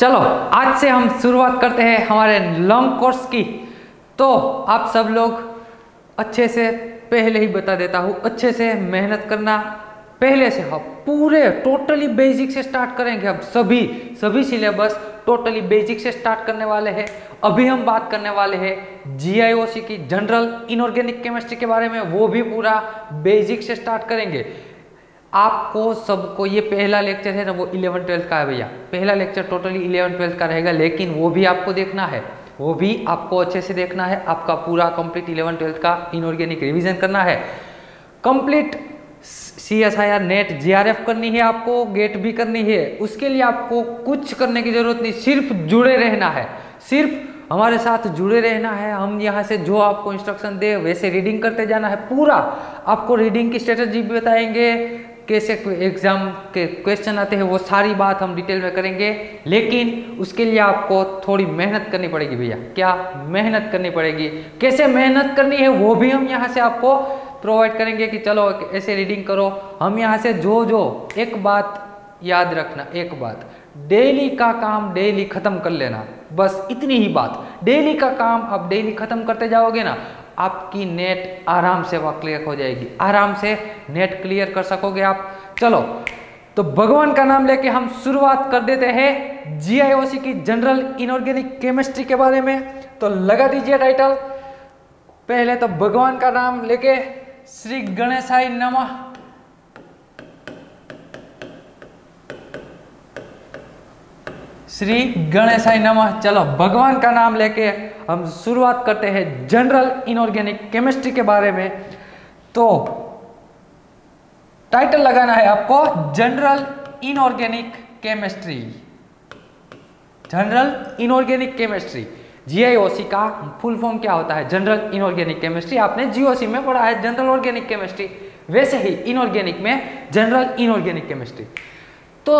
चलो, आज से हम शुरुआत करते हैं हमारे लॉन्ग कोर्स की। तो आप सब लोग अच्छे से पहले ही बता देता हूँ, अच्छे से मेहनत करना, पहले से हम पूरे टोटली बेसिक से स्टार्ट करेंगे हम सभी। सभी सिलेबस टोटली बेसिक से स्टार्ट करने वाले हैं। अभी हम बात करने वाले हैं जीआईओसी की जनरल इनऑर्गेनिक केमिस्ट्री के बारे में, वो भी पूरा बेसिक से स्टार्ट करेंगे। आपको सबको, ये पहला लेक्चर है ना, वो इलेवन ट्वेल्थ का है भैया। पहला लेक्चर टोटली इलेवन ट्वेल्थ का रहेगा, लेकिन वो भी आपको देखना है। वो भी आपको अच्छे से देखना है। आपका पूरा कंप्लीट इलेवन ट्वेल्थ का इनऑर्गेनिक रिविजन करना है। Complete C S I R NET J R F करनी है आपको गेट भी करनी है। उसके लिए आपको कुछ करने की ज़रूरत नहीं, सिर्फ़ जुड़े रहना है। सिर्फ़ हमारे साथ जुड़े रहना है। हम यहाँ से जो आपको इंस्ट्रक्शन दे, वैसे रीडिंग करते जाना है। पूरा आपको रीडिंग की स्ट्रेटजी भी बताएँगे। कैसे एग्ज़ाम के क्वेश्चन आते हैं, वो सारी बात हम डिटेल में करेंगे। लेकिन उसके लिए आपको थोड़ी मेहनत करनी पड़ेगी भैया। क्या मेहनत करनी पड़ेगी? कैसे मेहनत करनी है, वो भी हम यहाँ से आपको प्रोवाइड करेंगे कि चलो ऐसे रीडिंग करो। हम यहाँ से जो जो, एक बात याद रखना, एक बात। डेली का काम डेली खत्म कर लेना, बस इतनी ही बात। डेली का काम आप डेली खत्म करते जाओगे ना आपकी नेट आराम से वह क्लियर हो जाएगी। आराम से नेट क्लियर कर सकोगे आप। चलो तो भगवान का नाम लेके हम शुरुआत कर देते हैं जीआईओसी की जनरल इनऑर्गेनिक केमिस्ट्री के बारे में। तो लगा दीजिए टाइटल पहले तो भगवान का नाम लेके श्री गणेशाई नमः। श्री गणेशाई नमः। चलो, भगवान का नाम लेके हम शुरुआत करते हैं जनरल इनऑर्गेनिक केमिस्ट्री के बारे में। तो टाइटल लगाना है आपको general inorganic chemistry general inorganic chemistry GIOC का फुल फॉर्म क्या होता है? जनरल इनऑर्गेनिक केमिस्ट्री आपने जीओसी में पढ़ा है जनरल ऑर्गेनिक केमिस्ट्री वैसे ही इनऑर्गेनिक में जनरल इनऑर्गेनिक केमिस्ट्री तो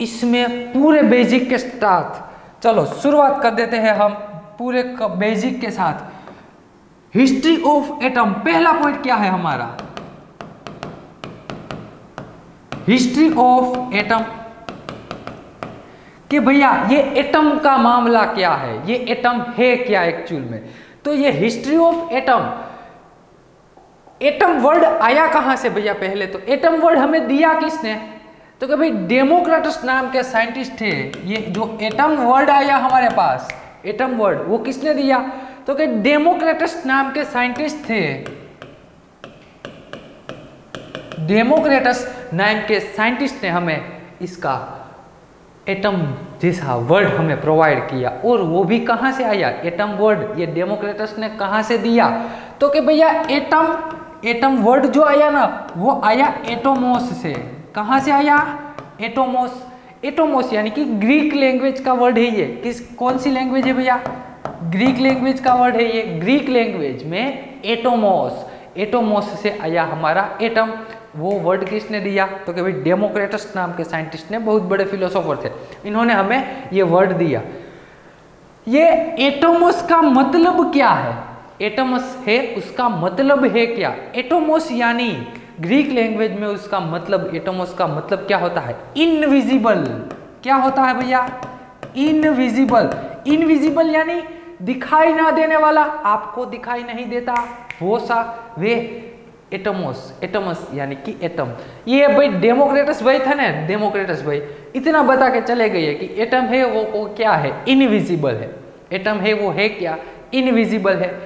इसमें पूरे बेसिक के साथ चलो, शुरुआत कर देते हैं हम पूरे बेसिक के साथ। हिस्ट्री ऑफ़ एटम पहला पॉइंट क्या है हमारा? हिस्ट्री ऑफ़ एटम कि भैया, ये एटम का मामला क्या है? ये एटम है क्या एक्चुअल में? तो ये history of atom atom word आया कहाँ से भैया पहले? तो एटम वर्ड हमें दिया किसने? तो कि भाई डेमोक्रेटस नाम के साइंटिस्ट थे, ये जो एटम वर्ड आया हमारे पास, एटम वर्ड, वो किसने दिया? तो कि डेमोक्रेटस नाम के साइंटिस्ट थे, डेमोक्रेटस नाम के साइंटिस्ट ने हमें इसका एटम जैसा वर्ड हमें प्रोवाइड किया, और वो भी कहाँ से आया? एटम वर्ड, ये डेमोक्रेटस ने कहाँ से दिया? तो कि भैया एटम एटम वर्ड जो आया ना, वो आया एटोमोस से। कहाँ से आया? एटोमोस एटोमोस यानी कि ग्रीक लैंग्वेज का वर्ड है ये। किस, कौन सी लैंग्वेज है भैया? ग्रीक लैंग्वेज का वर्ड है ये। ग्रीक लैंग्वेज में एटोमोस एटोमोस से आया हमारा एटम वो वर्ड किसने दिया? तो कि भाई डेमोक्रेटस नाम के साइंटिस्ट ने, बहुत बड़े फिलोसोफर थे। इन्होंने हमें ये वर्ड दिया। ये एटोमोस का मतलब क्या है? एटोमस है, उसका मतलब है क्या? एटोमोस यानी ग्रीक लैंग्वेज में उसका मतलब एटोमोस का मतलब क्या होता है? इनविजिबल। क्या होता है भैया? इनविजिबल। इनविजिबल यानी दिखाई ना देने वाला आपको दिखाई नहीं देता। वो सा वे एटोमोस। एटोमस यानी कि एटम। ये भाई डेमोक्रेटस भाई था ना डेमोक्रेटस भाई। इतना बता के चले गए कि एटम है वो, वो क्या है? इनविजिबल है। एटम है वो है क्या? इनविजिबल है।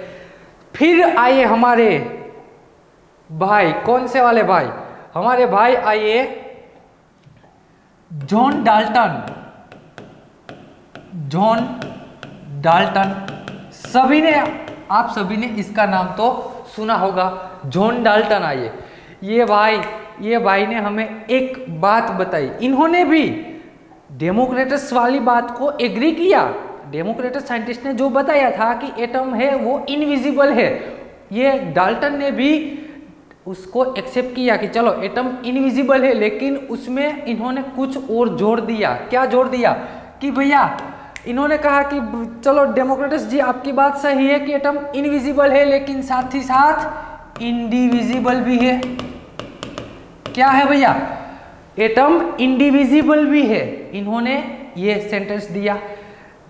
फिर आए हमारे भाई, कौन से वाले भाई? हमारे भाई आइए, जॉन डाल्टन। John Dalton. सभी ने, आप सभी ने इसका नाम तो सुना होगा। जॉन डाल्टन आइए। ये भाई ये भाई ने हमें एक बात बताई। इन्होंने भी डेमोक्रेटस वाली बात को एग्री किया। डेमोक्रेटस साइंटिस्ट ने जो बताया था कि एटम है, वो इनविजिबल है। ये डाल्टन ने भी उसको एक्सेप्ट किया कि चलो एटम इनविजिबल है, लेकिन उसमें इन्होंने कुछ और जोड़ दिया। क्या जोड़ दिया? कि भैया, इन्होंने कहा कि चलो, डेमोक्रेटस जी, आपकी बात सही है कि एटम इनविजिबल है, लेकिन साथ ही साथ इंडिविजिबल भी है। क्या है भैया? एटम इंडिविजिबल भी है। इन्होंने ये सेंटेंस दिया।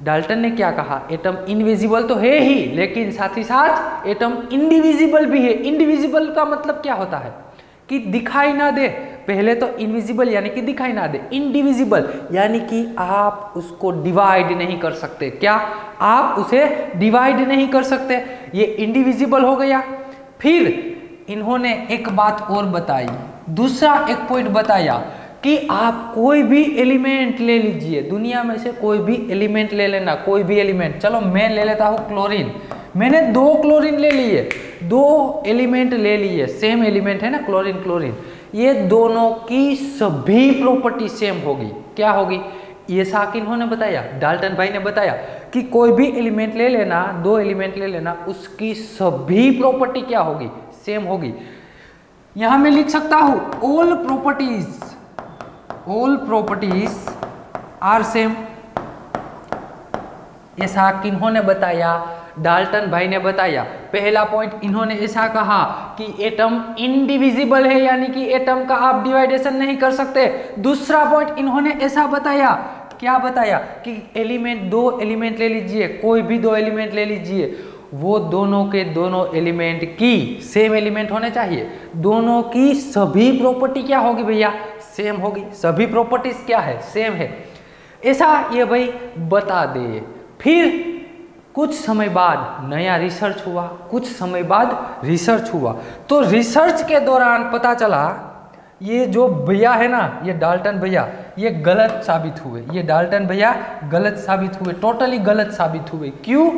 डाल्टन ने क्या कहा? एटम इनविजिबल तो है ही, लेकिन साथ ही साथ एटम इंडिविजिबल भी है। इंडिविजिबल का मतलब क्या होता है? कि दिखाई ना दे। पहले तो इनविजिबल यानी कि दिखाई ना दे। इंडिविजिबल यानी कि आप उसको डिवाइड नहीं कर सकते। क्या? आप उसे डिवाइड नहीं कर सकते। ये इंडिविजिबल हो गया। फिर इन्होंने एक बात और बताई। दूसरा एक पॉइंट बताया। कि आप कोई भी एलिमेंट ले लीजिए। दुनिया में से कोई भी एलिमेंट ले लेना, कोई भी एलिमेंट। चलो, मैं ले लेता हूँ क्लोरीन। मैंने दो क्लोरीन ले लिए। दो एलिमेंट ले लिए। सेम एलिमेंट है ना? Chlorine chlorine. ये दोनों की सभी प्रॉपर्टी सेम होगी। क्या होगी? ये साक इन्होंने बताया, डाल्टन भाई ने बताया कि कोई भी एलिमेंट ले लेना, दो एलिमेंट ले लेना, उसकी सभी प्रॉपर्टी क्या होगी? सेम होगी। यहाँ मैं लिख सकता हूँ all properties all properties are same ऐसा किन्होंने बताया डाल्टन भाई ने बताया। पहला पॉइंट इन्होंने ऐसा कहा कि एटम इंडिविजिबल है, यानी कि एटम का आप डिवाइडेशन नहीं कर सकते। दूसरा पॉइंट इन्होंने ऐसा बताया, क्या बताया कि एलिमेंट दो एलिमेंट ले लीजिए, कोई भी दो एलिमेंट ले लीजिए। वो दोनों के दोनों एलिमेंट की सेम एलिमेंट होने चाहिए। दोनों की सभी प्रॉपर्टी क्या होगी भैया? सेम होगी। सभी प्रॉपर्टीज़ क्या है? सेम है। ऐसा ये भाई बता दे। फिर कुछ समय बाद नया रिसर्च हुआ। कुछ समय बाद रिसर्च हुआ। तो रिसर्च के दौरान पता चला, ये जो भैया है ना, ये डाल्टन भैया, ये गलत साबित हुए। ये डाल्टन भैया गलत साबित हुए। टोटली गलत साबित हुए। क्यों?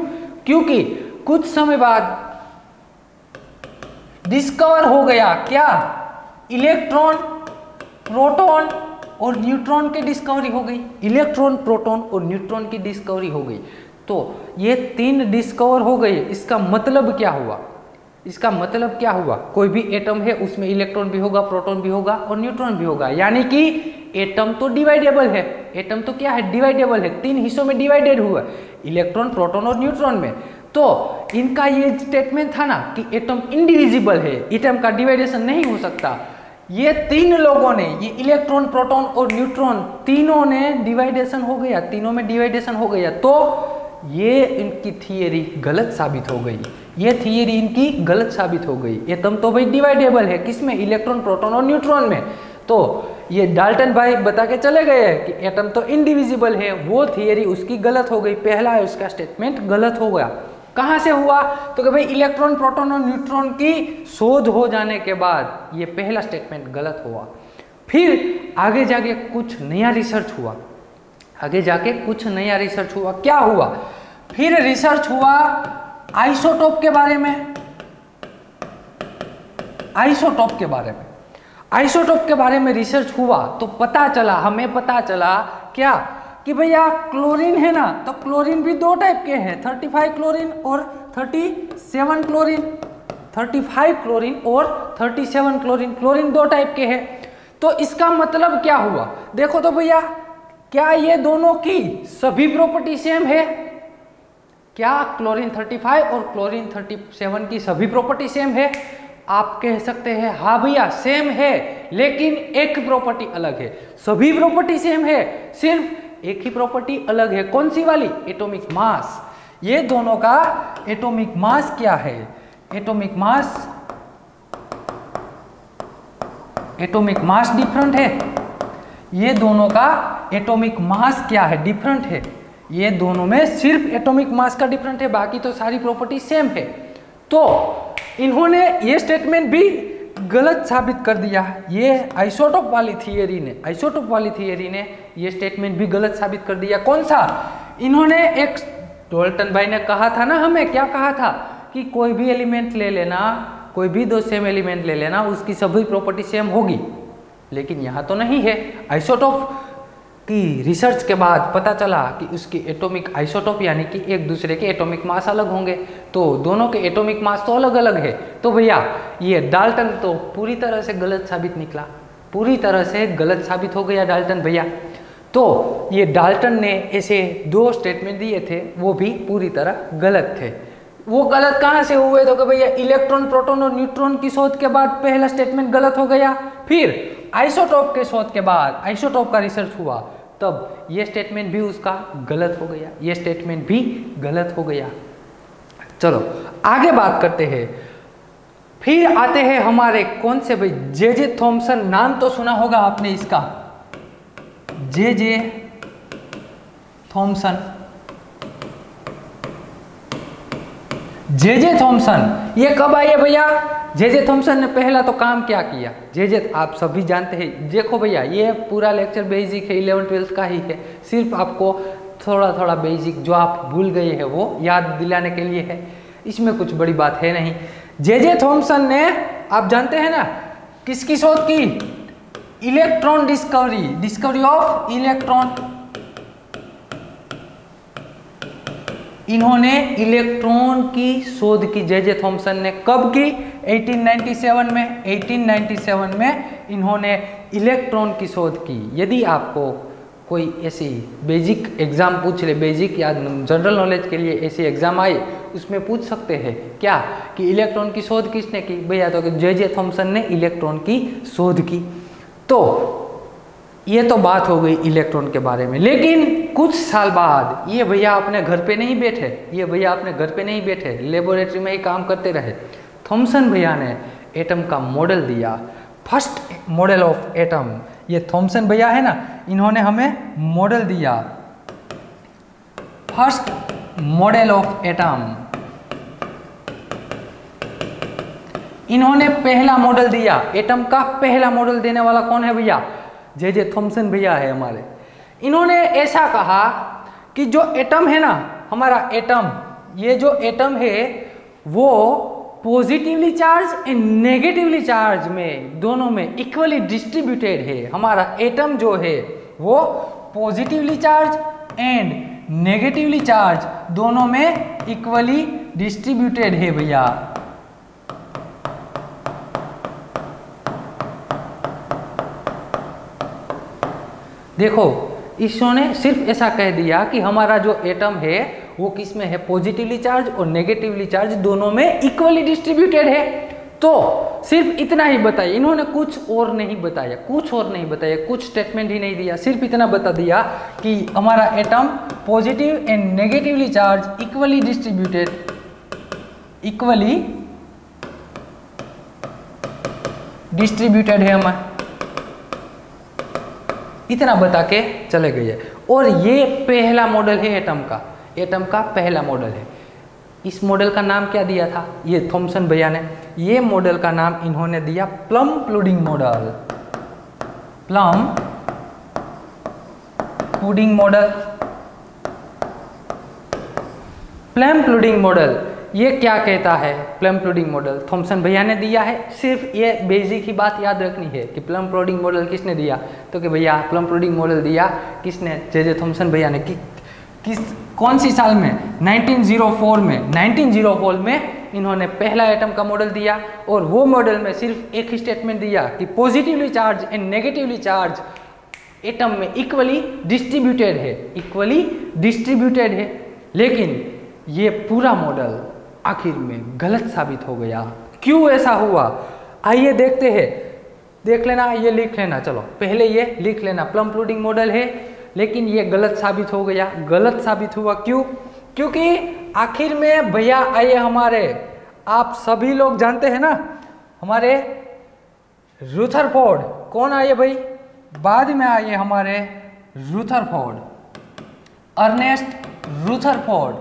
क्योंकि कुछ समय बाद डिस्कवर हो गया, क्या? इलेक्ट्रॉन प्रोटॉन और न्यूट्रॉन की डिस्कवरी हो गई। इलेक्ट्रॉन प्रोटॉन और न्यूट्रॉन की डिस्कवरी हो गई। तो ये तीन डिस्कवर हो गए, इसका मतलब क्या हुआ? इसका मतलब क्या हुआ? कोई भी एटम है, उसमें इलेक्ट्रॉन भी होगा प्रोटॉन भी होगा और न्यूट्रॉन भी होगा। यानी कि एटम तो डिवाइडेबल है। एटम तो क्या है? डिवाइडेबल है। तीन हिस्सों में डिवाइडेड हुआ। इलेक्ट्रॉन प्रोटॉन और न्यूट्रॉन में। तो इनका ये स्टेटमेंट था ना कि एटम इंडिविजिबल है एटम का डिवाइडेशन नहीं हो सकता। ये तीन लोगों ने, ये इलेक्ट्रॉन प्रोटॉन और न्यूट्रॉन तीनों ने डिवाइडेशन हो गया, तीनों में डिवाइडेशन हो गया। तो ये इनकी थियरी गलत साबित हो गई। ये थियरी इनकी गलत साबित हो गई। एटम तो भाई डिवाइडेबल है किसमें इलेक्ट्रॉन प्रोटॉन और न्यूट्रॉन में। तो ये डाल्टन भाई बता के चले गए कि एटम तो इंडिविजिबल है, वो थियरी उसकी गलत हो गई, पहला है उसका स्टेटमेंट गलत हो गया। कहाँ से हुआ? तो कि भाई इलेक्ट्रॉन, प्रोटॉन और न्यूट्रॉन की शोध हो जाने के बाद ये पहला स्टेटमेंट गलत हुआ। फिर आगे जाके कुछ नया रिसर्च हुआ। आगे जाके कुछ नया रिसर्च हुआ। क्या हुआ? फिर रिसर्च हुआ आइसोटोप के बारे में। आइसोटोप के बारे में। आइसोटोप के बारे में रिसर्च हुआ तो पता चला, हमें पता चला क्या कि भैया क्लोरीन है ना तो क्लोरीन भी दो टाइप के हैं 35 क्लोरीन और 37 क्लोरीन 35 क्लोरीन और 37 क्लोरीन क्लोरीन दो टाइप के हैं। तो इसका मतलब क्या हुआ? देखो तो भैया, क्या ये दोनों की सभी प्रॉपर्टी सेम है? क्या क्लोरीन 35 और क्लोरीन 37 की सभी प्रॉपर्टी सेम है? आप कह सकते हैं हाँ भैया सेम है, लेकिन एक प्रॉपर्टी अलग है। सभी प्रॉपर्टी सेम है, सिर्फ़ एक ही प्रॉपर्टी अलग है। कौन सी वाली? एटॉमिक मास ये दोनों का एटॉमिक मास क्या है? Atomic mass atomic mass different है। ये दोनों का एटॉमिक मास क्या है? डिफरेंट है। ये दोनों में सिर्फ़ एटॉमिक मास का डिफरेंट है, बाकी तो सारी प्रॉपर्टी सेम है। तो इन्होंने ये स्टेटमेंट भी गलत साबित कर दिया ये आइसोटोप वाली थियरी ने आइसोटोप वाली थियरी ने ये स्टेटमेंट भी गलत साबित कर दिया। कौन सा? इन्होंने एक, डोल्टन भाई ने कहा था ना हमें, क्या कहा था? कि कोई भी एलिमेंट ले लेना, कोई भी दो सेम एलिमेंट ले लेना, उसकी सभी प्रॉपर्टी सेम होगी। लेकिन यहाँ तो नहीं है। आइसोटोप की रिसर्च के बाद पता चला कि उसकी एटॉमिक आइसोटोप यानी कि एक दूसरे के एटॉमिक मास अलग होंगे। तो दोनों के एटॉमिक मास तो अलग अलग है। तो भैया, ये डाल्टन तो पूरी तरह से गलत साबित निकला। पूरी तरह से गलत साबित हो गया डाल्टन भैया। तो ये डाल्टन ने ऐसे दो स्टेटमेंट दिए थे, वो भी पूरी तरह गलत थे। वो गलत कहाँ से हुए? तो भैया इलेक्ट्रॉन प्रोटॉन और न्यूट्रॉन की शोध के बाद पहला स्टेटमेंट गलत हो गया। फिर आइसोटोप के शोध के बाद आइसोटोप का रिसर्च हुआ। तब ये स्टेटमेंट भी उसका गलत हो गया, ये स्टेटमेंट भी गलत हो गया। चलो, आगे बात करते हैं। फिर आते हैं हमारे कौन से भाई? जे जे थॉम्सन नाम तो सुना होगा आपने इसका। जे जे थॉम्सन जे जे थॉम्सन ये कब आए भैया? जे जे थॉम्सन ने पहला तो काम क्या किया? जे जे आप सभी जानते हैं। देखो भैया, ये पूरा लेक्चर बेसिक है इलेवन ट्वेल्थ का ही है। सिर्फ़ आपको थोड़ा थोड़ा बेसिक जो आप भूल गए हैं, वो याद दिलाने के लिए है। इसमें कुछ बड़ी बात है नहीं। जे जे थॉम्सन ने, आप जानते हैं ना, किसकी शोध की? Electron discovery discovery of electron. इन्होंने इलेक्ट्रॉन की शोध की। जे जे थॉम्सन ने कब की? 1897 में। 1897 में इन्होंने इलेक्ट्रॉन की शोध की। यदि आपको कोई ऐसी बेसिक एग्ज़ाम पूछ ले बेसिक या जनरल नॉलेज के लिए ऐसी एग्ज़ाम आए, उसमें पूछ सकते हैं, क्या कि इलेक्ट्रॉन की शोध किसने की? भैया तो जे जे थॉम्सन ने इलेक्ट्रॉन की शोध की। तो ये तो बात हो गई इलेक्ट्रॉन के बारे में। लेकिन कुछ साल बाद ये भैया अपने घर पे नहीं बैठे, ये भैया अपने घर पे नहीं बैठे लेबोरेटरी में ही काम करते रहे। थॉम्सन भैया ने एटम का मॉडल दिया फ़र्स्ट मॉडल ऑफ़ एटम ये थॉम्सन भैया है ना, इन्होंने हमें मॉडल दिया। फ़र्स्ट मॉडल ऑफ़ एटम इन्होंने पहला मॉडल दिया। एटम का पहला मॉडल देने वाला कौन है भैया? जे जे थॉम्सन भैया है हमारे। इन्होंने ऐसा कहा कि जो एटम है ना, हमारा एटम ये जो एटम है, वो positively charge and negatively charge में, दोनों में इक्वली डिस्ट्रीब्यूटेड है। हमारा एटम जो है, वो positively charge and negatively charge दोनों में इक्वली डिस्ट्रीब्यूटेड है भैया। देखो, ईश्वर ने सिर्फ़ ऐसा कह दिया कि हमारा जो एटम है, वो किसमें है? पॉजिटिवली चार्ज और नेगेटिवली चार्ज दोनों में इक्वली डिस्ट्रीब्यूटेड है। तो सिर्फ़ इतना ही बताया इन्होंने कुछ और नहीं बताया, कुछ और नहीं बताया, कुछ स्टेटमेंट ही नहीं दिया। सिर्फ़ इतना बता दिया कि हमारा atom positive and negatively charge equally distributed equally distributed है हमारा। इतना बता के चले गए और ये पहला मॉडल है एटम का। एटम का पहला मॉडल है। इस मॉडल का नाम क्या दिया था? ये थॉमसन भैया ने। ये मॉडल का नाम इन्होंने दिया plum pudding model plum pudding model plum pudding model ये क्या कहता है प्लम प्लोडिंग मॉडल थॉमसन भैया ने दिया है। सिर्फ़ ये बेसिक ही बात याद रखनी है कि प्लम प्लोडिंग मॉडल किसने दिया? तो कि भैया प्लम प्लोडिंग मॉडल दिया किसने? जे जे थॉमसन भैया ने। कि, किस कौन सी साल में? 1904 में। 1904 में इन्होंने पहला एटम का मॉडल दिया और वो मॉडल में सिर्फ़ एक ही स्टेटमेंट दिया कि positively charge and negatively charge atom में इक्वली डिस्ट्रीब्यूटेड है। इक्वली डिस्ट्रीब्यूटेड है। लेकिन ये पूरा मॉडल आखिर में गलत साबित हो गया। क्यों ऐसा हुआ? आइए देखते हैं। देख लेना, ये लिख लेना, चलो। पहले ये लिख लेना प्लम प्लूडिंग मॉडल है, लेकिन ये गलत साबित हो गया। गलत साबित हुआ क्यों? क्योंकि आखिर में भैया आइए हमारे। आप सभी लोग जानते हैं ना, हमारे रूथरफोर्ड कौन आए भाई? बाद में आइए हमारे Rutherford Ernest Rutherford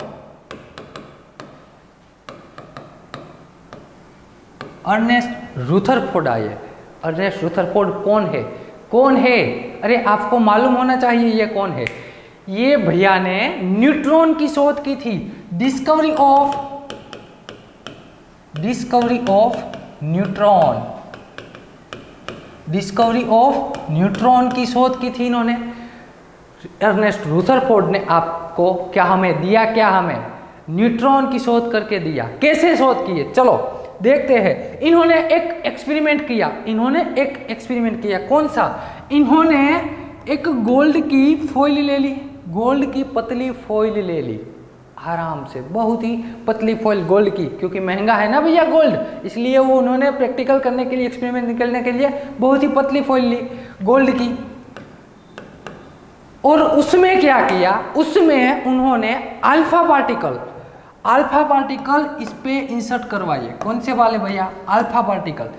Ernest Rutherford आए। अर्नेस्ट रूथरफोर्ड कौन है? कौन है? अरे, आपको मालूम होना चाहिए ये कौन है। ये भैया ने न्यूट्रॉन की शोध की थी। Discovery of discovery of neutron. Discovery of neutron की शोध की थी इन्होंने। अर्नेस्ट रूथरफोर्ड ने आपको क्या हमें दिया, क्या हमें? न्यूट्रॉन की शोध करके दिया। कैसे शोध किए? चलो। देखते हैं। इन्होंने एक एक्सपेरिमेंट किया। इन्होंने एक एक्सपेरिमेंट किया। कौन सा? इन्होंने एक गोल्ड की फॉइल ले ली। गोल्ड की पतली फॉइल ले ली। आराम से। बहुत ही पतली फॉइल गोल्ड की। क्योंकि महँगा है ना भैया गोल्ड इसलिए वो उन्होंने प्रैक्टिकल करने के लिए एक्सपेरिमेंट निकलने के लिए बहुत ही पतली फॉइल ली गोल्ड की। और उसमें क्या किया? उसमें उन्होंने अल्फ़ा पार्टिकल अल्फ़ा पार्टिकल इस पे इंसर्ट करवाइए। कौन से वाले भैया? अल्फ़ा पार्टिकल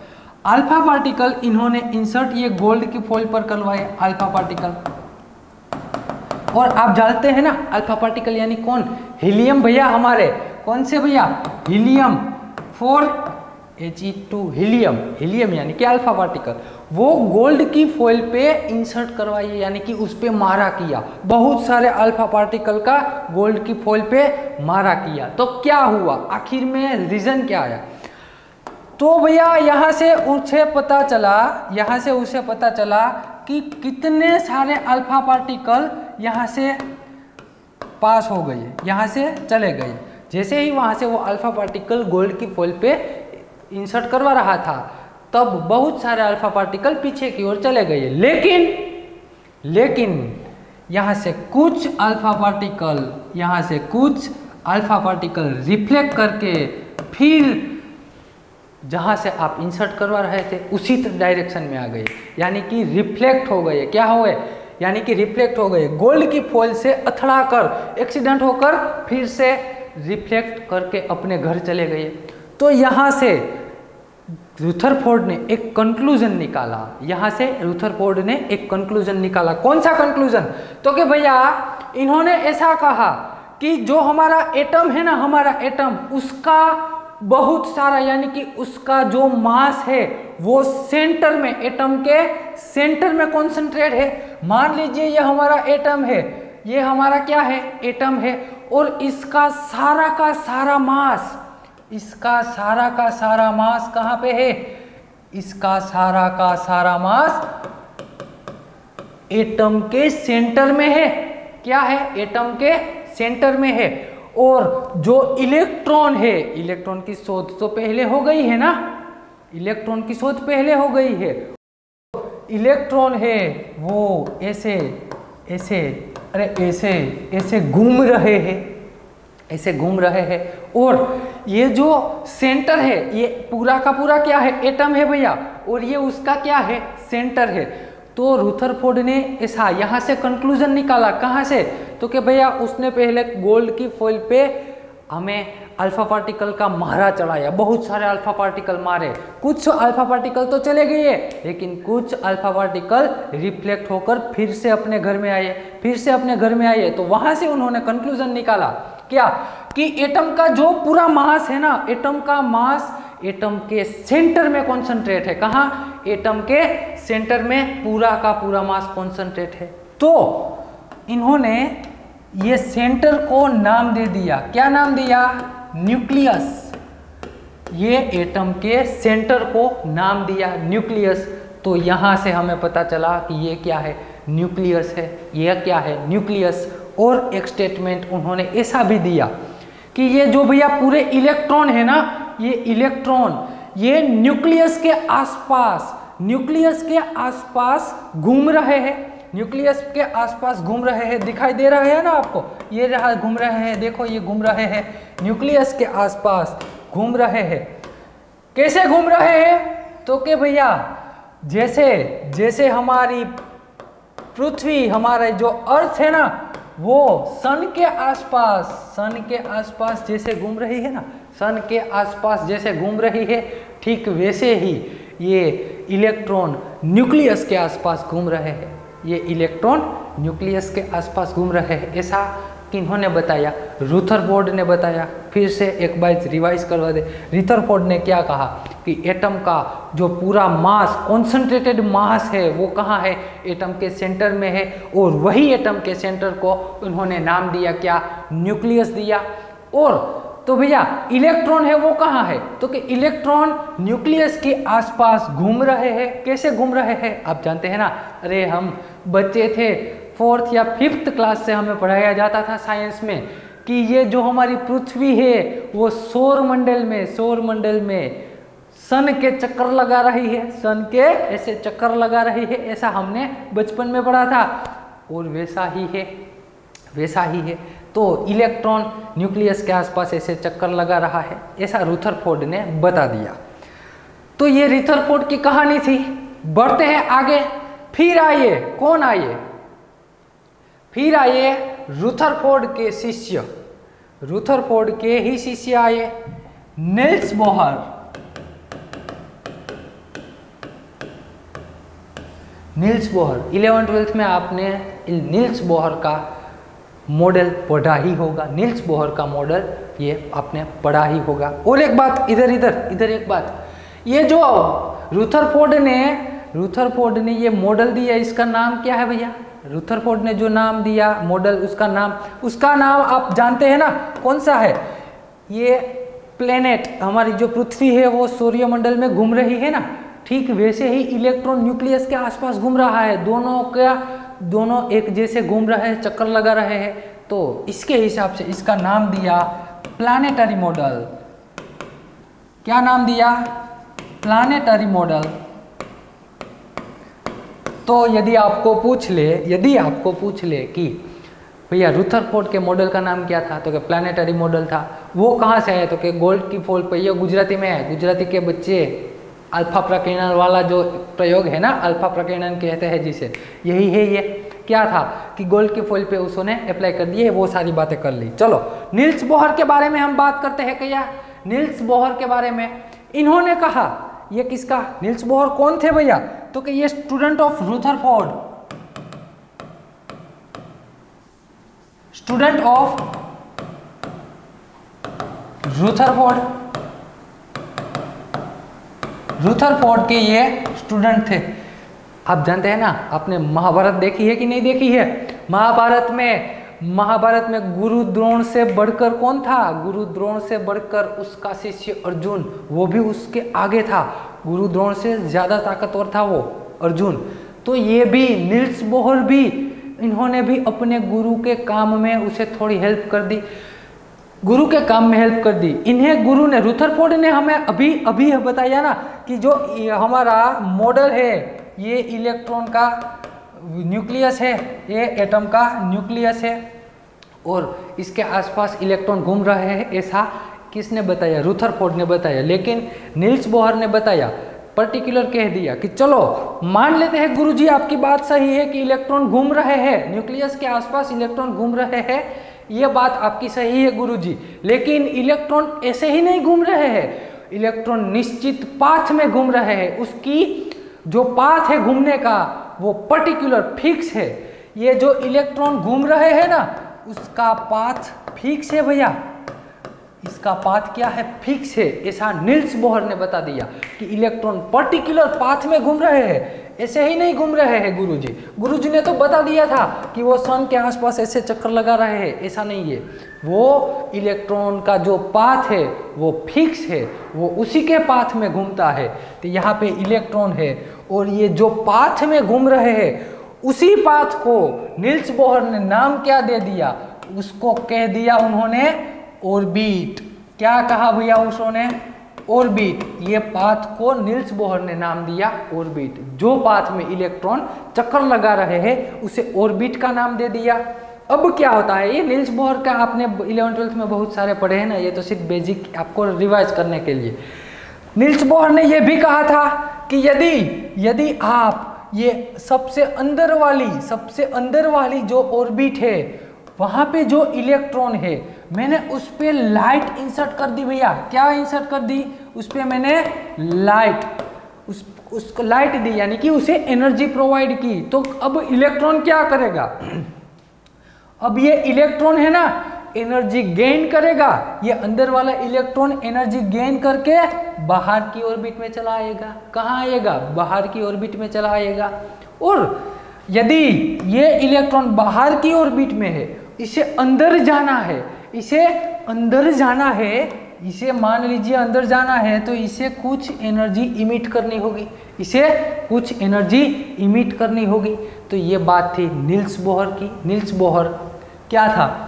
अल्फ़ा पार्टिकल इन्होंने इंसर्ट ये गोल्ड की फॉइल पर करवाए अल्फ़ा पार्टिकल और आप जानते हैं ना अल्फ़ा पार्टिकल यानी कौन? हीलियम भैया हमारे। कौन से भैया? Helium four H two helium helium यानी कि अल्फ़ा पार्टिकल वो गोल्ड की फॉइल पे इंसर्ट करवाइए यानी कि उस पर मारा किया। बहुत सारे अल्फ़ा पार्टिकल का गोल्ड की फॉइल पे मारा किया। तो क्या हुआ? आखिर में रीजन क्या आया? तो भैया, यहाँ से उसे पता चला, यहाँ से उसे पता चला कि कितने सारे अल्फ़ा पार्टिकल यहाँ से पास हो गए, यहाँ से चले गए। जैसे ही वहाँ से वो अल्फ़ा पार्टिकल गोल्ड की फॉइल पे इंसर्ट करवा रहा था, तब बहुत सारे अल्फ़ा पार्टिकल पीछे की ओर चले गए। लेकिन लेकिन, यहाँ से कुछ अल्फ़ा पार्टिकल यहाँ से कुछ अल्फ़ा पार्टिकल रिफ्लेक्ट करके फिर जहाँ से आप इंसर्ट करवा रहे थे, उसी डायरेक्शन में आ गए। यानी कि रिफ्लेक्ट हो गए। क्या हो गए? यानी कि रिफ्लेक्ट हो गए। गोल्ड की फॉल से अथड़ा कर एक्सीडेंट होकर फिर से रिफ्लेक्ट करके अपने घर चले गए। तो यहाँ से रुथरफोर्ड ने एक कंक्लूजन निकाला। यहाँ से रुथरफोर्ड ने एक कंक्लूजन निकाला। कौन सा कंक्लूजन तो कि भैया, इन्होंने ऐसा कहा कि जो हमारा एटम है ना, हमारा एटम उसका बहुत सारा, यानी कि उसका जो मास है, वो सेंटर में एटम के सेंटर में कॉन्सेंट्रेट है। मान लीजिए ये हमारा एटम है। ये हमारा क्या है? एटम है। और इसका सारा का सारा मास इसका सारा का सारा मास कहाँ पे है? इसका सारा का सारा मास एटम के सेंटर में है। क्या है? एटम के सेंटर में है। और जो इलेक्ट्रॉन है, इलेक्ट्रॉन की शोध तो पहले हो गई है ना? इलेक्ट्रॉन की शोध पहले हो गई है। इलेक्ट्रॉन है, वो ऐसे ऐसे, अरे ऐसे ऐसे घूम रहे हैं। ऐसे घूम रहे हैं। और ये जो सेंटर है, ये पूरा का पूरा क्या है? एटम है भैया। और ये उसका क्या है? सेंटर है। तो रुथरफोर्ड ने ऐसा यहाँ से कंक्लूजन निकाला। कहाँ से? तो कि भैया उसने पहले गोल्ड की फॉइल पे हमें अल्फ़ा पार्टिकल का मारा चढ़ाया। बहुत सारे अल्फ़ा पार्टिकल मारे। कुछ अल्फ़ा पार्टिकल तो चले गए लेकिन कुछ अल्फ़ा पार्टिकल रिफ्लेक्ट होकर फिर से अपने घर में आए। फिर से अपने घर में आए। तो वहाँ से उन्होंने कंक्लूजन निकाला। क्या? कि एटम का जो पूरा मास है ना एटम का मास एटम के सेंटर में कॉन्सेंट्रेट है। कहा? एटम के सेंटर में पूरा का पूरा मास कॉन्सेंट्रेट है। तो इन्होंने ये सेंटर को नाम दे दिया। क्या नाम दिया? न्यूक्लियस ये एटम के सेंटर को नाम दिया न्यूक्लियस तो यहाँ से हमें पता चला कि ये क्या है? न्यूक्लियस है। ये क्या है? न्यूक्लियस और एक स्टेटमेंट उन्होंने ऐसा भी दिया कि ये जो भैया पूरे इलेक्ट्रॉन है ना, ये इलेक्ट्रॉन ये न्यूक्लियस के आसपास न्यूक्लियस के आसपास घूम रहे हैं। न्यूक्लियस के आसपास घूम रहे हैं, दिखाई दे रहे हैं ना आपको? ये रहा, घूम रहे हैं, देखो ये घूम रहे हैं। न्यूक्लियस के आसपास घूम रहे हैं। कैसे घूम रहे हैं? तो के भैया, जैसे जैसे हमारी पृथ्वी, हमारे जो अर्थ है ना वो सन के आसपास, सन के आसपास जैसे घूम रही है ना, सन के आसपास जैसे घूम रही है, ठीक वैसे ही ये इलेक्ट्रॉन न्यूक्लियस के आसपास घूम रहे हैं। ये इलेक्ट्रॉन न्यूक्लियस के आसपास घूम रहे हैं। ऐसा किन्होंने बताया रूथर रूथरफोर्ड ने बताया, फिर से एक बार रिवाइज करवा दे। रिथरफोर्ड ने क्या कहा? कि एटम का जो पूरा मास कॉन्सेंट्रेटेड मास है, वो कहाँ है? एटम के सेंटर में है और वही एटम के सेंटर को उन्होंने नाम दिया, क्या? न्यूक्लियस दिया। और तो भैया इलेक्ट्रॉन है, वो कहाँ है? तो कि इलेक्ट्रॉन न्यूक्लियस के आसपास घूम रहे हैं। कैसे घूम रहे हैं? आप जानते हैं ना? अरे हम बच्चे थे फोर्थ या फिफ्थ क्लास से हमें पढ़ाया जाता था साइंस में कि ये जो हमारी पृथ्वी है, वो सौर मंडल में, सौर मंडल में सन के चक्कर लगा रही है, सन के ऐसे चक्कर लगा रही है, ऐसा हमने बचपन में पढ़ा था। और वैसा ही है, वैसा ही है। तो इलेक्ट्रॉन न्यूक्लियस के आसपास ऐसे चक्कर लगा रहा है, ऐसा रुथरफोर्ड ने बता दिया। तो ये रिथरफोर्ड की कहानी थी। बढ़ते हैं आगे, फिर आइए, कौन आइए? फिर आए रुथरफोर्ड के शिष्य। रुथरफोर्ड के ही शिष्य आए Niels Bohr Niels Bohr eleven twelfth में आपने नील्स बोहर का मॉडल पढ़ा ही होगा। नील्स बोहर का मॉडल ये आपने पढ़ा ही होगा। और एक बात इधर इधर इधर एक बात। ये जो रूथरफोर्ड ने रूथरफोर्ड ने ये मॉडल दिया, इसका नाम क्या है भैया? रूथरफोर्ड ने जो नाम दिया, मॉडल, उसका नाम उसका नाम आप जानते हैं ना? कौन सा है? ये प्लेनेट हमारी जो पृथ्वी है, वो सूर्यमंडल में घूम रही है ना? ठीक वैसे ही इलेक्ट्रॉन न्यूक्लियस के आसपास घूम रहा है। दोनों का दोनों एक जैसे घूम रहे हैं, चक्कर लगा रहे हैं। तो इसके हिसाब से इसका नाम दिया प्लानिटरी मॉडल क्या नाम दिया? प्लानिटरी मॉडल तो यदि आपको पूछ ले, यदि आपको पूछ ले कि, भैया रुथरफोर्ड के मॉडल का नाम क्या था? तो क्या प्लानेटरी मॉडल था। वो कहाँ से आया? तो क्या गोल्ड की फोल्ड पर यह गुजराती में है। गुजराती के बच्चे अल्फ़ा प्रकीर्णन वाला जो प्रयोग है ना अल्फ़ा प्रकीर्णन कहते हैं जिसे। यही है ये। क्या था कि गोल्ड की फॉइल पे उसने अप्लाई कर दिए, वो सारी बातें कर ली। चलो नील्स बोहर के बारे में हम बात करते हैं क्या? नील्स बोहर के बारे में। इन्होंने कहा, ये किसका? नील्स बोहर कौन थे भैया? तो कि ये student of Rutherford student of Rutherford Rutherford के ये स्टूडेंट थे. आप जानते हैं ना, आपने महाभारत देखी है कि नहीं देखी है? महाभारत में महाभारत में गुरु द्रोण से बढ़कर कौन था? गुरु द्रोण से बढ़कर उसका शिष्य अर्जुन, वो भी उसके आगे था। गुरु द्रोण से ज़्यादा ताकतवर था वो, अर्जुन। तो ये भी, नील्स बोहर भी, इन्होंने भी अपने गुरु के काम में उसे थोड़ी हेल्प कर दी। गुरु के काम में हेल्प कर दी। इन्हें गुरु ने, रुथरफोर्ड ने हमें अभी अभी बताया ना कि जो हमारा मॉडल है, ये इलेक्ट्रॉन का न्यूक्लियस है, ये एटम का न्यूक्लियस है, और इसके आसपास इलेक्ट्रॉन घूम रहे हैं, ऐसा किसने बताया? रुथरफोर्ड ने बताया। लेकिन नील्स बोहर ने बताया पर्टिकुलर कह दिया कि चलो, मान लेते हैं गुरुजी, आपकी बात सही है कि इलेक्ट्रॉन घूम रहे हैं न्यूक्लियस के आसपास इलेक्ट्रॉन घूम रहे हैं, ये बात आपकी सही है गुरुजी। लेकिन इलेक्ट्रॉन ऐसे ही नहीं घूम रहे हैं। इलेक्ट्रॉन निश्चित पाथ में घूम रहे हैं। उसकी जो पाथ है घूमने का, वो पर्टिकुलर फिक्स है। ये जो इलेक्ट्रॉन घूम रहे हैं ना, उसका पाथ फिक्स है भैया। इसका पाथ क्या है? फिक्स है। ऐसा नील्स बोहर ने बता दिया कि इलेक्ट्रॉन पर्टिकुलर पाथ में घूम रहे हैं। ऐसे ही नहीं घूम रहे हैं गुरुजी। गुरुजी ने तो बता दिया था कि वो सन के आसपास ऐसे चक्कर लगा रहे हैं। ऐसा नहीं है। वो इलेक्ट्रॉन का जो पाथ है, वो फिक्स है। वो उसी के पाथ में घूमता है। तो यहाँ पे इलेक्ट्रॉन है और ये जो पाथ में घूम रहे हैं, उसी पाथ को नील्स बोहर ने नाम क्या दे दिया? उसको कह दिया उन्होंने ऑर्बिट क्या कहा भैया उसने? ऑर्बिट ये पाथ को नील्स बोहर ने नाम दिया ऑर्बिट जो पाथ में इलेक्ट्रॉन चक्कर लगा रहे हैं, उसे ऑर्बिट का नाम दे दिया। अब क्या होता है? ये नील्स बोहर का आपने इलेवन, ट्वेल्थ में बहुत सारे पढ़े हैं ना, ये तो सिर्फ़ बेसिक आपको रिवाइज करने के लिए। नील्स बोहर ने यह भी कहा था कि यदि यदि आप ये सबसे अंदर वाली, सबसे अंदर वाली जो ऑर्बिट है, वहाँ पे जो इलेक्ट्रॉन है मैंने उस पर लाइट इंसर्ट कर दी भैया। क्या इंसर्ट कर दी? उस पर मैंने लाइट उस, उसको लाइट दी, यानी कि उसे एनर्जी प्रोवाइड की। तो अब इलेक्ट्रॉन क्या करेगा? अब ये इलेक्ट्रॉन है ना एनर्जी गेन करेगा। ये अंदर वाला इलेक्ट्रॉन एनर्जी गेन करके बाहर की ऑर्बिट में चला आएगा। कहाँ आएगा? बाहर की ऑर्बिट में चला आएगा। और यदि ये इलेक्ट्रॉन बाहर की ऑर्बिट में है, इसे अंदर जाना है इसे अंदर जाना है, इसे मान लीजिए अंदर जाना है तो इसे कुछ एनर्जी इमिट करनी होगी। इसे कुछ एनर्जी इमिट करनी होगी। तो ये बात थी नील्स बोहर की। नील्स बोहर क्या था?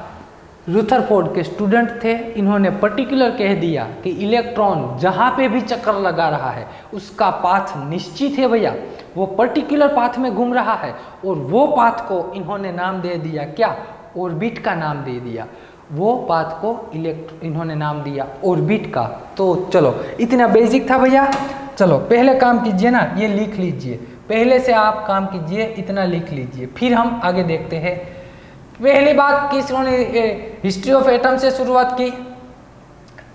रूथरफोर्ड के स्टूडेंट थे। इन्होंने पर्टिकुलर कह दिया कि इलेक्ट्रॉन जहाँ पे भी चक्कर लगा रहा है, उसका पाथ निश्चित है भैया। वो पर्टिकुलर पाथ में घूम रहा है और वो पाथ को इन्होंने नाम दे दिया। क्या? ऑर्बिट का नाम दे दिया। वो पाथ को इलेक्ट्रो इन्होंने नाम दिया ऑर्बिट का। तो चलो, इतना बेसिक था भैया। चलो, पहले काम कीजिए ना, ये लिख लीजिए। पहले से आप काम कीजिए, इतना लिख लीजिए। फिर हम आगे देखते हैं। पहली बात किसने हिस्ट्री ऑफ़ एटम से शुरुआत की?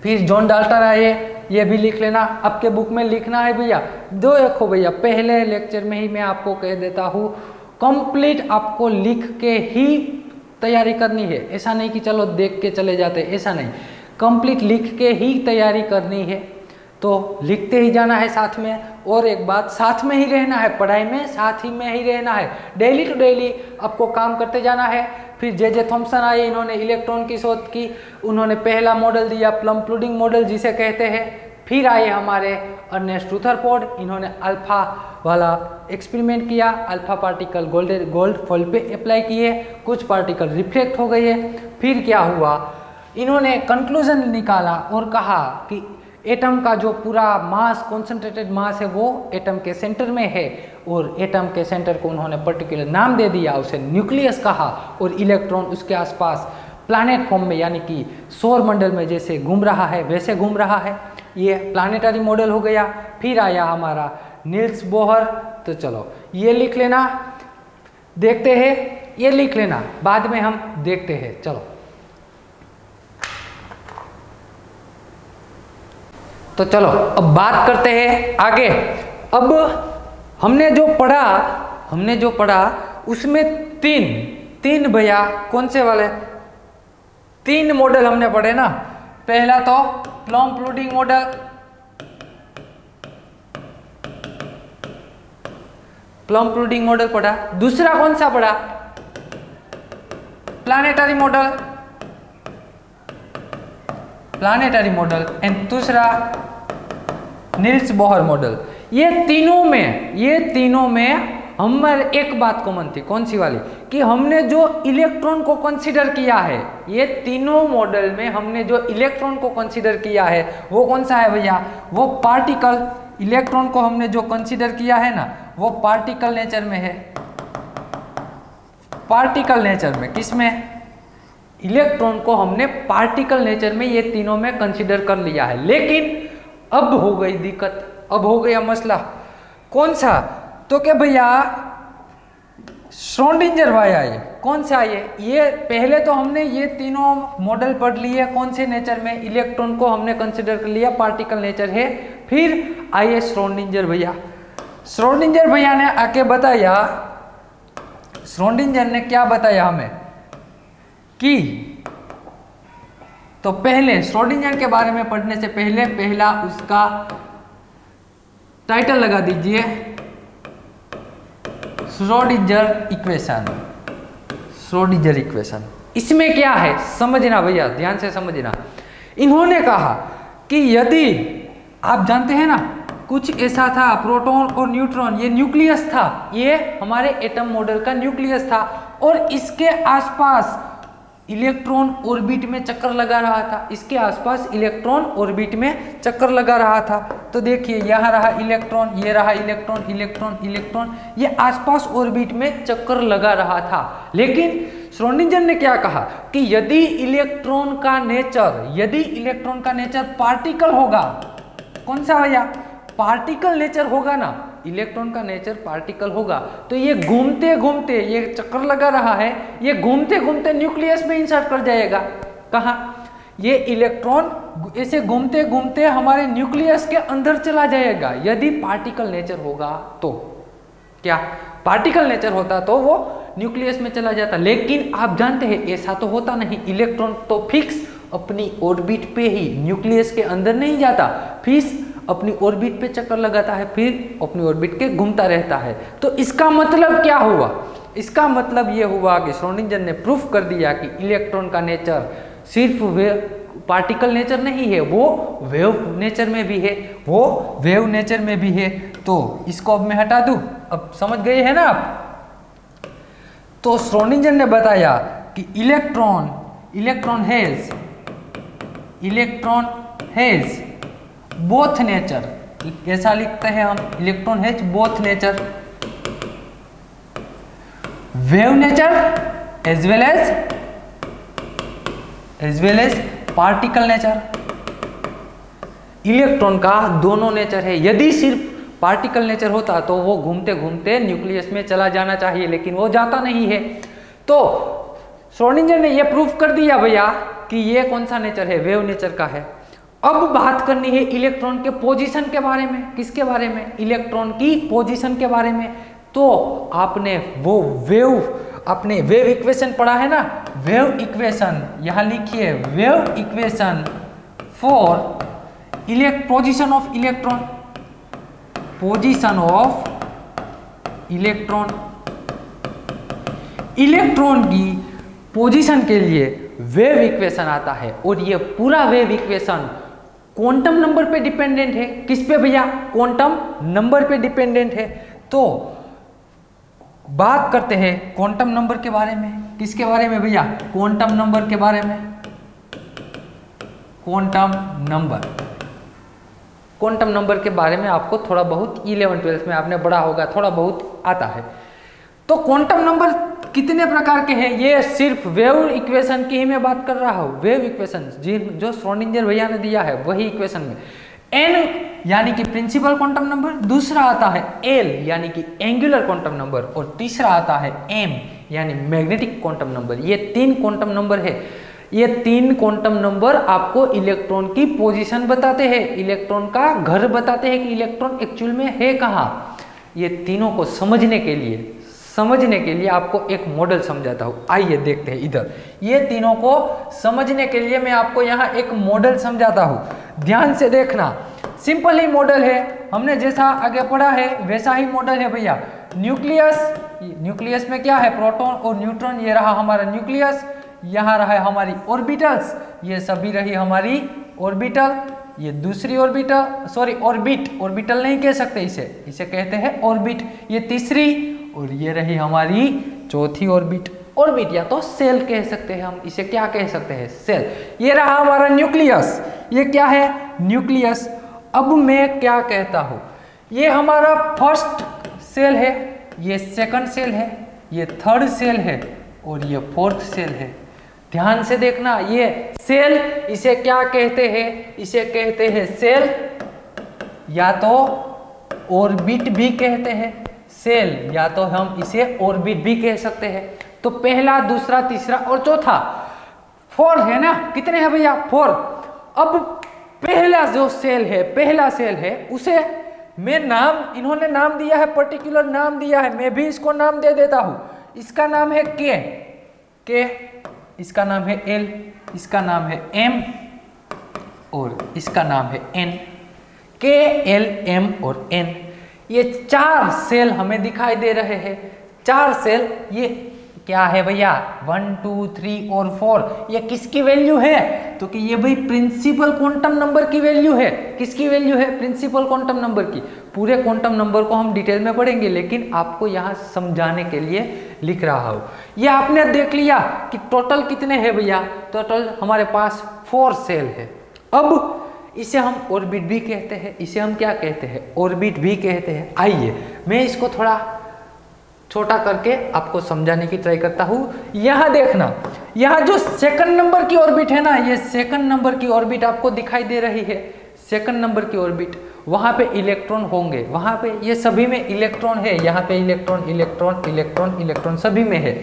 फिर जॉन डाल्टन आए, ये भी लिख लेना। आपके बुक में लिखना है भैया। दो हो भैया, पहले लेक्चर में ही मैं आपको कह देता हूँ कंप्लीट आपको लिख के ही तैयारी करनी है। ऐसा नहीं कि चलो देख के चले जाते, ऐसा नहीं। कंप्लीट लिख के ही तैयारी करनी है। तो लिखते ही जाना है साथ में, और एक बात, साथ में ही रहना है, पढ़ाई में साथ ही में ही रहना है। डेली टू डेली आपको काम करते जाना है। फिर जे जे थॉम्सन आए, इन्होंने इलेक्ट्रॉन की शोध की, उन्होंने पहला मॉडल दिया प्लम प्लूडिंग मॉडल जिसे कहते हैं। फिर आए हमारे अर्नेस्ट रूथरफोर्ड इन्होंने अल्फ़ा वाला एक्सपेरिमेंट किया, alpha particle gold gold foil पे अप्लाई किए, कुछ पार्टिकल रिफ्लेक्ट हो गए, फिर क्या हुआ? इन्होंने कंक्लूजन निकाला और कहा कि एटम का जो पूरा मास कॉन्सेंट्रेटेड मास है, वो एटम के सेंटर में है और एटम के सेंटर को उन्होंने पर्टिकुलर नाम दे दिया, उसे न्यूक्लियस कहा और इलेक्ट्रॉन उसके आसपास प्लानट फॉर्म में, यानी कि सौर मंडल में जैसे घूम रहा है, वैसे घूम रहा है। ये प्लानिटरी मॉडल हो गया, फिर आया हमारा नील्स बोहर तो चलो, ये लिख लेना, देखते हैं, ये लिख लेना, बाद में हम देखते हैं, चलो। तो चलो, अब बात करते हैं आगे। अब हमने जो पढ़ा, हमने जो पढ़ा, उसमें तीन तीन भैया, कौन से वाले? तीन मॉडल हमने पढ़े ना। पहला तो plum pudding model plum pudding model पढ़ा। दूसरा कौन सा पढ़ा? Planetary model planetary model and दूसरा नील्स बोहर मॉडल ये तीनों में, ये तीनों में हमारे एक बात कॉमन थी, कौन सी वाली? कि हमने जो इलेक्ट्रॉन को कंसीडर किया है, ये तीनों मॉडल में हमने जो इलेक्ट्रॉन को कंसीडर किया है, वो कौन सा है भैया? वो पार्टिकल इलेक्ट्रॉन को हमने जो कंसीडर किया है ना, वो पार्टिकल नेचर में है। पार्टिकल नेचर में, किसमें? इलेक्ट्रॉन को हमने पार्टिकल नेचर में ये तीनों में कंसीडर कर लिया है। लेकिन अब हो गई दिक्कत, अब हो गया मसला। कौन सा? तो क्या भैया श्रोडिंजर वाया ये कौन सा ये ये पहले तो हमने ये तीनों मॉडल पढ़ लिए, कौन से नेचर में? इलेक्ट्रॉन को हमने कंसिडर कर लिया पार्टिकल नेचर है। फिर आइए श्रोडिंजर भैया। श्रोडिंजर भैया ने आके बताया श्रोडिंजर ने क्या बताया हमें? कि तो पहले श्रोडिंजर के बारे में पढ़ने से पहले, पहला उसका टाइटल लगा दीजिए। श्रोडिंजर इक्वेशन श्रोडिजर इक्वेशन इसमें क्या है? समझना भैया, ध्यान से समझना। इन्होंने कहा कि यदि आप जानते हैं ना, कुछ ऐसा था, प्रोटॉन और न्यूट्रॉन, ये न्यूक्लियस था। ये हमारे एटम मॉडल का न्यूक्लियस था और इसके आसपास इलेक्ट्रॉन ऑर्बिट में चक्कर लगा रहा था। इसके आसपास इलेक्ट्रॉन ऑर्बिट में चक्कर लगा रहा था। तो देखिए, यहाँ रहा इलेक्ट्रॉन, ये रहा इलेक्ट्रॉन इलेक्ट्रॉन इलेक्ट्रॉन, ये आसपास ऑर्बिट में चक्कर लगा रहा था। लेकिन श्रोडिंजर ने क्या कहा कि यदि इलेक्ट्रॉन का नेचर, यदि इलेक्ट्रॉन का नेचर पार्टिकल होगा, कौन सा भैया पार्टिकल नेचर होगा ना। इलेक्ट्रॉन का नेचर पार्टिकल होगा। तो ये घूमते घूमते ये चक्कर लगा रहा है, ये घूमते घूमते न्यूक्लियस में इंसर्ट कर जाएगा। कहा? ये इलेक्ट्रॉन ऐसे घूमते घूमते हमारे न्यूक्लियस के अंदर चला जाएगा। यदि पार्टिकल नेचर होगा तो। क्या? पार्टिकल नेचर होता तो वो न्यूक्लियस में चला जाता। लेकिन आप जानते हैं, ऐसा तो होता नहीं। इलेक्ट्रॉन तो फिक्स अपनी ऑर्बिट पे ही न्यूक्लियस के अंदर नहीं जाता। फिक्स अपनी ऑर्बिट पे चक्कर लगाता है, फिर अपनी ऑर्बिट के घूमता रहता है। तो इसका मतलब क्या हुआ? इसका मतलब ये हुआ कि श्रोडिंजर ने प्रूफ कर दिया कि इलेक्ट्रॉन का नेचर सिर्फ़ वे पार्टिकल नेचर नहीं है, वो वेव नेचर में भी है, वो वेव नेचर में भी है। तो इसको अब मैं हटा दूँ। अब समझ गए हैं ना आप? तो श्रोडिंजर ने बताया कि electron electron has electron has both nature ऐसा लिखते हैं हम? Electron has both nature wave nature as well as as well as particle nature electron का दोनों नेचर है। यदि सिर्फ़ पार्टिकल नेचर होता तो वो घूमते घूमते न्यूक्लियस में चला जाना चाहिए, लेकिन वो जाता नहीं है। तो श्रोडिंजर ने यह प्रूफ कर दिया भैया कि ये कौन सा नेचर है? वेव नेचर का है। अब बात करनी है इलेक्ट्रॉन के पोजीशन के बारे में। किसके बारे में? इलेक्ट्रॉन की पोजीशन के बारे में। तो आपने वो वेव अपने वेव इक्वेशन पढ़ा है ना? वेव इक्वेशन यहाँ लिखिए wave equation for elect position of electron position of electron electron की पोजीशन के लिए वेव इक्वेशन आता है और ये पूरा वेव इक्वेशन क्वांटम नंबर पे डिपेंडेंट है। किस पे भैया? क्वांटम नंबर पे डिपेंडेंट है। तो बात करते हैं क्वांटम नंबर के बारे में। किसके बारे में भैया? क्वांटम नंबर के बारे में। क्वांटम नंबर क्वांटम नंबर के बारे में आपको थोड़ा बहुत इलेवन ट्वेल्थ में आपने पढ़ा होगा, थोड़ा बहुत आता है। तो क्वांटम नंबर कितने प्रकार के हैं, ये सिर्फ़ वेव इक्वेशन की ही मैं बात कर रहा हूँ। वेव इक्वेशन, जो श्रोडिंजर भैया ने दिया है, वही इक्वेशन में। एन यानी कि प्रिंसिपल क्वांटम नंबर दूसरा आता है एल यानी कि एंगुलर क्वांटम नंबर और तीसरा आता है एम यानी मैग्नेटिक क्वांटम नंबर ये तीन क्वांटम नंबर है। ये तीन क्वांटम नंबर आपको इलेक्ट्रॉन की पोजीशन बताते हैं। इलेक्ट्रॉन का घर बताते हैं कि इलेक्ट्रॉन एक्चुअल में है कहाँ। ये तीनों को समझने के लिए समझने के लिए आपको एक मॉडल समझाता हूँ। आइए देखते हैं इधर। ये तीनों को समझने के लिए मैं आपको यहाँ एक मॉडल समझाता हूँ। ध्यान से देखना। सिंपल ही मॉडल है। हमने जैसा आगे पढ़ा है, वैसा ही मॉडल है भैया। न्यूक्लियस न्यूक्लियस में क्या है? प्रोटॉन और न्यूट्रॉन ये रहा हमारा न्यूक्लियस यहाँ रहा हमारी ऑर्बिटल्स ये सभी रही हमारी ऑर्बिटल ये दूसरी ऑर्बिटल सॉरी ऑर्बिट ऑर्बिटल नहीं कह सकते इसे। इसे कहते हैं ऑर्बिट ये तीसरी और ये रही हमारी चौथी ऑर्बिट ऑर्बिट या तो सेल कह सकते हैं हम, इसे क्या कह सकते हैं? सेल ये रहा हमारा न्यूक्लियस ये क्या है? न्यूक्लियस अब मैं क्या कहता हूँ? ये हमारा फ़र्स्ट सेल है, ये सेकंड सेल है, ये थर्ड सेल है और ये फोर्थ सेल है। ध्यान से देखना, ये सेल इसे क्या कहते हैं? इसे कहते हैं सेल या तो ऑर्बिट भी कहते हैं। सेल या तो हम इसे ऑर्बिट भी कह सकते हैं। तो पहला, दूसरा, तीसरा और चौथा। फोर है ना? कितने हैं भैया? फोर अब पहला जो सेल है, पहला सेल है, उसे मैं नाम, इन्होंने नाम दिया है पर्टिकुलर नाम दिया है, मैं भी इसको नाम दे देता हूँ। इसका नाम है के के इसका नाम है एल इसका नाम है एम और इसका नाम है एन के एल एम और एन ये चार सेल हमें दिखाई दे रहे हैं। चार सेल, ये क्या है भैया? वन, टू, थ्री और फोर, ये किसकी वैल्यू है? तो कि ये भाई प्रिंसिपल क्वांटम नंबर की वैल्यू है। किसकी वैल्यू है? प्रिंसिपल क्वांटम नंबर की। पूरे क्वांटम नंबर को हम डिटेल में पढ़ेंगे, लेकिन आपको यहाँ समझाने के लिए लिख रहा हूँ। ये आपने देख लिया कि टोटल कितने हैं भैया? टोटल हमारे पास फोर सेल है। अब इसे हम ऑर्बिट भी कहते हैं, इसे हम क्या कहते हैं? ऑर्बिट भी कहते हैं। आइए, मैं इसको थोड़ा छोटा करके आपको समझाने की ट्राई करता हूँ। यहाँ देखना, यहाँ जो सेकंड नंबर की ऑर्बिट है ना, ये सेकंड नंबर की ऑर्बिट आपको दिखाई दे रही है। सेकंड नंबर की ऑर्बिट वहाँ पे इलेक्ट्रॉन होंगे। वहाँ पे ये सभी में इलेक्ट्रॉन है, यहाँ पे इलेक्ट्रॉन इलेक्ट्रॉन इलेक्ट्रॉन इलेक्ट्रॉन सभी में है।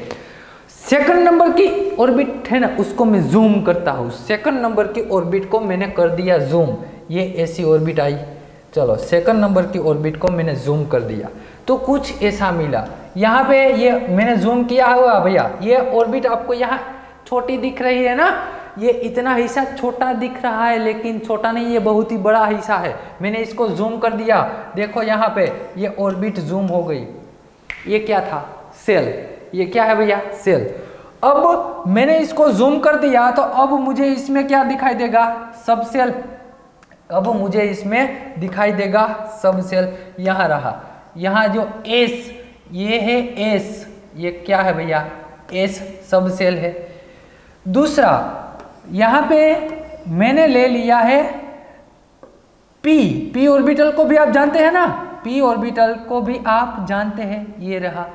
सेकंड नंबर की ऑर्बिट है ना, उसको मैं जूम करता हूँ। सेकंड नंबर की ऑर्बिट को मैंने कर दिया जूम ये ऐसी ऑर्बिट आई। चलो, सेकंड नंबर की ऑर्बिट को मैंने जूम कर दिया। तो कुछ ऐसा मिला। यहाँ पे ये मैंने जूम किया हुआ भैया। ये ऑर्बिट आपको यहाँ छोटी दिख रही है ना? ये इतना हिस्सा छोटा दिख रहा है, लेकिन छोटा नहीं, ये बहुत ही बड़ा हिस्सा है। मैंने इसको जूम कर दिया। देखो यहाँ पे ये ऑर्बिट जूम हो गई। ये क्या था? सेल ये क्या है भैया? सेल अब मैंने इसको जूम कर दिया तो अब मुझे इसमें क्या दिखाई देगा? सब सेल अब मुझे इसमें दिखाई देगा सब सेल यहाँ रहा. यहाँ जो एस ये है एस ये क्या है भैया? एस सब सेल है. दूसरा, यहाँ पे मैंने ले लिया है पी पी ऑर्बिटल को भी आप जानते हैं ना? पी ऑर्बिटल को भी आप जानते हैं. ये रहा.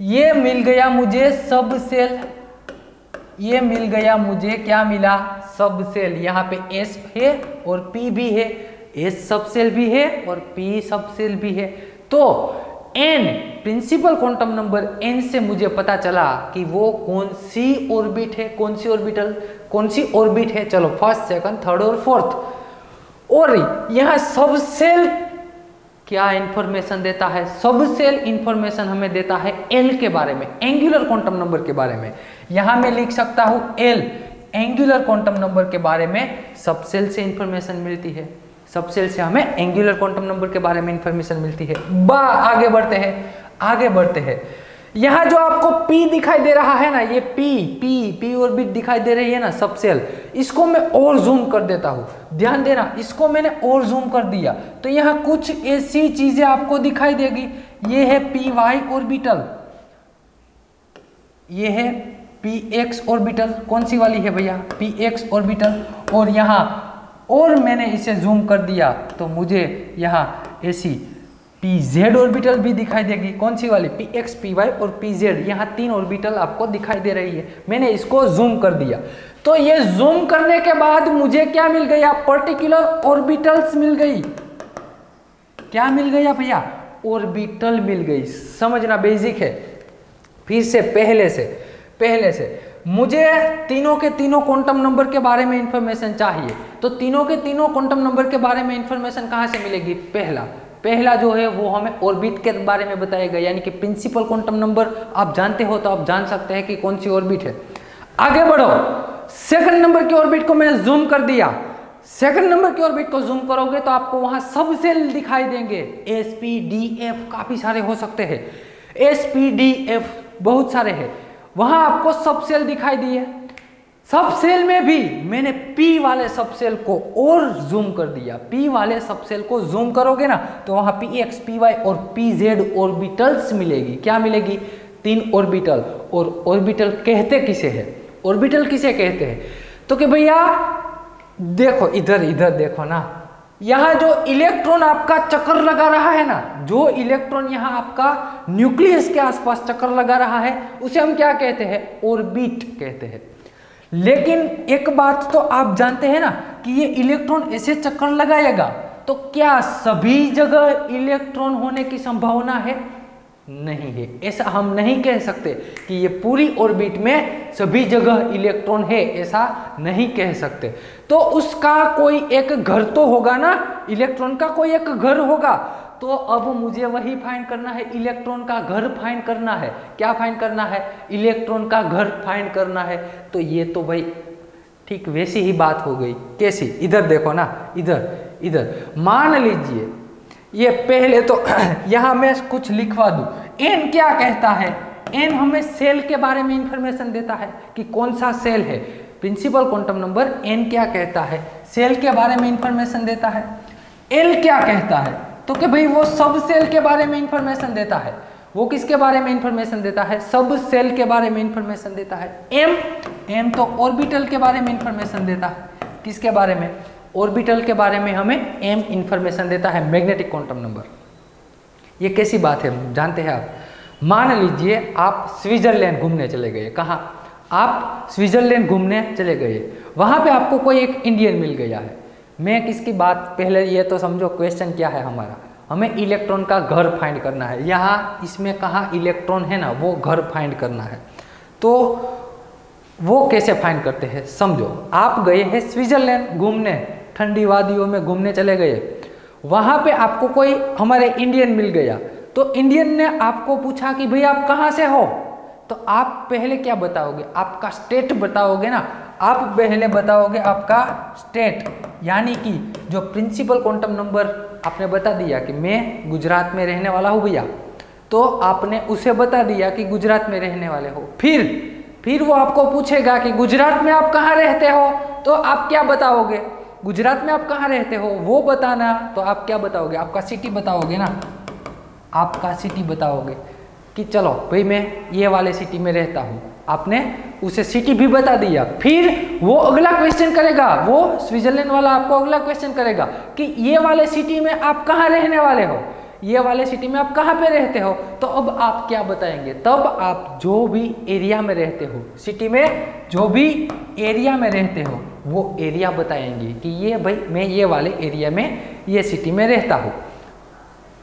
ये मिल गया मुझे सब सेल। ये मिल गया मुझे क्या मिला? सब सेल। यहाँ पे एस है और पी भी है। एस सब सेल भी है और पी सब सेल भी है। तो n principal quantum number n से मुझे पता चला कि वो कौन सी ऑर्बिट है, कौन सी ऑर्बिटल कौन सी ऑर्बिट है? चलो फ़र्स्ट सेकंड थर्ड और फोर्थ और यहाँ सब सेल क्या इंफॉर्मेशन देता है? सब सेल इंफॉर्मेशन हमें देता है एल के बारे में एंगुलर क्वांटम नंबर के बारे में। यहाँ मैं लिख सकता हूँ एल एंगुलर क्वांटम नंबर के बारे में सबसेल से इंफॉर्मेशन मिलती है। सबसेल से हमें एंगुलर क्वांटम नंबर के बारे में इंफॉर्मेशन मिलती है। बा, आगे बढ़ते हैं, आगे बढ़ते हैं। यहाँ जो आपको P दिखाई दे रहा है ना, ये P P P ऑर्बिट दिखाई दे रही है ना सब सेल इसको मैं और जूम कर देता हूँ। ध्यान देना, इसको मैंने और जूम कर दिया। तो यहाँ कुछ ऐसी चीज़ें आपको दिखाई देगी। ये है पी वाई ऑर्बिटल ये है पी एक्स ऑर्बिटल कौन सी वाली है भैया? पी एक्स ऑर्बिटल और यहाँ और मैंने इसे जूम कर दिया तो मुझे यहाँ ऐसी पी जेड ऑर्बिटल भी दिखाई देगी। कौन सी वाली? पी एक्स पी वाई और पी जेड यहाँ तीन ऑर्बिटल आपको दिखाई दे रही है। मैंने इसको जूम कर दिया। तो ये जूम करने के बाद मुझे क्या मिल गया पर्टिकुलर ऑर्बिटल्स मिल गई। क्या मिल गया भैया? ऑर्बिटल मिल गई। समझना बेसिक है। फिर से, पहले से पहले से। मुझे तीनों के तीनों क्वांटम नंबर के बारे में इंफॉर्मेशन चाहिए। तो तीनों के तीनों क्वांटम नंबर के बारे में इंफॉर्मेशन कहाँ से मिलेगी? पहला पहला जो है वो हमें ऑर्बिट के बारे में बताएगा यानी कि प्रिंसिपल क्वांटम नंबर आप जानते हो तो आप जान सकते हैं कि कौन सी ऑर्बिट है। आगे बढ़ो। सेकंड नंबर की ऑर्बिट को मैंने जूम कर दिया। सेकंड नंबर की ऑर्बिट को जूम करोगे तो आपको वहाँ सब सेल दिखाई देंगे। एस पी डी एफ़ काफ़ी सारे हो सकते हैं। एस पी डी एफ़ बहुत सारे हैं। वहाँ आपको सब सेल दिखाई दिए। सब सेल में भी मैंने P वाले सब सेल को और जूम कर दिया। P वाले सब सेल को जूम करोगे ना तो वहाँ पी एक्स पी वाई और पी जेड ऑर्बिटल्स मिलेगी। क्या मिलेगी? तीन ऑर्बिटल और ऑर्बिटल कहते किसे है? ऑर्बिटल किसे कहते हैं? तो कि भैया, देखो, इधर इधर देखो ना। यहाँ जो इलेक्ट्रॉन आपका चक्कर लगा रहा है ना, जो इलेक्ट्रॉन यहाँ आपका न्यूक्लियस के आसपास चक्कर लगा रहा है, उसे हम क्या कहते हैं? ऑर्बिट कहते हैं। लेकिन एक बात तो आप जानते हैं ना कि ये इलेक्ट्रॉन ऐसे चक्कर लगाएगा तो क्या सभी जगह इलेक्ट्रॉन होने की संभावना है? नहीं है। ऐसा हम नहीं कह सकते कि ये पूरी ऑर्बिट में सभी जगह इलेक्ट्रॉन है, ऐसा नहीं कह सकते। तो उसका कोई एक घर तो होगा ना इलेक्ट्रॉन का कोई एक घर होगा। तो अब मुझे वही फाइंड करना है इलेक्ट्रॉन का घर फाइंड करना है। क्या फाइंड करना है? इलेक्ट्रॉन का घर फाइंड करना है। तो ये तो भाई, ठीक वैसी ही बात हो गई। कैसी? इधर देखो ना, इधर इधर। मान लीजिए, ये पहले तो यहाँ मैं कुछ लिखवा दू। एन क्या कहता है? एन हमें सेल के बारे में इंफॉर्मेशन देता है कि कौन सा सेल है। प्रिंसिपल क्वांटम नंबर एन क्या कहता है? सेल के बारे में इंफॉर्मेशन देता है। एल क्या कहता है? तो कि भाई वो सब सेल के बारे में इंफॉर्मेशन देता है। वो किसके बारे में इंफॉर्मेशन देता है? सब सेल के बारे में इंफॉर्मेशन देता है। एम एम तो ऑर्बिटल के बारे में इंफॉर्मेशन देता है। किसके बारे में? ऑर्बिटल के बारे में हमें एम इंफॉर्मेशन देता है मैग्नेटिक क्वांटम नंबर ये कैसी बात है? जानते हैं आप? मान लीजिए आप स्विट्जरलैंड घूमने चले गए। कहाँ? आप स्विट्जरलैंड घूमने चले गए। वहाँ पे आपको कोई एक इंडियन मिल गया है। मैं किसकी बात पहले ये तो समझो क्वेश्चन क्या है हमारा? हमें इलेक्ट्रॉन का घर फाइंड करना है। यहाँ इसमें कहाँ इलेक्ट्रॉन है ना, वो घर फाइंड करना है। तो वो कैसे फाइंड करते हैं? समझो, आप गए हैं स्विट्जरलैंड घूमने, ठंडी वादियों में घूमने चले गए। वहाँ पे आपको कोई हमारे इंडियन मिल गया। तो इंडियन ने आपको पूछा कि भाई आप कहाँ से हो? तो आप पहले क्या बताओगे? आपका स्टेट बताओगे ना? आप पहले बताओगे आपका स्टेट यानी कि जो प्रिंसिपल क्वांटम नंबर आपने बता दिया कि मैं गुजरात में रहने वाला हूँ भैया तो आपने उसे बता दिया कि गुजरात में रहने वाले हो। फिर फिर वो आपको पूछेगा कि गुजरात में आप कहाँ रहते हो? तो आप क्या बताओगे? गुजरात में आप कहाँ रहते हो? वो बताना तो आप क्या बताओगे? आपका सिटी बताओगे ना? आपका सिटी बताओगे। कि चलो, भाई मैं ये वाले सिटी में रहता हूँ। आपने उसे सिटी भी बता दिया। फिर वो अगला क्वेश्चन करेगा। वो स्विट्जरलैंड वाला आपको अगला क्वेश्चन करेगा कि ये वाले सिटी में आप कहाँ रहने वाले हो? ये वाले सिटी में आप कहाँ पे रहते हो? तो अब आप क्या बताएँगे? तब आप जो भी एरिया में रहते हो सिटी में जो भी एरिया में रहते हो, वो एरिया बताएँगे कि ये भाई मैं ये वाले एरिया में, ये सिटी में रहता हूँ।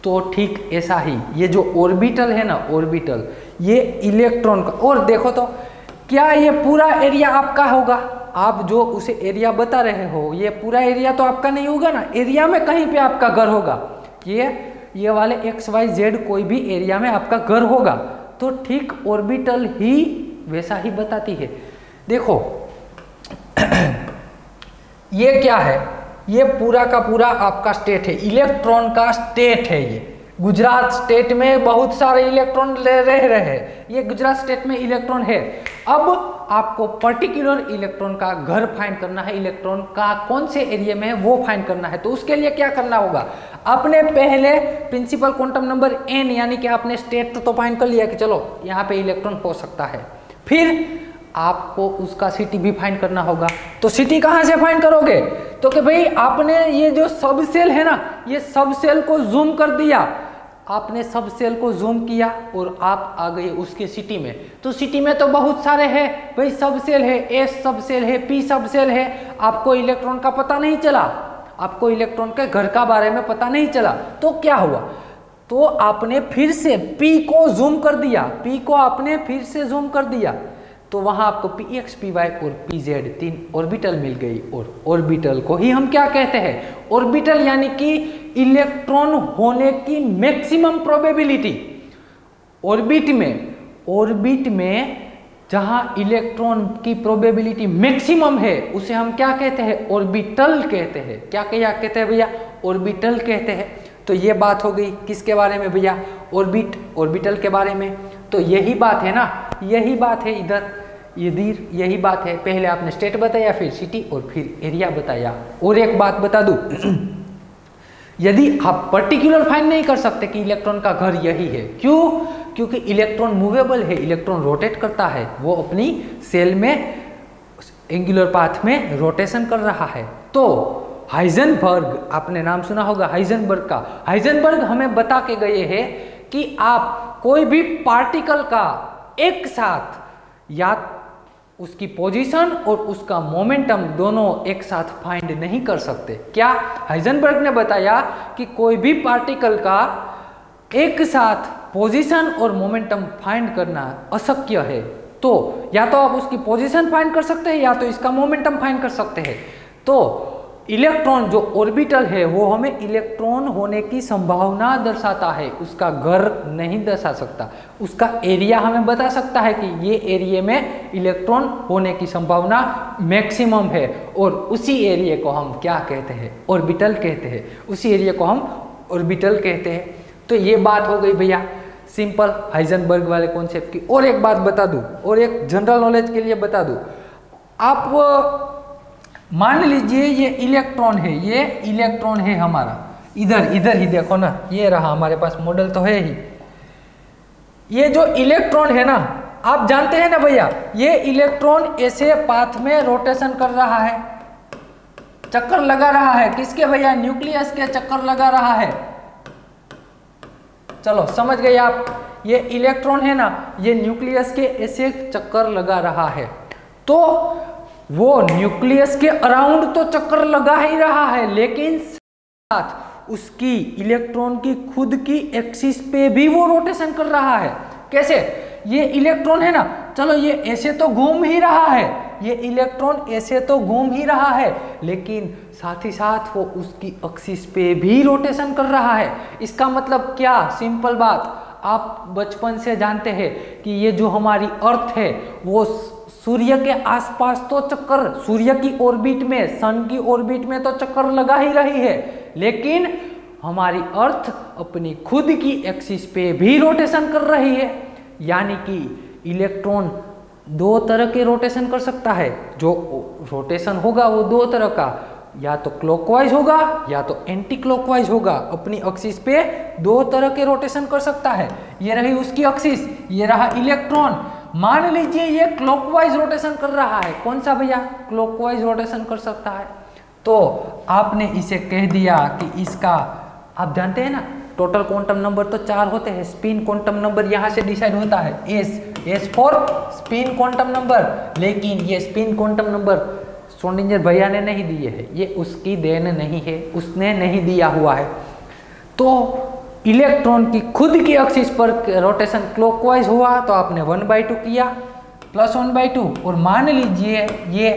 तो ठीक ऐसा ही, ये जो ऑर्बिटल है ना ऑर्बिटल ये इलेक्ट्रॉन का, और देखो तो क्या ये पूरा एरिया आपका होगा? आप जो उसे एरिया बता रहे हो, ये पूरा एरिया तो आपका नहीं होगा ना एरिया में कहीं पे आपका घर होगा। ये ये वाले एक्स वाई जेड कोई भी एरिया में आपका घर होगा। तो ठीक ऑर्बिटल ही वैसा ही बताती है। देखो, ये क्या है? ये पूरा का पूरा आपका स्टेट है। इलेक्ट्रॉन का स्टेट है ये। गुजरात स्टेट में बहुत सारे इलेक्ट्रॉन रह रहे हैं। ये गुजरात स्टेट में इलेक्ट्रॉन है। अब आपको पर्टिकुलर इलेक्ट्रॉन का घर फाइंड करना है। इलेक्ट्रॉन का कौन से एरिया में है, वो फाइंड करना है। तो उसके लिए क्या करना होगा? आपने पहले प्रिंसिपल क्वांटम नंबर एन यानी कि आपने स्टेट तो फाइंड कर लिया कि चलो, यहाँ पे इलेक्ट्रॉन हो सकता है। फिर आपको उसका सिटी भी फाइंड करना होगा। तो सिटी कहाँ से फाइंड करोगे? तो कि भाई आपने ये जो सब सेल है ना, ये सब सेल को जूम कर दिया। आपने सब सेल को जूम किया और आप आ गए उसके सिटी में। तो सिटी में तो बहुत सारे हैं। भाई सब सेल है एस सब सेल है पी सब सेल है। आपको इलेक्ट्रॉन का पता नहीं चला। आपको इलेक्ट्रॉन के घर का बारे में पता नहीं चला। तो क्या हुआ? तो आपने फिर से पी को जूम कर दिया। पी को आपने फिर से जूम कर दिया। तो वहाँ आपको पी एक्स पी वाई और पी जेड तीन ऑर्बिटल मिल गई और ऑर्बिटल को ही हम क्या कहते हैं? ऑर्बिटल यानी कि इलेक्ट्रॉन होने की मैक्सिमम प्रोबेबिलिटी ऑर्बिट में ऑर्बिट में जहाँ इलेक्ट्रॉन की प्रोबेबिलिटी मैक्सिमम है, उसे हम क्या कहते हैं? ऑर्बिटल कहते हैं। क्या क्या कहते हैं भैया? ऑर्बिटल कहते हैं। तो ये बात हो गई किसके बारे में भैया? ऑर्बिट ऑर्बिटल के बारे में। तो यही बात है ना? यही बात है इधर। इधर यही बात है। पहले आपने स्टेट बताया, फिर सिटी और फिर एरिया बताया। और एक बात बता दूँ। यदि आप पर्टिकुलर फाइन नहीं कर सकते कि इलेक्ट्रॉन का घर यही है, क्यों? क्योंकि इलेक्ट्रॉन मूवेबल है इलेक्ट्रॉन रोटेट करता है। वो अपनी सेल में एंगुलर पाथ में रोटेशन कर रहा है। तो हाइजनबर्ग आपने नाम सुना होगा हाइजनबर्ग का। हाइजनबर्ग हमें बता के गए हैं कि आप कोई भी पार्टिकल का एक साथ या उसकी पोजीशन और उसका मोमेंटम दोनों एक साथ फाइंड नहीं कर सकते। क्या हाइजनबर्ग ने बताया कि कोई भी पार्टिकल का एक साथ पोजीशन और मोमेंटम फाइंड करना अशक्य है? तो या तो आप उसकी पोजीशन फाइंड कर सकते हैं, या तो इसका मोमेंटम फाइंड कर सकते हैं। तो इलेक्ट्रॉन जो ऑर्बिटल है, वो हमें इलेक्ट्रॉन होने की संभावना दर्शाता है। उसका घर नहीं दर्शा सकता। उसका एरिया हमें बता सकता है कि ये एरिया में इलेक्ट्रॉन होने की संभावना मैक्सिमम है और उसी एरिया को हम क्या कहते हैं? ऑर्बिटल कहते हैं। उसी एरिया को हम ऑर्बिटल कहते हैं। तो ये बात हो गई भैया। सिंपल हाइजनबर्ग वाले कॉन्सेप्ट की। और एक बात बता दूँ, और एक जनरल नॉलेज के लिए बता दूँ। आप मान लीजिए ये इलेक्ट्रॉन है, ये इलेक्ट्रॉन है हमारा। इधर इधर ही देखो ना, ये रहा हमारे पास मॉडल तो है ही। ये जो इलेक्ट्रॉन है ना, आप जानते हैं ना भैया, ये इलेक्ट्रॉन ऐसे पाथ में रोटेशन कर रहा है। चक्कर लगा रहा है, किसके भैया? न्यूक्लियस के चक्कर लगा रहा है। चलो, समझ गए आप? ये इलेक्ट्रॉन है ना, ये न्यूक्लियस के ऐसे चक्कर लगा रहा है। तो वो न्यूक्लियस के अराउंड तो चक्कर लगा ही रहा है, लेकिन साथ उसकी इलेक्ट्रॉन की खुद की एक्सिस पे भी वो रोटेशन कर रहा है। कैसे? ये इलेक्ट्रॉन है ना? चलो ये ऐसे तो घूम ही रहा है, ये इलेक्ट्रॉन ऐसे तो घूम ही रहा है, लेकिन साथ ही साथ वो उसकी एक्सिस पे भी रोटेशन कर रहा है। इसका मतलब क्या? सिंपल बात। आप बचपन से जानते हैं कि ये जो हमारी अर्थ है, वो सूर्य के आसपास तो चक्कर, सूर्य की ऑर्बिट में सन की ऑर्बिट में तो चक्कर लगा ही रही है। लेकिन हमारी अर्थ अपनी खुद की एक्सिस पे भी रोटेशन कर रही है। यानी कि इलेक्ट्रॉन दो तरह के रोटेशन कर सकता है। जो रोटेशन होगा वो दो तरह का, या तो क्लॉकवाइज होगा, या तो एंटी क्लॉकवाइज होगा। अपनी अक्सिस पे दो तरह के रोटेशन कर सकता है। ये रही उसकी अक्सिस ये रहा इलेक्ट्रॉन मान लीजिए ये क्लॉकवाइज रोटेशन कर रहा है। कौन सा भैया? क्लॉकवाइज रोटेशन कर सकता है। तो आपने इसे कह दिया कि इसका, आप जानते हैं ना टोटल क्वांटम नंबर तो चार होते हैं। स्पिन क्वांटम नंबर यहाँ से डिसाइड होता है। S s for spin quantum number लेकिन ये स्पिन क्वांटम नंबर सोनिंजर भैया ने नहीं दिए है। ये उसकी देन नहीं है। उसने नहीं दिया हुआ है। तो इलेक्ट्रॉन की खुद की एक्सिस पर रोटेशन क्लॉकवाइज हुआ तो आपने वन बाई टू किया प्लस वन बाई टू और मान लीजिए ये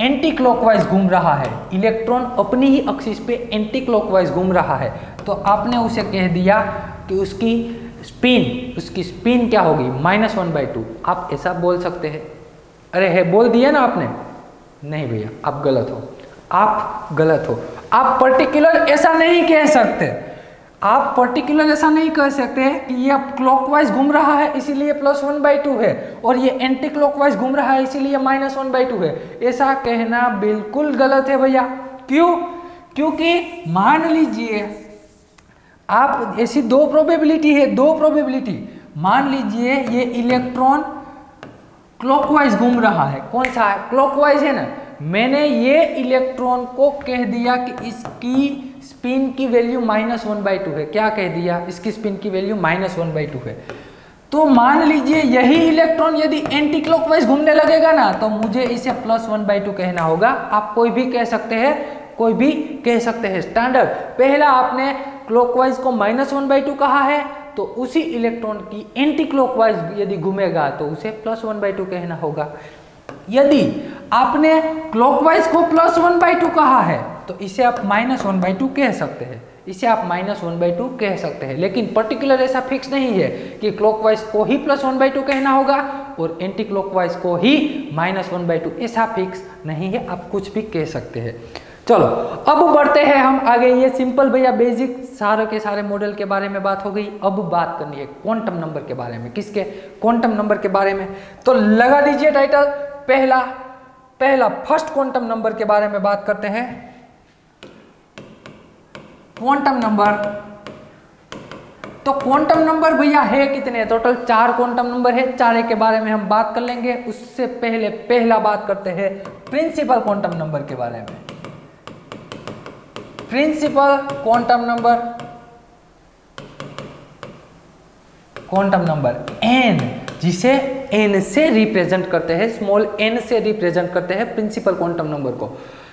एंटी क्लॉकवाइज घूम रहा है। इलेक्ट्रॉन अपनी ही एक्सिस पे एंटी क्लॉकवाइज घूम रहा है। तो आपने उसे कह दिया कि उसकी स्पिन उसकी स्पिन क्या होगी? माइनस वन बाई टू आप ऐसा बोल सकते हैं। अरे, है, बोल दिया ना आपने? नहीं भैया, आप गलत हो। आप गलत हो। आप पर्टिकुलर ऐसा नहीं कह सकते। आप पर्टिकुलर ऐसा नहीं कह सकते कि ये क्लॉकवाइज घूम रहा है, इसीलिए प्लस वन बाई टू है, और ये एंटी क्लॉकवाइज घूम रहा है, इसीलिए माइनस वन बाई टू है। ऐसा कहना बिल्कुल गलत है भैया। क्यों? क्योंकि मान लीजिए, आप ऐसी दो प्रोबेबिलिटी है, दो प्रोबेबिलिटी मान लीजिए ये इलेक्ट्रॉन क्लॉकवाइज घूम रहा है। कौन सा? है क्लॉकवाइज है ना? मैंने ये इलेक्ट्रॉन को कह दिया कि इसकी स्पिन की value minus one by two है। क्या कह दिया? इसकी स्पिन की value minus one by two है। तो मान लीजिए यही इलेक्ट्रॉन यदि एंटी क्लॉकवाइज घूमने लगेगा ना तो मुझे इसे प्लस वन बाई टू कहना होगा। आप कोई भी कह सकते हैं, कोई भी कह सकते हैं। स्टैंडर्ड पहला आपने क्लॉकवाइज को माइनस वन बाई टू कहा है तो उसी इलेक्ट्रॉन की एंटी क्लॉकवाइज यदि घूमेगा तो उसे प्लस वन बाई टू कहना होगा। यदि आपने क्लॉकवाइज को प्लस वन बाई टू कहा है तो इसे आप माइनस वन बाई टू कह सकते हैं। इसे आप माइनस वन बाई टू कह सकते हैं। लेकिन पर्टिकुलर ऐसा फिक्स नहीं है कि क्लॉकवाइज को ही प्लस वन बाई टू कहना होगा और एंटी क्लॉकवाइज को ही माइनस वन बाई टू ऐसा फिक्स नहीं है। आप कुछ भी कह सकते हैं। चलो, अब बढ़ते हैं हम आगे। ये सिंपल भैया बेसिक सारे के सारे मॉडल के बारे में बात हो गई। अब बात करनी है क्वांटम नंबर के बारे में। किसके? क्वांटम नंबर के बारे में। तो लगा दीजिए टाइटल पहला पहला फ़र्स्ट क्वांटम नंबर के बारे में बात करते हैं। क्वांटम नंबर तो क्वांटम नंबर भैया है कितने? टोटल चार क्वांटम नंबर है। चारे के बारे में हम बात कर लेंगे। उससे पहले पहला बात करते हैं प्रिंसिपल क्वांटम नंबर के बारे में। Principal quantum number quantum number n जिसे एन से रिप्रेजेंट करते हैं स्मॉल एन से रिप्रेजेंट करते हैं प्रिंसिपल क्वांटम नंबर को।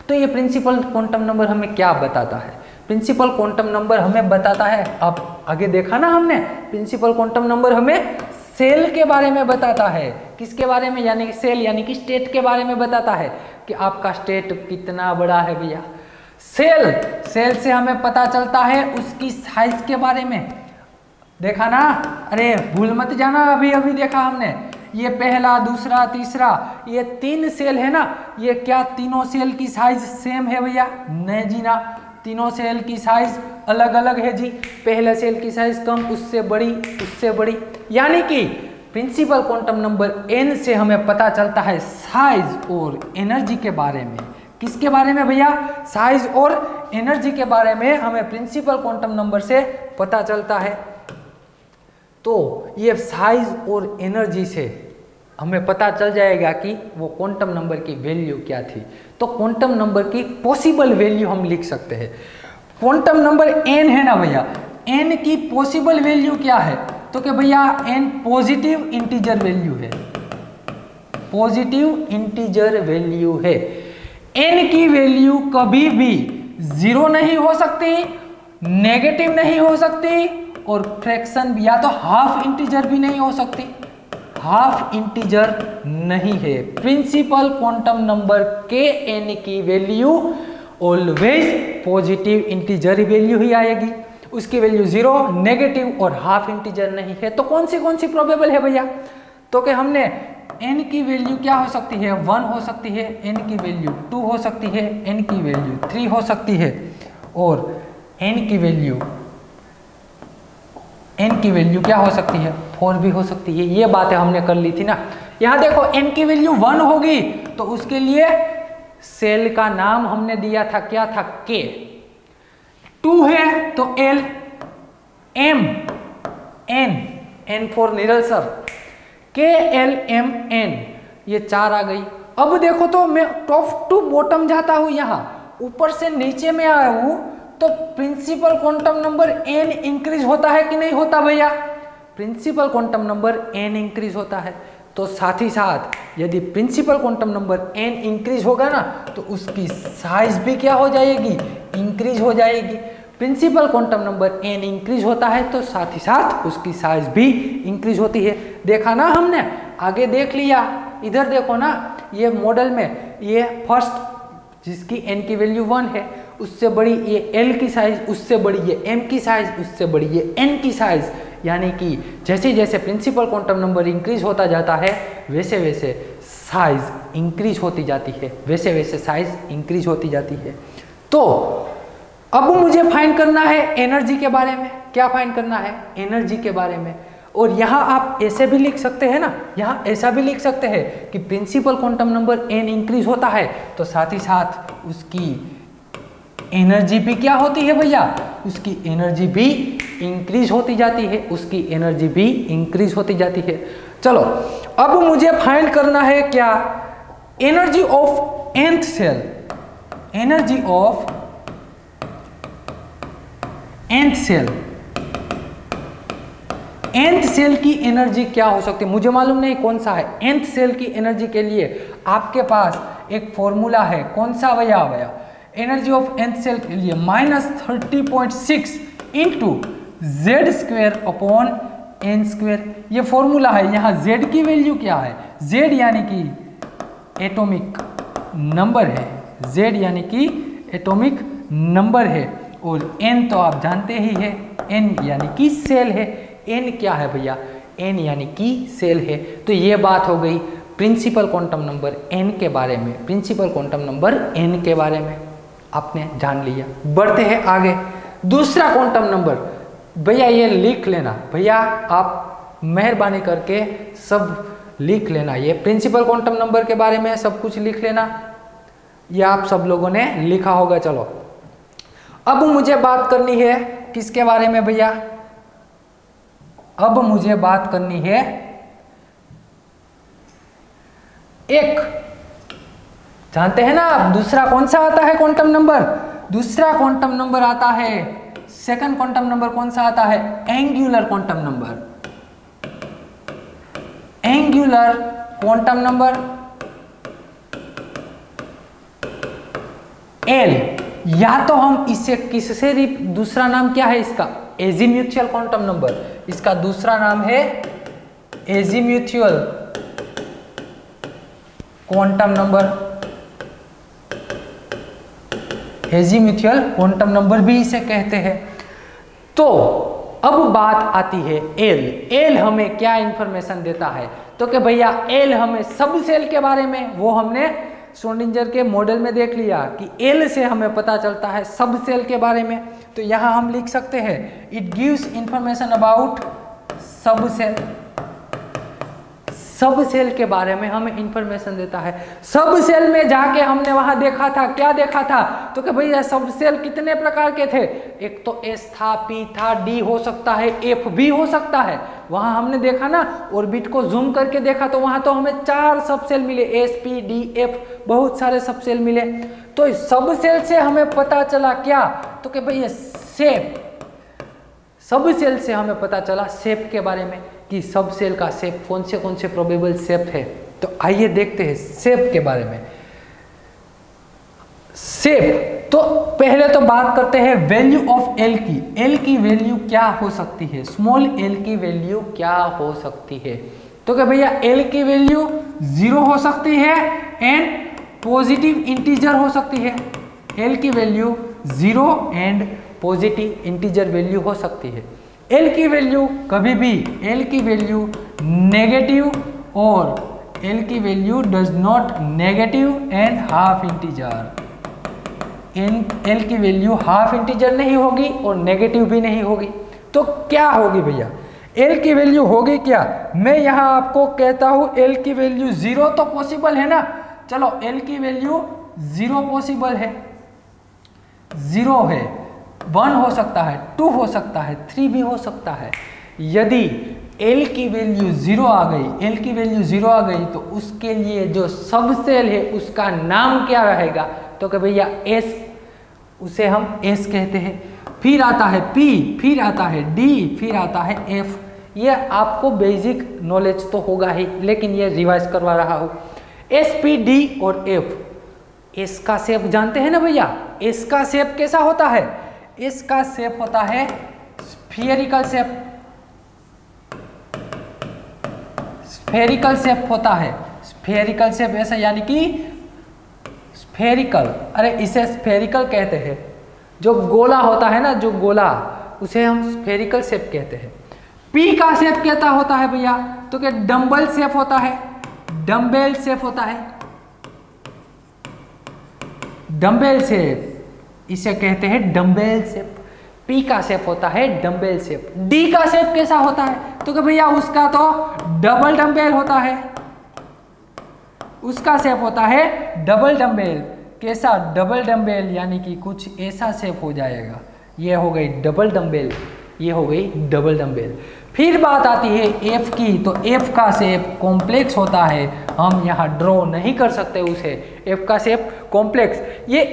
तो ये प्रिंसिपल क्वांटम नंबर हमें क्या बताता है? प्रिंसिपल क्वांटम नंबर हमें बताता है, अब आगे देखा ना हमने प्रिंसिपल क्वांटम नंबर हमें सेल के बारे में बताता है। किसके बारे में? यानी सेल यानी कि स्टेट के बारे में बताता है कि आपका स्टेट कितना बड़ा है भैया। सेल सेल से हमें पता चलता है उसकी साइज़ के बारे में। देखा ना? अरे, भूल मत जाना, अभी अभी देखा हमने। ये पहला, दूसरा, तीसरा, ये तीन सेल है ना? ये क्या तीनों सेल की साइज़ सेम है भैया? नहीं जी ना। तीनों सेल की साइज़ अलग अलग है जी। पहले सेल की साइज़ कम, उससे बड़ी उससे बड़ी। यानी कि प्रिंसिपल क्वांटम नंबर एन से हमें पता चलता है साइज़ और एनर्जी के बारे में। किसके बारे में भैया? साइज़ और एनर्जी के बारे में हमें प्रिंसिपल क्वांटम नंबर से पता चलता है। तो ये साइज़ और एनर्जी से हमें पता चल जाएगा कि वो क्वांटम नंबर की वैल्यू क्या थी। तो क्वांटम नंबर की पॉसिबल वैल्यू हम लिख सकते हैं। क्वांटम नंबर एन है ना भैया? एन की पॉसिबल वैल्यू क्या है? तो कि भैया एन पॉजिटिव इंटीजर वैल्यू है। पॉजिटिव इंटीजर वैल्यू है। एन की वैल्यू कभी भी ज़ीरो नहीं हो सकती नेगेटिव नहीं हो सकती और फ्रैक्शन या तो हाफ़ इंटीजर भी नहीं हो सकती। हाफ़ इंटीजर नहीं है। प्रिंसिपल क्वांटम नंबर के एन की value always positive integer value ही आएगी। उसकी वैल्यू ज़ीरो नेगेटिव और हाफ़ इंटीजर नहीं है। तो कौन सी कौन सी प्रोबेबल है भैया? तो कि हमने एन की वैल्यू क्या हो सकती है? वन हो सकती है एन की वैल्यू टू हो सकती है एन की वैल्यू थ्री हो सकती है और एन की वैल्यू एन की वैल्यू क्या हो सकती है? फोर भी हो सकती है। ये बातें हमने कर ली थी ना। यहाँ देखो एन की वैल्यू वन होगी तो उसके लिए सेल का नाम हमने दिया था, क्या था? के टू है तो l m n n for Niral sir के एल एम एन ये चार आ गई। अब देखो तो मैं टॉप टू बॉटम जाता हूँ यहाँ। ऊपर से नीचे में आया हूँ तो principal quantum number n increase होता है कि नहीं होता भैया? Principal quantum number n increase होता है। तो साथ ही साथ, यदि principal quantum number n increase होगा ना तो उसकी साइज़ भी क्या हो जाएगी? इंक्रीज हो जाएगी। Principal quantum number n increase होता है तो साथ ही साथ उसकी साइज़ भी इंक्रीज होती है। देखा ना हमने? आगे देख लिया। इधर देखो ना, ये मॉडल में ये फ़र्स्ट जिसकी एन की वैल्यू वन है, उससे बड़ी ये एल की साइज़ उससे बड़ी ये एम की साइज़ उससे बड़ी ये एन की साइज़ यानी कि जैसे जैसे प्रिंसिपल क्वांटम नंबर इंक्रीज होता जाता है, वैसे वैसे साइज़ इंक्रीज होती जाती है। वैसे वैसे साइज़ इंक्रीज होती जाती है। तो अब मुझे फाइंड करना है एनर्जी के बारे में। क्या फाइंड करना है? एनर्जी के बारे में। और यहाँ आप ऐसे भी लिख सकते हैं ना, यहाँ ऐसा भी लिख सकते हैं कि principal quantum number n increase होता है तो साथ ही साथ उसकी एनर्जी भी क्या होती है भैया? उसकी एनर्जी भी इंक्रीज होती जाती है, उसकी एनर्जी भी इंक्रीज होती जाती है। चलो, अब मुझे फाइंड करना है क्या? Energy of nth shell energy of nth shell nth shell की एनर्जी क्या हो सकती है? मुझे मालूम नहीं कौन सा है। एंथ सेल की एनर्जी के लिए आपके पास एक फॉर्मूला है। कौन सा? भैया भैया। एनर्जी ऑफ़ एंथ सेल के लिए minus thirty point six into Z square upon N square ये फॉर्मूला है। यहाँ जेड की वैल्यू क्या है? जेड यानी कि एटॉमिक नंबर है। जेड यानी कि एटॉमिक नंबर है। और एन तो आप जानते ही है, एन यानी कि सेल है। एन क्या है भैया? एन यानी कि सेल है। तो ये बात हो गई प्रिंसिपल क्वांटम नंबर एन के बारे में। प्रिंसिपल क्वांटम नंबर एन के बारे में। आपने जान लिया। बढ़ते हैं आगे। दूसरा क्वांटम नंबर। भैया ये लिख लेना। भैया आप मेहरबानी करके सब लिख लेना। ये प्रिंसिपल क्वांटम नंबर के बारे में सब कुछ लिख लेना। ये आप सब लोगों ने लिखा होगा। चलो। अब मुझे बात करनी है किसके बारे में भैया? अब मुझे बात करनी है एक, जानते हैं ना आप दूसरा कौन सा आता है क्वांटम नंबर दूसरा क्वांटम नंबर आता है। सेकंड क्वांटम नंबर कौन सा आता है? Angular quantum number angular quantum number L या तो हम इसे किससे दूसरा नाम क्या है इसका? एजीम्यूचुअल क्वांटम नंबर इसका दूसरा नाम है azimuthal quantum number azimuthal quantum number भी इसे कहते हैं। तो अब बात आती है एल एल हमें क्या इंफॉर्मेशन देता है? तो कि भैया एल हमें सब सेल के बारे में, वो हमने सोनिंजर के मॉडल में देख लिया कि एल से हमें पता चलता है सब सेल के बारे में। तो यहाँ हम लिख सकते हैं it gives information about subshell subshell के बारे में हमें इंफॉर्मेशन देता है। सब सेल में जाके हमने वहाँ देखा था, क्या देखा था? तो कि भैया, सब सेल कितने प्रकार के थे? एक तो एस था पी था डी हो सकता है एफ़ भी हो सकता है। वहाँ हमने देखा ना ऑर्बिट को जूम करके देखा तो वहाँ तो हमें चार सब सेल मिले एस पी डी एफ़ बहुत सारे सब सेल मिले। तो सब सेल से हमें पता चला क्या? तो कि भैया सेप सब सेल से हमें पता चला सेप के बारे में। कि सब सेल का शेप कौन से कौन से प्रोबेबल शेप है। तो आइए देखते हैं शेप के बारे में। शेप तो पहले तो बात करते हैं वैल्यू ऑफ़ एल की। एल की वैल्यू क्या हो सकती है? स्मॉल एल की वैल्यू क्या हो सकती है? तो क्या भैया एल की वैल्यू ज़ीरो हो सकती है एंड पॉजिटिव इंटीजर हो सकती है। एल की value zero and positive integer value हो सकती है। एल की वैल्यू कभी भी एल की वैल्यू नेगेटिव और एल की value does not negative and half integer in L की वैल्यू हाफ़ इंटीजर नहीं होगी और नेगेटिव भी नहीं होगी। तो क्या होगी भैया? एल की वैल्यू होगी क्या? मैं यहाँ आपको कहता हूँ एल की वैल्यू ज़ीरो तो पॉसिबल है ना? चलो एल की वैल्यू ज़ीरो पॉसिबल है। ज़ीरो है। वन हो सकता है, टू हो सकता है, थ्री भी हो सकता है। यदि एल की वैल्यू ज़ीरो आ गई एल की वैल्यू ज़ीरो आ गई तो उसके लिए जो सब सेल है, उसका नाम क्या रहेगा? तो कि भैया एस उसे हम एस कहते हैं। फिर आता है पी फिर आता है डी फिर आता है एफ़ ये आपको बेसिक नॉलेज तो होगा ही, लेकिन ये रिवाइज करवा रहा हूँ। एस पी डी और एफ़ एस का सेप जानते हैं ना भैया? एस का सेप कैसा होता है? इसका शेप होता है स्फियरिकल शेप स्फेरिकल शेप होता है। स्फेरिकल शेप ऐसा यानी कि स्फेरिकल अरे इसे स्फेरिकल कहते हैं। जो गोला होता है ना, जो गोला, उसे हम स्फेरिकल शेप कहते हैं। पी का शेप कहता होता है भैया? तो क्या डम्बल शेप होता है। डम्बेल शेप होता है। डम्बेल शेप इसे कहते हैं डम्बेल शेप पी का शेप होता है डम्बेल शेप डी का शेप कैसा होता है? तो कि भैया उसका तो डबल डम्बेल होता है। उसका शेप होता है डबल डम्बेल कैसा? डबल डम्बेल यानी कि कुछ ऐसा सेप हो जाएगा। ये हो गई डबल डम्बेल ये हो गई डबल डम्बेल फिर बात आती है एफ़ की। तो एफ़ का सेप कॉम्प्लेक्स होता है। हम यहाँ ड्रॉ नहीं कर सकते उसे। एफ़ का सेप कॉम्प्लेक्स ये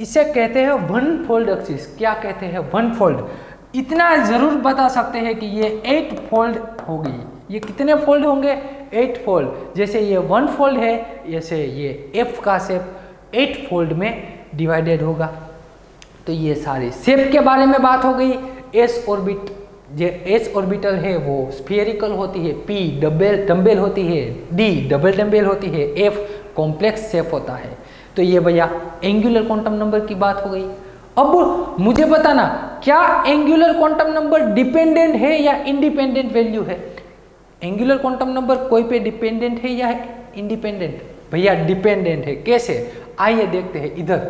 इसे कहते हैं वन फोल्ड एक्सिस क्या कहते हैं वन फोल्ड इतना ज़रूर बता सकते हैं कि ये एट फोल्ड होगी। ये कितने फोल्ड होंगे? एट फोल्ड जैसे ये वन फोल्ड है, जैसे ये एफ़ का सेप एट फोल्ड में डिवाइडेड होगा। तो ये सारी सेप के बारे में बात हो गई। एस ऑर्बिट जो एस ऑर्बिटल है, वो स्फियरिकल होती है पी डबल डम्बेल होती है डी डबल डम्बेल होती है एफ़ कॉम्प्लेक्स शेप होता है। तो ये भैया एंगुलर क्वांटम नंबर की बात हो गई। अब मुझे बताना, क्या एंगुलर क्वांटम नंबर डिपेंडेंट है या इंडिपेंडेंट वैल्यू है? एंगुलर क्वांटम नंबर कोई पे डिपेंडेंट है या इंडिपेंडेंट भैया डिपेंडेंट है। कैसे? आइए देखते हैं इधर।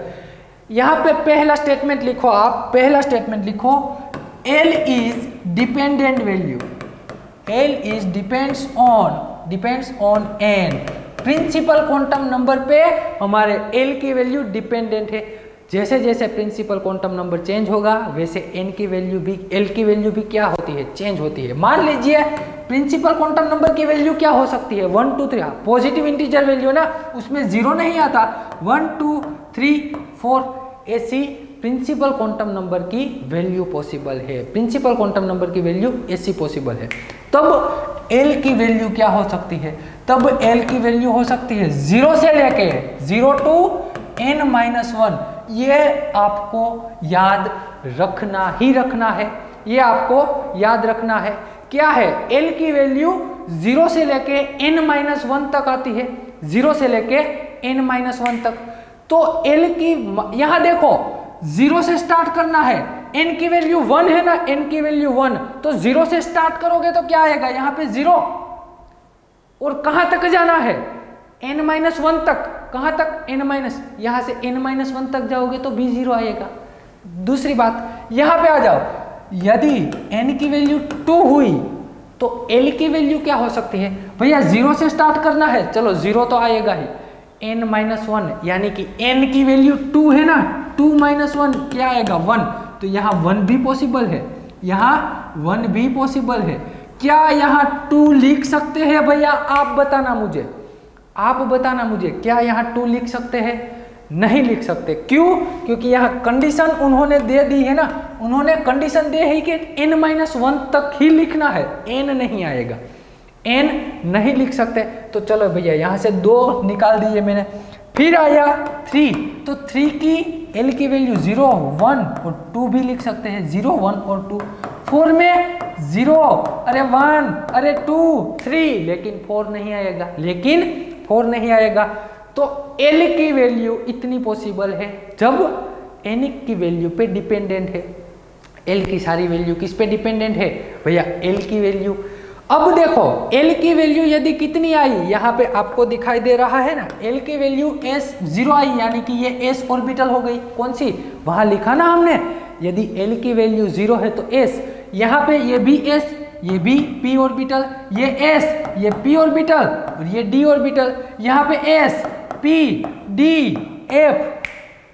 यहाँ पे पहला स्टेटमेंट लिखो आप, पहला स्टेटमेंट लिखो। L is dependent value L is depends on depends on n principal quantum number पे हमारे एल की वैल्यू डिपेंडेंट है। जैसे जैसे प्रिंसिपल क्वांटम नंबर चेंज होगा, वैसे एन की वैल्यू भी एल की वैल्यू भी क्या होती है? चेंज होती है। मान लीजिए प्रिंसिपल क्वांटम नंबर की वैल्यू क्या हो सकती है? One two three positive integer value ना, उसमें ज़ीरो नहीं आता। वन टू थ्री फोर ऐसी प्रिंसिपल क्वांटम नंबर की वैल्यू पॉसिबल है। प्रिंसिपल क्वांटम नंबर की वैल्यू ऐसी पॉसिबल है। तब एल की वैल्यू क्या हो सकती है? तब एल की वैल्यू हो सकती है ज़ीरो से लेके zero to N minus one ये आपको याद रखना ही रखना है। ये आपको याद रखना है। क्या है? एल की वैल्यू ज़ीरो से लेके एन माइनस वन तक आती है। ज़ीरो से लेके एन माइनस वन तक। तो एल की, यहाँ देखो ज़ीरो से स्टार्ट करना है। एन की वैल्यू वन है ना एन की वैल्यू वन तो ज़ीरो से स्टार्ट करोगे तो क्या आएगा? यहाँ पे ज़ीरो और कहाँ तक जाना है? एन माइनस वन तक। कहाँ तक? एन माइनस यहाँ से एन माइनस वन तक जाओगे तो भी ज़ीरो आएगा। दूसरी बात, यहाँ पे आ जाओ। यदि एन की वैल्यू टू हुई तो एल की वैल्यू क्या हो सकती है? भैया ज़ीरो से स्टार्ट करना है। चलो ज़ीरो तो आएगा ही। एन माइनस वन यानी कि एन की वैल्यू टू है ना? टू माइनस वन क्या आएगा? वन तो यहाँ वन भी पॉसिबल है। यहाँ वन भी पॉसिबल है। क्या यहाँ टू लिख सकते हैं भैया? आप बताना मुझे। आप बताना मुझे, क्या यहाँ टू लिख सकते हैं? नहीं लिख सकते। क्यों? क्योंकि यहाँ कंडीशन उन्होंने दे दी है ना। उन्होंने कंडीशन दे है कि एन माइनस वन तक ही लिखना है। एन नहीं आएगा। एन नहीं लिख सकते। तो चलो भैया, यहाँ से दो निकाल दिए मैंने। फिर आया थ्री तो थ्री की एल की वैल्यू ज़ीरो वन और टू भी लिख सकते हैं। ज़ीरो वन और टू फोर में ज़ीरो अरे वन अरे टू थ्री लेकिन फोर नहीं आएगा। लेकिन फोर नहीं आएगा। तो एल की वैल्यू इतनी पॉसिबल है। जब एन की वैल्यू पे डिपेंडेंट है। एल की सारी वैल्यू किस पे डिपेंडेंट है? भैया एल की वैल्यू अब देखो, L की वैल्यू यदि कितनी आई, यहाँ पे आपको दिखाई दे रहा है ना, L की वैल्यू S ज़ीरो आई, यानी कि ये S ऑर्बिटल हो गई। कौन सी? वहाँ लिखा ना हमने, यदि L की वैल्यू ज़ीरो है तो S यहाँ पे ये भी S, ये भी P ऑर्बिटल ये S, ये P ऑर्बिटल और ये D ऑर्बिटल यहाँ पे S, P, D, F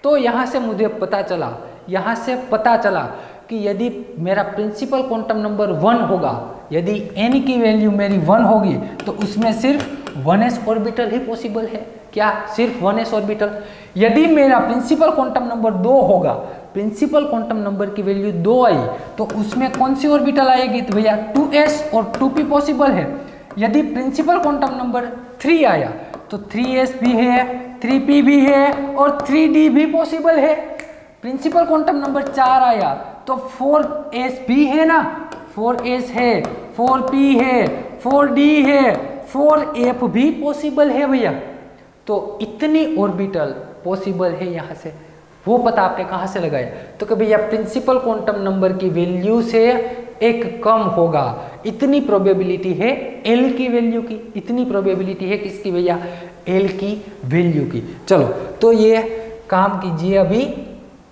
तो यहाँ से मुझे पता चला, यहाँ से पता चला कि यदि मेरा प्रिंसिपल क्वांटम नंबर वन होगा यदि एन की वैल्यू मेरी वन होगी तो उसमें सिर्फ़ वन एस ऑर्बिटल ही पॉसिबल है। क्या? सिर्फ़ वन एस ऑर्बिटल यदि मेरा प्रिंसिपल क्वांटम नंबर दो होगा प्रिंसिपल क्वांटम नंबर की वैल्यू दो आई तो उसमें कौन सी ऑर्बिटल आएगी? तो भैया टू एस और टू पी पॉसिबल है। यदि प्रिंसिपल क्वांटम नंबर थ्री आया तो थ्री एस भी है थ्री पी भी है और थ्री डी भी पॉसिबल है। प्रिंसिपल क्वांटम नंबर चार आया तो फोर एस भी है ना? फोर एस है, फोर पी है, फोर डी है, फोर एफ़ भी पॉसिबल है भैया। तो इतनी ऑर्बिटल पॉसिबल है यहाँ से। वो पता आपने कहाँ से लगाया? तो कि भैया प्रिंसिपल क्वांटम नंबर की वैल्यू से एक कम होगा। इतनी प्रोबेबिलिटी है एल की वैल्यू की। इतनी प्रोबेबिलिटी है किसकी भैया? एल की वैल्यू की। चलो तो ये काम कीजिए अभी।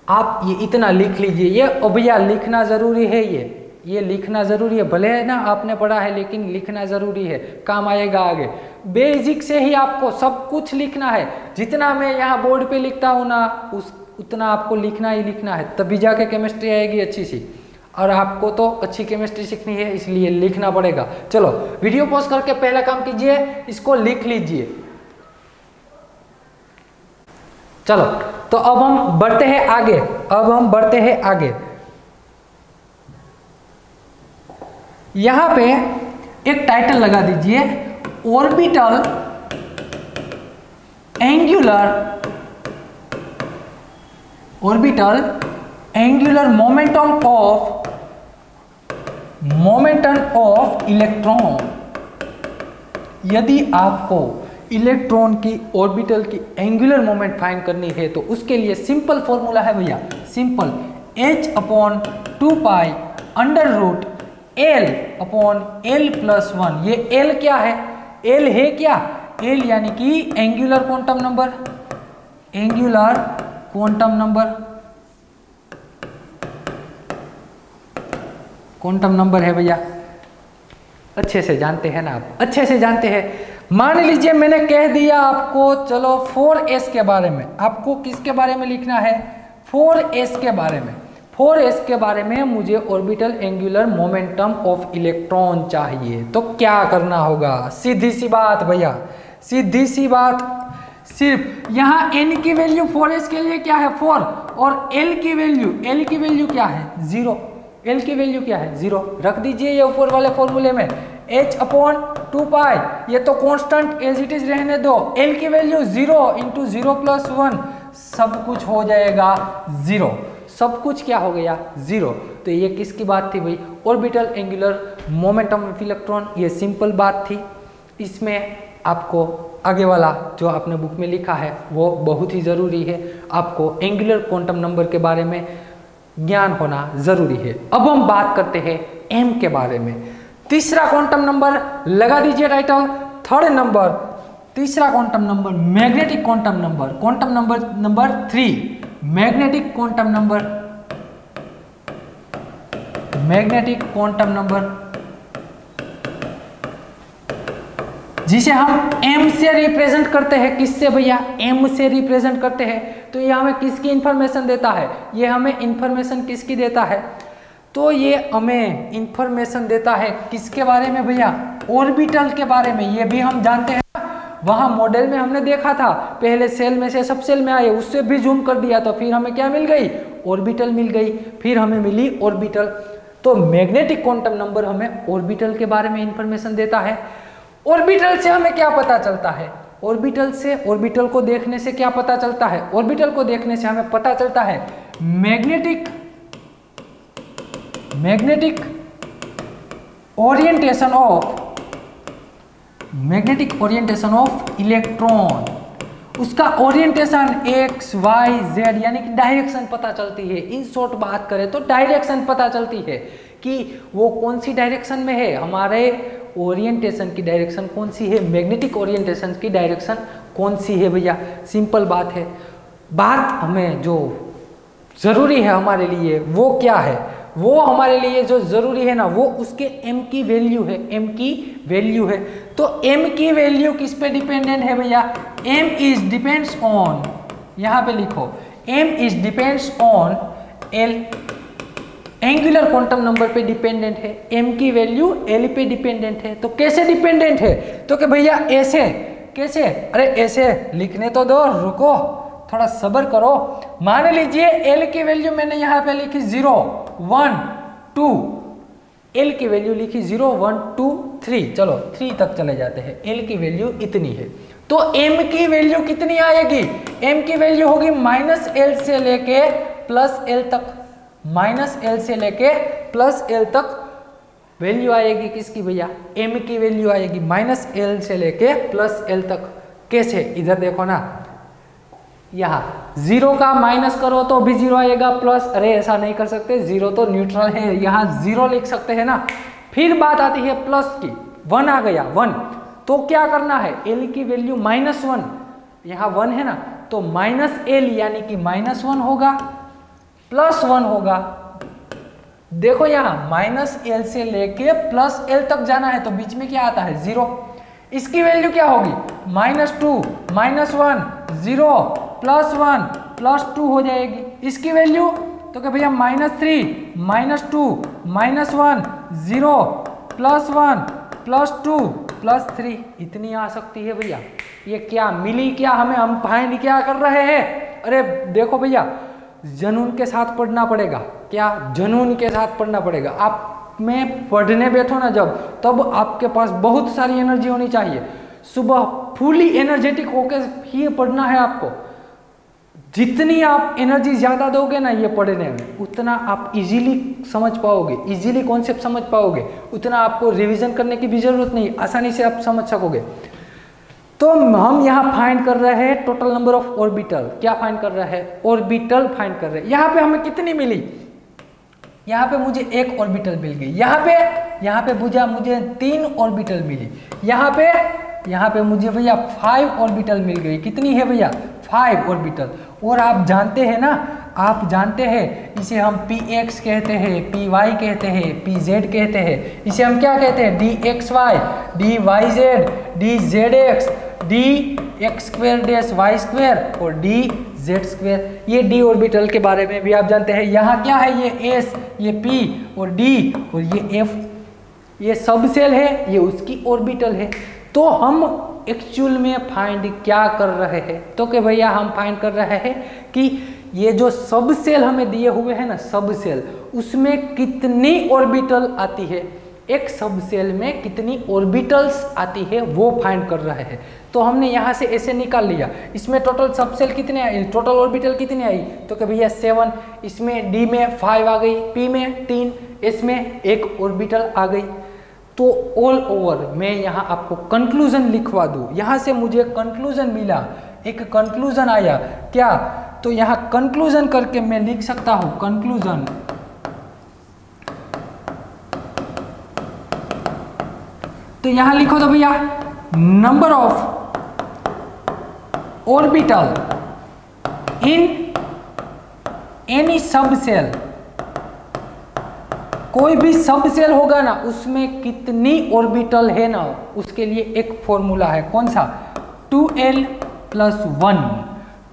आप ये इतना लिख लीजिए ये, और भैया लिखना ज़रूरी है ये। ये लिखना ज़रूरी है। भले है ना आपने पढ़ा है, लेकिन लिखना ज़रूरी है। काम आएगा आगे। बेसिक से ही आपको सब कुछ लिखना है। जितना मैं यहाँ बोर्ड पे लिखता हूँ ना, उस, उतना आपको लिखना ही लिखना है। तभी जाके केमिस्ट्री आएगी अच्छी सी। और आपको तो अच्छी केमिस्ट्री सीखनी है, इसलिए लिखना पड़ेगा। चलो वीडियो पोस्ट करके पहला काम कीजिए, इसको लिख लीजिए। चलो तो अब हम बढ़ते हैं आगे। अब हम बढ़ते हैं आगे। यहाँ पे एक टाइटल लगा दीजिए orbital angular orbital angular momentum of momentum of electron यदि आपको इलेक्ट्रॉन की ऑर्बिटल की एंगुलर मोमेंट फाइंड करनी है तो उसके लिए सिंपल फॉर्मूला है भैया। Simple h upon two pi under root L upon L plus one ये एल क्या है? एल है क्या? एल यानी कि angular quantum number angular quantum number quantum number है भैया। अच्छे से जानते हैं ना आप? अच्छे से जानते हैं। मान लीजिए मैंने कह दिया आपको, चलो 4s के बारे में। आपको किसके बारे में लिखना है? 4s के बारे में। 4s के बारे में मुझे orbital angular momentum of electron चाहिए। तो क्या करना होगा? सीधी सी बात भैया, सीधी सी बात। सिर्फ़ यहाँ n की वैल्यू 4s के लिए क्या है? 4 और l की वैल्यू, l की वैल्यू क्या है? ज़ीरो। l की वैल्यू क्या है? ज़ीरो। रख दीजिए ये ऊपर वाले फॉर्मूले में। h अपॉन टू पाई ये तो कांस्टेंट एज इट इज़ रहने दो। l की value zero into zero plus one सब कुछ हो जाएगा ज़ीरो। सब कुछ क्या हो गया? ज़ीरो तो ये किसकी बात थी भाई? Orbital angular momentum of electron ये सिंपल बात थी। इसमें आपको आगे वाला जो आपने बुक में लिखा है, वो बहुत ही ज़रूरी है। आपको एंगुलर क्वांटम नंबर के बारे में ज्ञान होना ज़रूरी है। अब हम बात करते हैं एम के बारे में। तीसरा क्वांटम नंबर लगा दीजिए टाइटल थर्ड नंबर तीसरा quantum number magnetic quantum number quantum number number three magnetic quantum number, magnetic quantum number, जिसे हम m से रिप्रेजेंट करते हैं, किससे भैया? M से रिप्रेजेंट करते हैं। तो ये हमें किसकी इंफॉर्मेशन देता है? ये हमें इंफॉर्मेशन किसकी देता है? तो ये हमें इंफॉर्मेशन देता है किसके बारे में भैया? ऑर्बिटल के बारे में। ये भी हम जानते हैं। वहाँ मॉडल में हमने देखा था, पहले सेल में से सब सेल में आए, उससे भी जूम कर दिया तो फिर हमें क्या मिल गई? ऑर्बिटल मिल गई, फिर हमें मिली ऑर्बिटल तो मैग्नेटिक क्वांटम नंबर हमें ऑर्बिटल के बारे में इंफॉर्मेशन देता है। ऑर्बिटल से हमें क्या पता चलता है? ऑर्बिटल से ऑर्बिटल को देखने से क्या पता चलता है? ऑर्बिटल को देखने से हमें पता चलता है magnetic magnetic orientation of magnetic orientation of electron उसका ओरिएंटेशन एक्स वाई जेड यानी कि डायरेक्शन पता चलती है। इन शॉर्ट बात करें तो डायरेक्शन पता चलती है कि वो कौन सी डायरेक्शन में है। हमारे ओरिएंटेशन की डायरेक्शन कौन सी है? मैग्नेटिक ओरिएंटेशन की डायरेक्शन कौन सी है भैया? सिंपल बात है। बात हमें जो ज़रूरी है हमारे लिए वो क्या है? वो हमारे लिए जो ज़रूरी है ना, वो उसके m की वैल्यू है, m की वैल्यू है। तो m की वैल्यू किस पे डिपेंडेंट है भैया? M इज़ डिपेंड्स ऑन यहाँ पे लिखो। M is depends on l angular quantum number पे डिपेंडेंट है, m की वैल्यू l पे डिपेंडेंट है। तो कैसे डिपेंडेंट है? तो कि भैया ऐसे, कैसे? अरे ऐसे लिखने तो दो, रुको, थोड़ा सबर करो। मान लीजिए l की वैल्यू मैंने यहाँ पे लिखी ज़ीरो वन, टू एल की वैल्यू लिखी ज़ीरो वन टू थ्री चलो थ्री तक चले जाते हैं। एल की वैल्यू इतनी है। तो एम की वैल्यू कितनी आएगी? एम की वैल्यू होगी माइनस एल से लेके प्लस एल तक। माइनस एल से लेके प्लस एल तक वैल्यू आएगी किसकी भैया? एम की वैल्यू आएगी। माइनस एल से लेके प्लस एल तक। कैसे? इधर देखो ना। यहाँ। ज़ीरो का माइनस करो तो भी ज़ीरो आएगा, प्लस अरे ऐसा नहीं कर सकते, ज़ीरो तो न्यूट्रल है, यहाँ ज़ीरो लिख सकते हैं ना। फिर बात आती है प्लस की, वन आ गया, वन। तो क्या करना है? एल की वैल्यू माइनस वन, यहाँ वन है ना। तो माइनस एल यानी कि माइनस वन होगा, प्लस वन होगा। देखो यहाँ, माइनस एल से लेके प्लस एल तक जाना है तो बीच में क्या आता है? ज़ीरो। इसकी वैल्यू क्या होगी? Minus two, minus one, zero. Plus one, plus two हो जाएगी। इसकी वैल्यू तो क्या भैया minus three, minus two, minus one, zero, plus one, plus two, plus three. इतनी आ सकती है भैया। ये क्या मिली क्या हमें? हम फाइंड क्या कर रहे हैं? अरे देखो भैया, जनून के साथ पढ़ना पड़ेगा। क्या? जनून के साथ पढ़ना पड़ेगा। आप में पढ़ने बैठो ना जब, तब आपके पास बहुत सारी एनर्जी होनी चाहिए। सुबह फुली एनर्जेटिक होकर ही पढ़ना है आपको। जितनी आप एनर्जी ज़्यादा दोगे ना ये पढ़ने में, उतना आप इजीली समझ पाओगे इजीली कॉन्सेप्ट समझ पाओगे, उतना आपको रिवीजन करने की भी ज़रूरत नहीं, आसानी से आप समझ सकोगे। तो हम यहाँ फाइंड कर रहे हैं टोटल नंबर ऑफ़ ऑर्बिटल क्या फाइंड कर रहे हैं? ऑर्बिटल फाइंड कर रहे हैं। यहाँ पे हमें कितनी मिली? यहाँ पे मुझे एक ऑर्बिटल मिल गई। यहाँ पे यहाँ पे बुझा मुझे तीन ऑर्बिटल मिली। यहाँ पे यहाँ पे मुझे भैया फाइव ऑर्बिटल मिल गई। कितनी है भैया? फाइव ऑर्बिटल और आप जानते हैं ना, आप जानते हैं, इसे हम पी एक्स कहते हैं पी वाई कहते हैं पी जेड कहते हैं। इसे हम क्या कहते हैं? D X Y D Y Z D Z X D X square dash Y square और डी जेड स्क्वेयर ये डी ऑर्बिटल के बारे में भी आप जानते हैं। यहाँ क्या है? ये एस ये पी और डी और ये एफ़ ये सब सेल है, ये उसकी ऑर्बिटल है। तो हम एक्चुअल में फाइंड क्या कर रहे हैं? तो कि भैया हम फाइंड कर रहे हैं कि ये जो सब सेल हमें दिए हुए हैं ना, सब सेल उसमें कितनी ऑर्बिटल आती है? एक सब सेल में कितनी ऑर्बिटल्स आती है, वो फाइंड कर रहे हैं। तो हमने यहाँ से ऐसे निकाल लिया। इसमें टोटल सब सेल कितने आई? टोटल ऑर्बिटल कितनी आई? तो कि भैया सेवन इसमें डी में फाइव आ गई पी में तीन इसमें एक ऑर्बिटल आ गई। तो ऑल ओवर मैं यहाँ आपको कंक्लूजन लिखवा दूँ। यहाँ से मुझे कंक्लूजन मिला। एक कंक्लूजन आया। क्या? तो यहाँ कंक्लूजन करके मैं लिख सकता हूँ कंक्लूजन तो यहाँ लिखो तो भैया number of orbital in any subshell कोई भी सब सेल होगा ना, उसमें कितनी ऑर्बिटल है ना, उसके लिए एक फॉर्मूला है। कौन सा? Two L plus one.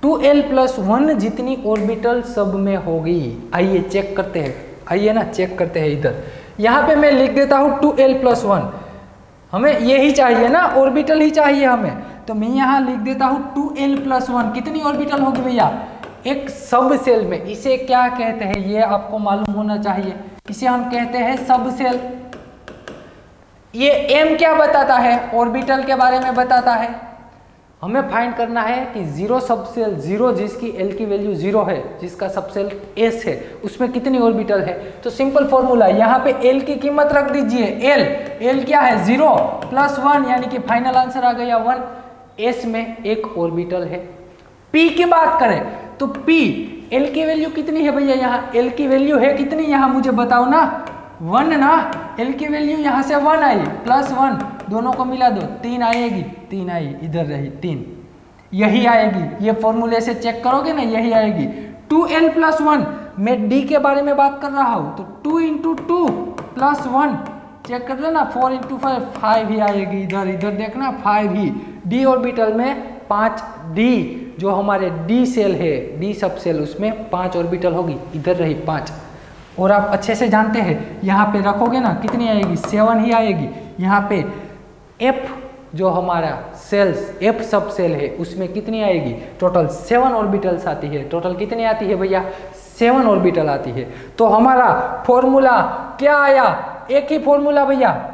Two L plus one जितनी ऑर्बिटल सब में होगी। आइए चेक करते हैं। आइए ना, चेक करते हैं इधर। यहाँ पे मैं लिख देता हूँ टू एल प्लस वन। हमें यही चाहिए ना, ऑर्बिटल ही चाहिए हमें। तो मैं यहाँ लिख देता हूँ टू एल प्लस वन। कितनी ऑर्बिटल होगी भैया? एक सब सेल में, इसे क्या कहते हैं? ये आपको मालूम होना चाहिए। इसे हम कहते हैं सब सेल ये एम क्या बताता है? ऑर्बिटल के बारे में बताता है। हमें फाइंड करना है कि ज़ीरो सब सेल ज़ीरो जिसकी एल की वैल्यू ज़ीरो है, जिसका सब सेल एस है, उसमें कितनी ऑर्बिटल है? तो सिंपल फॉर्मूला यहाँ पे एल की कीमत रख दीजिए। एल एल क्या है? ज़ीरो प्लस वन यानी कि फाइनल आंसर आ गया वन एस में एक ऑर्बिटल है। पी की बात करें तो पी एल की वैल्यू कितनी है भैया यहाँ? एल की वैल्यू है कितनी यहाँ? मुझे बताओ ना। वन ना? एल की वैल्यू यहाँ से वन आई प्लस वन दोनों को मिला दो, तीन आएगी, तीन आई इधर रही, तीन। यही आएगी, ये फॉर्मूले से चेक करोगे ना, यही आएगी। टू एल प्लस वन मैं डी के बारे में बात कर रहा हूँ तो two into two plus one check कर लेना फोर इंटू फाइव फाइव ही आएगी, इधर इधर देखना फाइव ही। डी ऑर्बिटल में पाँच डी जो हमारे डी सेल है डी सब सेल उसमें पाँच ऑर्बिटल होगी, इधर रही पाँच। और आप अच्छे से जानते हैं, यहाँ पे रखोगे ना, कितनी आएगी? सेवन ही आएगी। यहाँ पे एफ़ जो हमारा सेल्स एफ़ सब सेल है, उसमें कितनी आएगी? टोटल सेवन ऑर्बिटल्स आती है। टोटल कितनी आती है भैया? सेवन ऑर्बिटल आती है। तो हमारा फॉर्मूला क्या आया? एक ही फॉर्मूला भैया।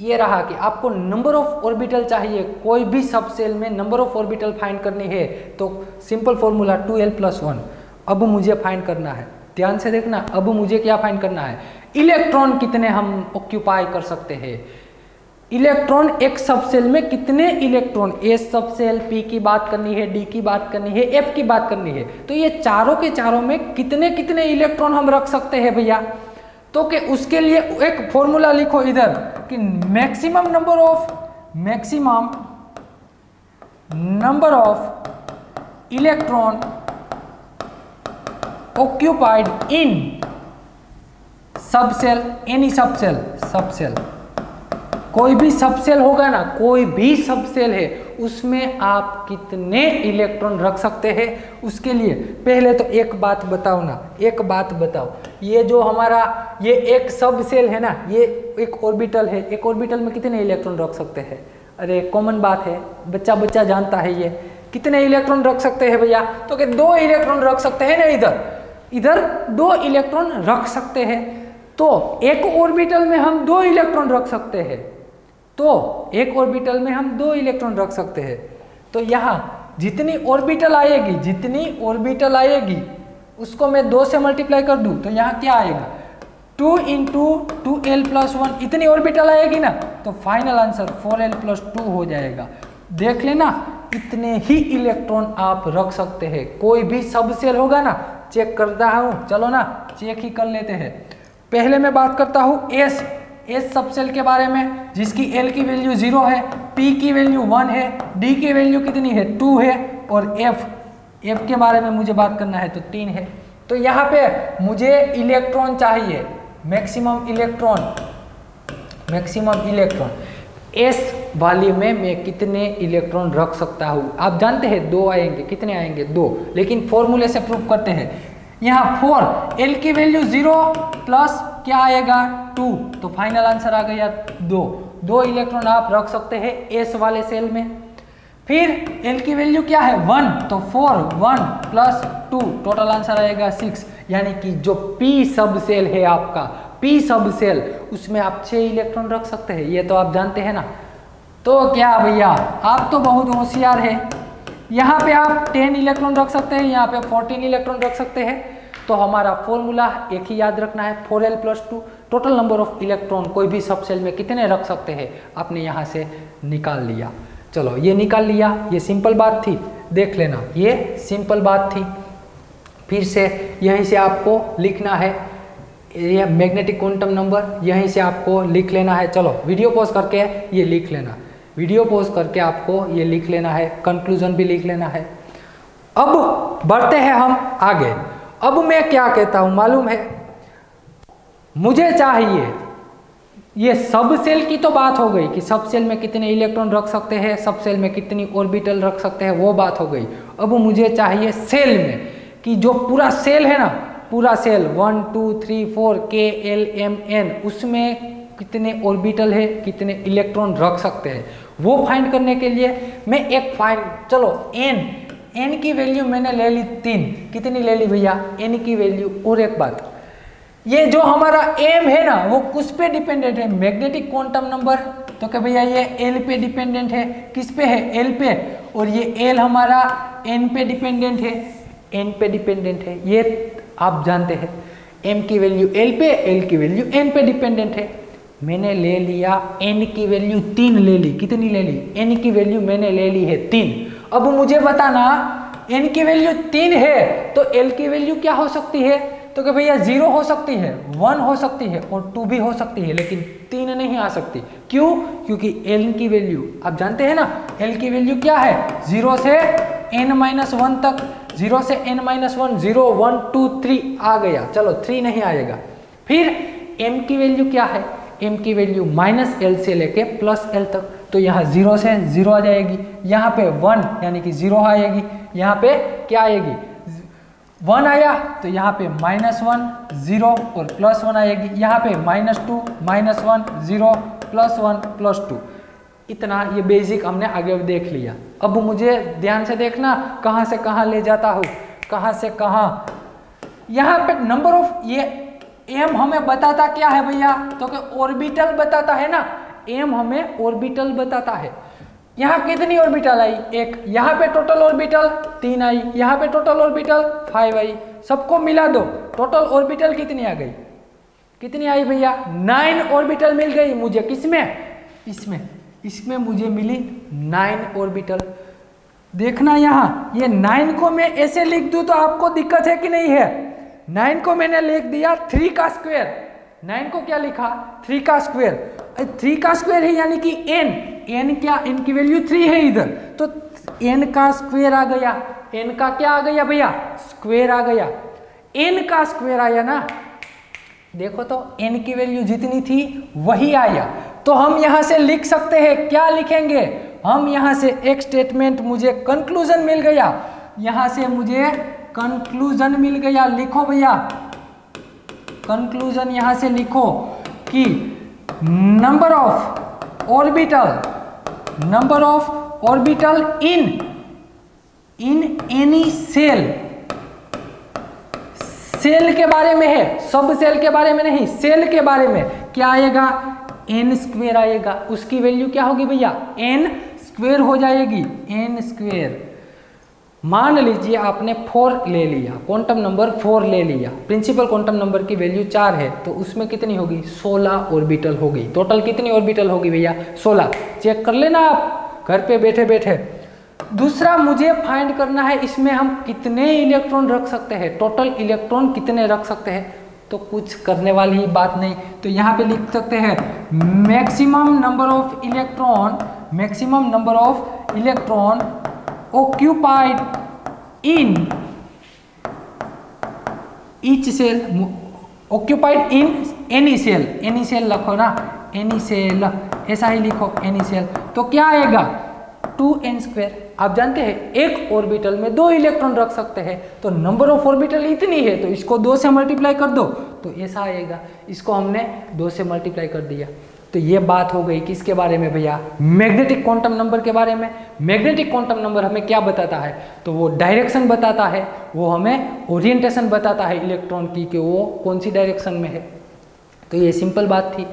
ये रहा कि आपको नंबर ऑफ़ ऑर्बिटल चाहिए, कोई भी सब सेल में नंबर ऑफ़ ऑर्बिटल फाइंड करनी है तो simple formula two L plus one अब मुझे फाइंड करना है। ध्यान से देखना, अब मुझे क्या फाइंड करना है? इलेक्ट्रॉन कितने हम ऑक्यूपाई कर सकते हैं? इलेक्ट्रॉन एक सब सेल में कितने इलेक्ट्रॉन? ए सब सेल पी की बात करनी है डी की बात करनी है एफ़ की बात करनी है। तो ये चारों के चारों में कितने कितने इलेक्ट्रॉन हम रख सकते हैं भैया? तो कि उसके लिए एक फॉर्मूला लिखो इधर कि maximum number of maximum number of electron occupied in subshell any subshell subshell कोई भी सबसेल होगा ना, कोई भी सबसेल है उसमें आप कितने इलेक्ट्रॉन रख सकते हैं? उसके लिए पहले तो एक बात बताओ ना, एक बात बताओ। ये जो हमारा, ये एक सब सेल है ना, ये एक ऑर्बिटल है, एक ऑर्बिटल में कितने इलेक्ट्रॉन रख सकते हैं? अरे कॉमन बात है बच्चा बच्चा जानता है ये। कितने इलेक्ट्रॉन रख सकते हैं भैया? तो कि दो इलेक्ट्रॉन रख सकते हैं ना इधर। इधर दो इलेक्ट्रॉन रख सकते हैं। तो एक ऑर्बिटल में हम दो इलेक्ट्रॉन रख सकते हैं। तो एक ऑर्बिटल में हम दो इलेक्ट्रॉन रख सकते हैं। तो यहाँ जितनी ऑर्बिटल आएगी, जितनी ऑर्बिटल आएगी, उसको मैं दो से मल्टीप्लाई कर दूँ तो यहाँ क्या आएगा? Two into two L plus one इतनी ऑर्बिटल आएगी ना तो final answer four L plus two हो जाएगा। देख लेना, इतने ही इलेक्ट्रॉन आप रख सकते हैं। कोई भी सब सेल होगा ना चेक करता हूँ। चलो ना चेक ही कर लेते हैं। पहले मैं बात करता हूँ एस एस सबसेल के बारे में, जिसकी एल की वैल्यू ज़ीरो है पी की वैल्यू वन है डी की वैल्यू कितनी है? टू है, और एफ़ एफ़ के बारे में मुझे बात करना है तो तीन है। तो यहाँ पे मुझे इलेक्ट्रॉन चाहिए maximum electron maximum electron S वाली में मैं कितने इलेक्ट्रॉन रख सकता हूँ? आप जानते हैं, दो आएँगे, कितने आएँगे? दो। लेकिन फॉर्मूले से प्रूव करते हैं। यहाँ फोर एल की वैल्यू ज़ीरो प्लस क्या आएगा? टू। तो फाइनल आंसर आ गया दो। दो इलेक्ट्रॉन आप रख सकते हैं एस वाले सेल में। फिर एल की वैल्यू क्या है? वन तो four one plus two total answer आएगा सिक्स यानी कि जो पी सब सेल है आपका पी सब सेल उसमें आप छह इलेक्ट्रॉन रख सकते हैं। ये तो आप जानते हैं ना। तो क्या भैया? आप तो बहुत होशियार है। यहाँ पे आप टेन इलेक्ट्रॉन रख सकते हैं, यहाँ पे फोर्टीन इलेक्ट्रॉन रख सकते हैं। तो हमारा फॉर्मूला एक ही याद रखना है four L plus two total number of electron कोई भी सब सेल में कितने रख सकते हैं? आपने यहाँ से निकाल लिया। चलो, ये निकाल लिया, ये सिंपल बात थी। देख लेना, ये सिंपल बात थी। फिर से यहीं से आपको लिखना है। ये मैग्नेटिक क्वांटम नंबर यहीं से आपको लिख लेना है। चलो वीडियो पॉज करके ये लिख लेना। वीडियो पॉज करके आपको ये लिख लेना है। कंक्लूजन भी लिख लेना है। अब बढ़ते हैं हम आगे। अब मैं क्या कहता हूँ मालूम है? मुझे चाहिए। ये सब सेल की तो बात हो गई कि सब सेल में कितने इलेक्ट्रॉन रख सकते हैं, सब सेल में कितनी ऑर्बिटल रख सकते हैं, वो बात हो गई। अब मुझे चाहिए सेल में कि जो पूरा सेल है ना, पूरा shell, one, two, three, four, K, L, M, N, उसमें कितने ऑर्बिटल है, कितने इलेक्ट्रॉन रख सकते हैं, वो फाइंड करने के लिए मैं एक फाइंड, चलो, एन एन की वैल्यू मैंने ले ली तीन। कितनी ले ली भैया? एन की वैल्यू और एक बात। ये जो हमारा एम है ना, वो कुछ पे डिपेंडेंट है? मैग्नेटिक क्वांटम नंबर तो क्या भैया ये एल पे डिपेंडेंट है? किस पे है? एल पे। और ये एल हमारा एन पे डिपेंडेंट है? एन पे डिपेंडेंट है। ये आप जानते हैं। एम की वैल्यू एल पे एल की वैल्यू एन पे डिपेंडेंट है। मैंने ले लिया एन की वैल्यू तीन ले ली। कितनी ले ली? एन की वैल्यू मैंने ले ली है तीन। अब मुझे बताना एन की वैल्यू तीन है तो एल की वैल्यू क्या हो सकती है? तो कि भैया ज़ीरो हो सकती है वन हो सकती है और टू भी हो सकती है, लेकिन तीन नहीं आ सकती। क्यों? क्योंकि एल की वैल्यू आप जानते हैं ना एल की वैल्यू क्या है? ज़ीरो से एन माइनस वन तक ज़ीरो से N minus one zero one two three आ गया। चलो थ्री नहीं आएगा। फिर एम की वैल्यू क्या है? एम की वैल्यू माइनस एल से लेके प्लस एल तक। तो यहाँ ज़ीरो से ज़ीरो आ जाएगी। यहाँ पे वन यानी कि ज़ीरो आएगी। यहाँ पे क्या आएगी? वन आया तो यहाँ पे माइनस वन ज़ीरो और प्लस वन आएगी। यहाँ पे minus two minus one zero plus one plus two इतना ये बेसिक हमने आगे देख लिया। अब मुझे ध्यान से देखना, कहाँ से कहाँ ले जाता हूँ, कहाँ से कहाँ। यहाँ पे नंबर ऑफ़ ये एम हमें बताता क्या है भैया? तो कि ऑर्बिटल बताता है ना। एम हमें ऑर्बिटल बताता है। यहाँ कितनी ऑर्बिटल आई? एक। यहाँ पे टोटल ऑर्बिटल तीन आई। यहाँ पे टोटल ऑर्बिटल फाइव आई। सबको मिला दो। टोटल ऑर्बिटल कितनी आ गई? कितनी आई भैया? नाइन ऑर्बिटल मिल गई मुझे। किसमें? इसमें। इसमें मुझे मिली नाइन ऑर्बिटल देखना यहाँ। ये नाइन को मैं ऐसे लिख दूँ तो आपको दिक्कत है कि नहीं है? नाइन को मैंने लिख दिया थ्री का स्क्वायर नाइन को क्या लिखा? थ्री का स्क्वायर। थ्री का स्क्वायर है यानी कि एन एन क्या? एन की वैल्यू थ्री है इधर। तो एन का स्क्वायर आ गया। एन का क्या आ गया भैया? स्क्वायर आ गया। एन का स्क्वायर आया ना? देखो तो एन की वैल्यू जितनी थी, वही आया। तो हम यहाँ से लिख सकते हैं, क्या लिखेंगे? हम यहाँ से एक स्टेटमेंट मुझे कंक्लूजन मिल गया। यहाँ से मुझे कंक्लूजन मिल गया। लिखो भैया। कंक्लूजन यहाँ से लिखो कि number of orbital number of orbital in in any shell shell के बारे में है सब सेल के बारे में नहीं सेल के बारे में क्या आएगा? एन स्क्वेयर आएगा। उसकी वैल्यू क्या होगी भैया? एन स्क्वेयर हो जाएगी। एन स्क्वेयर मान लीजिए आपने फोर ले लिया क्वांटम नंबर फोर ले लिया प्रिंसिपल क्वांटम नंबर की वैल्यू चार है तो उसमें कितनी होगी? सोलह ऑर्बिटल होगी। टोटल कितनी ऑर्बिटल होगी भैया? सोलह। चेक कर लेना आप। घर पे बैठे बैठे। दूसरा मुझे फाइंड करना है, इसमें हम कितने इलेक्ट्रॉन रख सकते हैं? टोटल इलेक्ट्रॉन कितने रख सकते हैं? तो कुछ करने वाली ही बात नहीं। तो यहाँ पे लिख सकते हैं maximum number of electron maximum number of electron occupied in each cell occupied in any cell any cell लिखो ना any cell ऐसा ही लिखो any cell. तो क्या आएगा टू एन आप जानते हैं एक ऑर्बिटल में दो इलेक्ट्रॉन रख सकते हैं तो नंबर ऑफ़ ऑर्बिटल इतनी है तो इसको दो से मल्टीप्लाई कर दो तो ऐसा आएगा इसको हमने दो से मल्टीप्लाई कर दिया तो ये बात हो गई किसके बारे में भैया? मैग्नेटिक क्वांटम नंबर के बारे में। मैग्नेटिक क्वांटम नंबर हमें क्या बताता है? तो वो डायरेक्शन बताता है, वो हमें ओरिएंटेशन बताता है इलेक्ट्रॉन की कि वो कौन सी डायरेक्शन में है। तो ये सिंपल बात थी।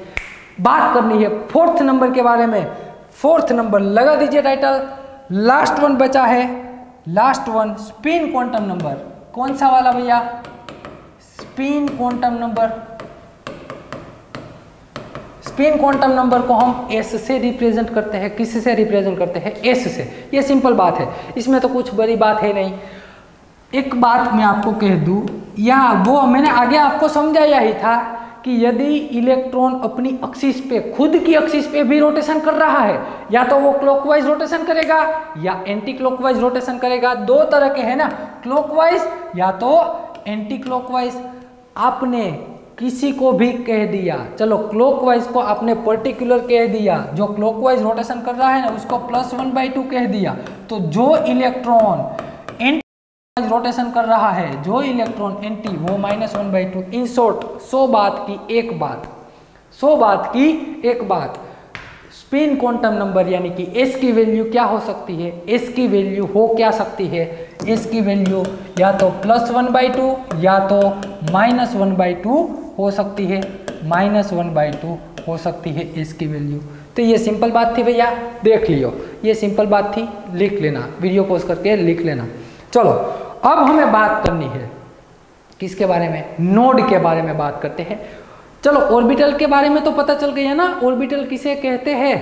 बात करनी है फोर्थ नंबर के बारे में। फोर्थ नंबर, लगा दीजिए टाइटल। लास्ट वन बचा है। Last one, spin quantum number. कौन सा वाला भैया? Spin quantum number. Spin quantum number को हम एस से रिप्रेजेंट करते हैं। किस से रिप्रेजेंट करते हैं? एस से। ये सिंपल बात है। इसमें तो कुछ बड़ी बात है नहीं। एक बात मैं आपको कह दूँ, या वो मैंने आगे आपको समझाया ही था कि यदि इलेक्ट्रॉन अपनी अक्सिस पे, खुद की अक्सिस पे भी रोटेशन कर रहा है, या तो वो क्लॉकवाइज रोटेशन करेगा, या एंटी क्लॉकवाइज रोटेशन करेगा। दो तरह के हैं ना। क्लॉकवाइज या तो एंटी क्लॉकवाइज आपने किसी को भी कह दिया। चलो क्लॉकवाइज को आपने पर्टिकुलर कह दिया। जो क्लॉकवाइज रोटेशन कर रहा है ना, उसको प्लस वन बाई टू कह दिया। तो जो इलेक्ट्रॉन एंटी रोटेशन कर रहा है, जो इलेक्ट्रॉन एंटी वो minus one by two in short सौ बात की एक बात। सौ बात की एक बात। स्पिन क्वांटम नंबर यानी कि एस की वैल्यू क्या हो सकती है? एस की वैल्यू हो क्या सकती है? एस की वैल्यू या तो प्लस वन बाई टू या तो माइनस वन बाई टू हो सकती है माइनस वन बाई टू हो सकती है इसकी वैल्यू तो ये सिंपल बात थी भैया, देख लियो। ये सिंपल बात थी, लिख लेना। वीडियो पोस्ट करके लिख लेना। चलो, अब हमें बात करनी है। किसके बारे में? नोड के बारे में बात करते हैं। चलो ऑर्बिटल के बारे में तो पता चल गया ना? ऑर्बिटल किसे कहते हैं?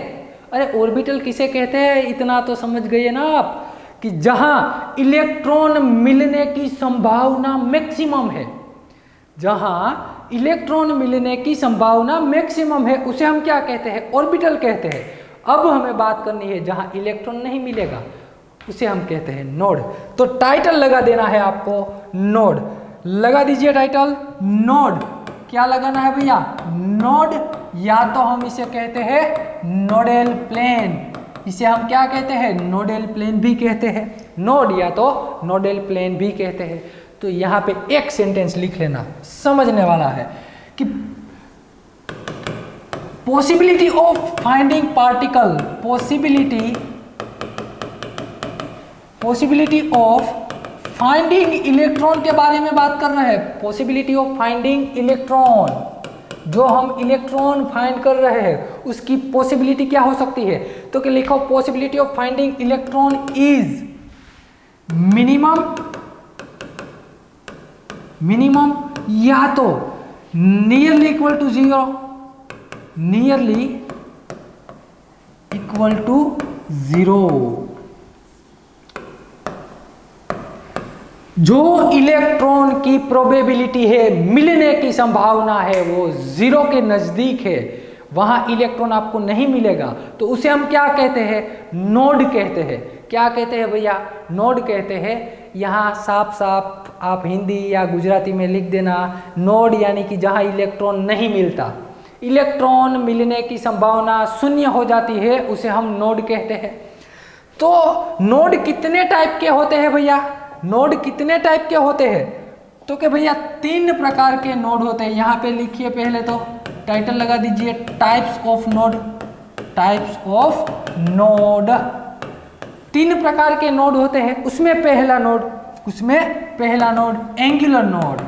अरे ऑर्बिटल किसे कहते हैं? इतना तो समझ गए ना आप, कि जहाँ इलेक्ट्रॉन मिलने की संभावना मैक्सिमम है। जहाँ इलेक्ट्रॉन मिलने की संभावना मैक्सिमम है, उसे हम क्या कहते हैं? ऑर्बिटल कहते हैं। अब हमें बात करनी है जहाँ इलेक्ट्रॉन नहीं मिलेगा, उसे हम कहते हैं नोड। तो टाइटल लगा देना है आपको, नोड। लगा दीजिए टाइटल, नोड। क्या लगाना है भैया? नोड, या तो हम इसे कहते हैं नोडेल प्लेन। इसे हम क्या कहते हैं? नोडेल प्लेन भी कहते हैं। नोड, या तो नोडेल प्लेन भी कहते हैं। तो यहाँ पे एक सेंटेंस लिख लेना, समझने वाला है कि possibility of finding particle possibility possibility of finding electron के बारे में बात कर रहे हैं। पॉसिबिलिटी ऑफ़ फाइंडिंग इलेक्ट्रॉन जो हम इलेक्ट्रॉन फाइंड कर रहे हैं, उसकी पॉसिबिलिटी क्या हो सकती है? तो कि लिखो possibility of finding electron is minimum minimum या तो nearly equal to zero nearly equal to zero जो इलेक्ट्रॉन की प्रोबेबिलिटी है, मिलने की संभावना है, वो ज़ीरो के नज़दीक है, वहाँ इलेक्ट्रॉन आपको नहीं मिलेगा तो उसे हम क्या कहते हैं? नोड कहते हैं। क्या कहते हैं भैया? नोड कहते हैं। यहाँ साफ़ साफ़ आप हिंदी या गुजराती में लिख देना। नोड यानी कि जहाँ इलेक्ट्रॉन नहीं मिलता। इलेक्ट्रॉन मिलने की संभावना शून्य हो जाती है, उसे हम नोड कहते हैं। तो नोड कितने टाइप के होते हैं भैया? नोड कितने टाइप के होते हैं? तो क्या भैया तीन प्रकार के नोड होते हैं। यहाँ पे लिखिए पहले तो। टाइटल लगा दीजिए। Types of node. Types of node. तीन प्रकार के नोड होते हैं। उसमें पहला नोड, उसमें पहला node angular node.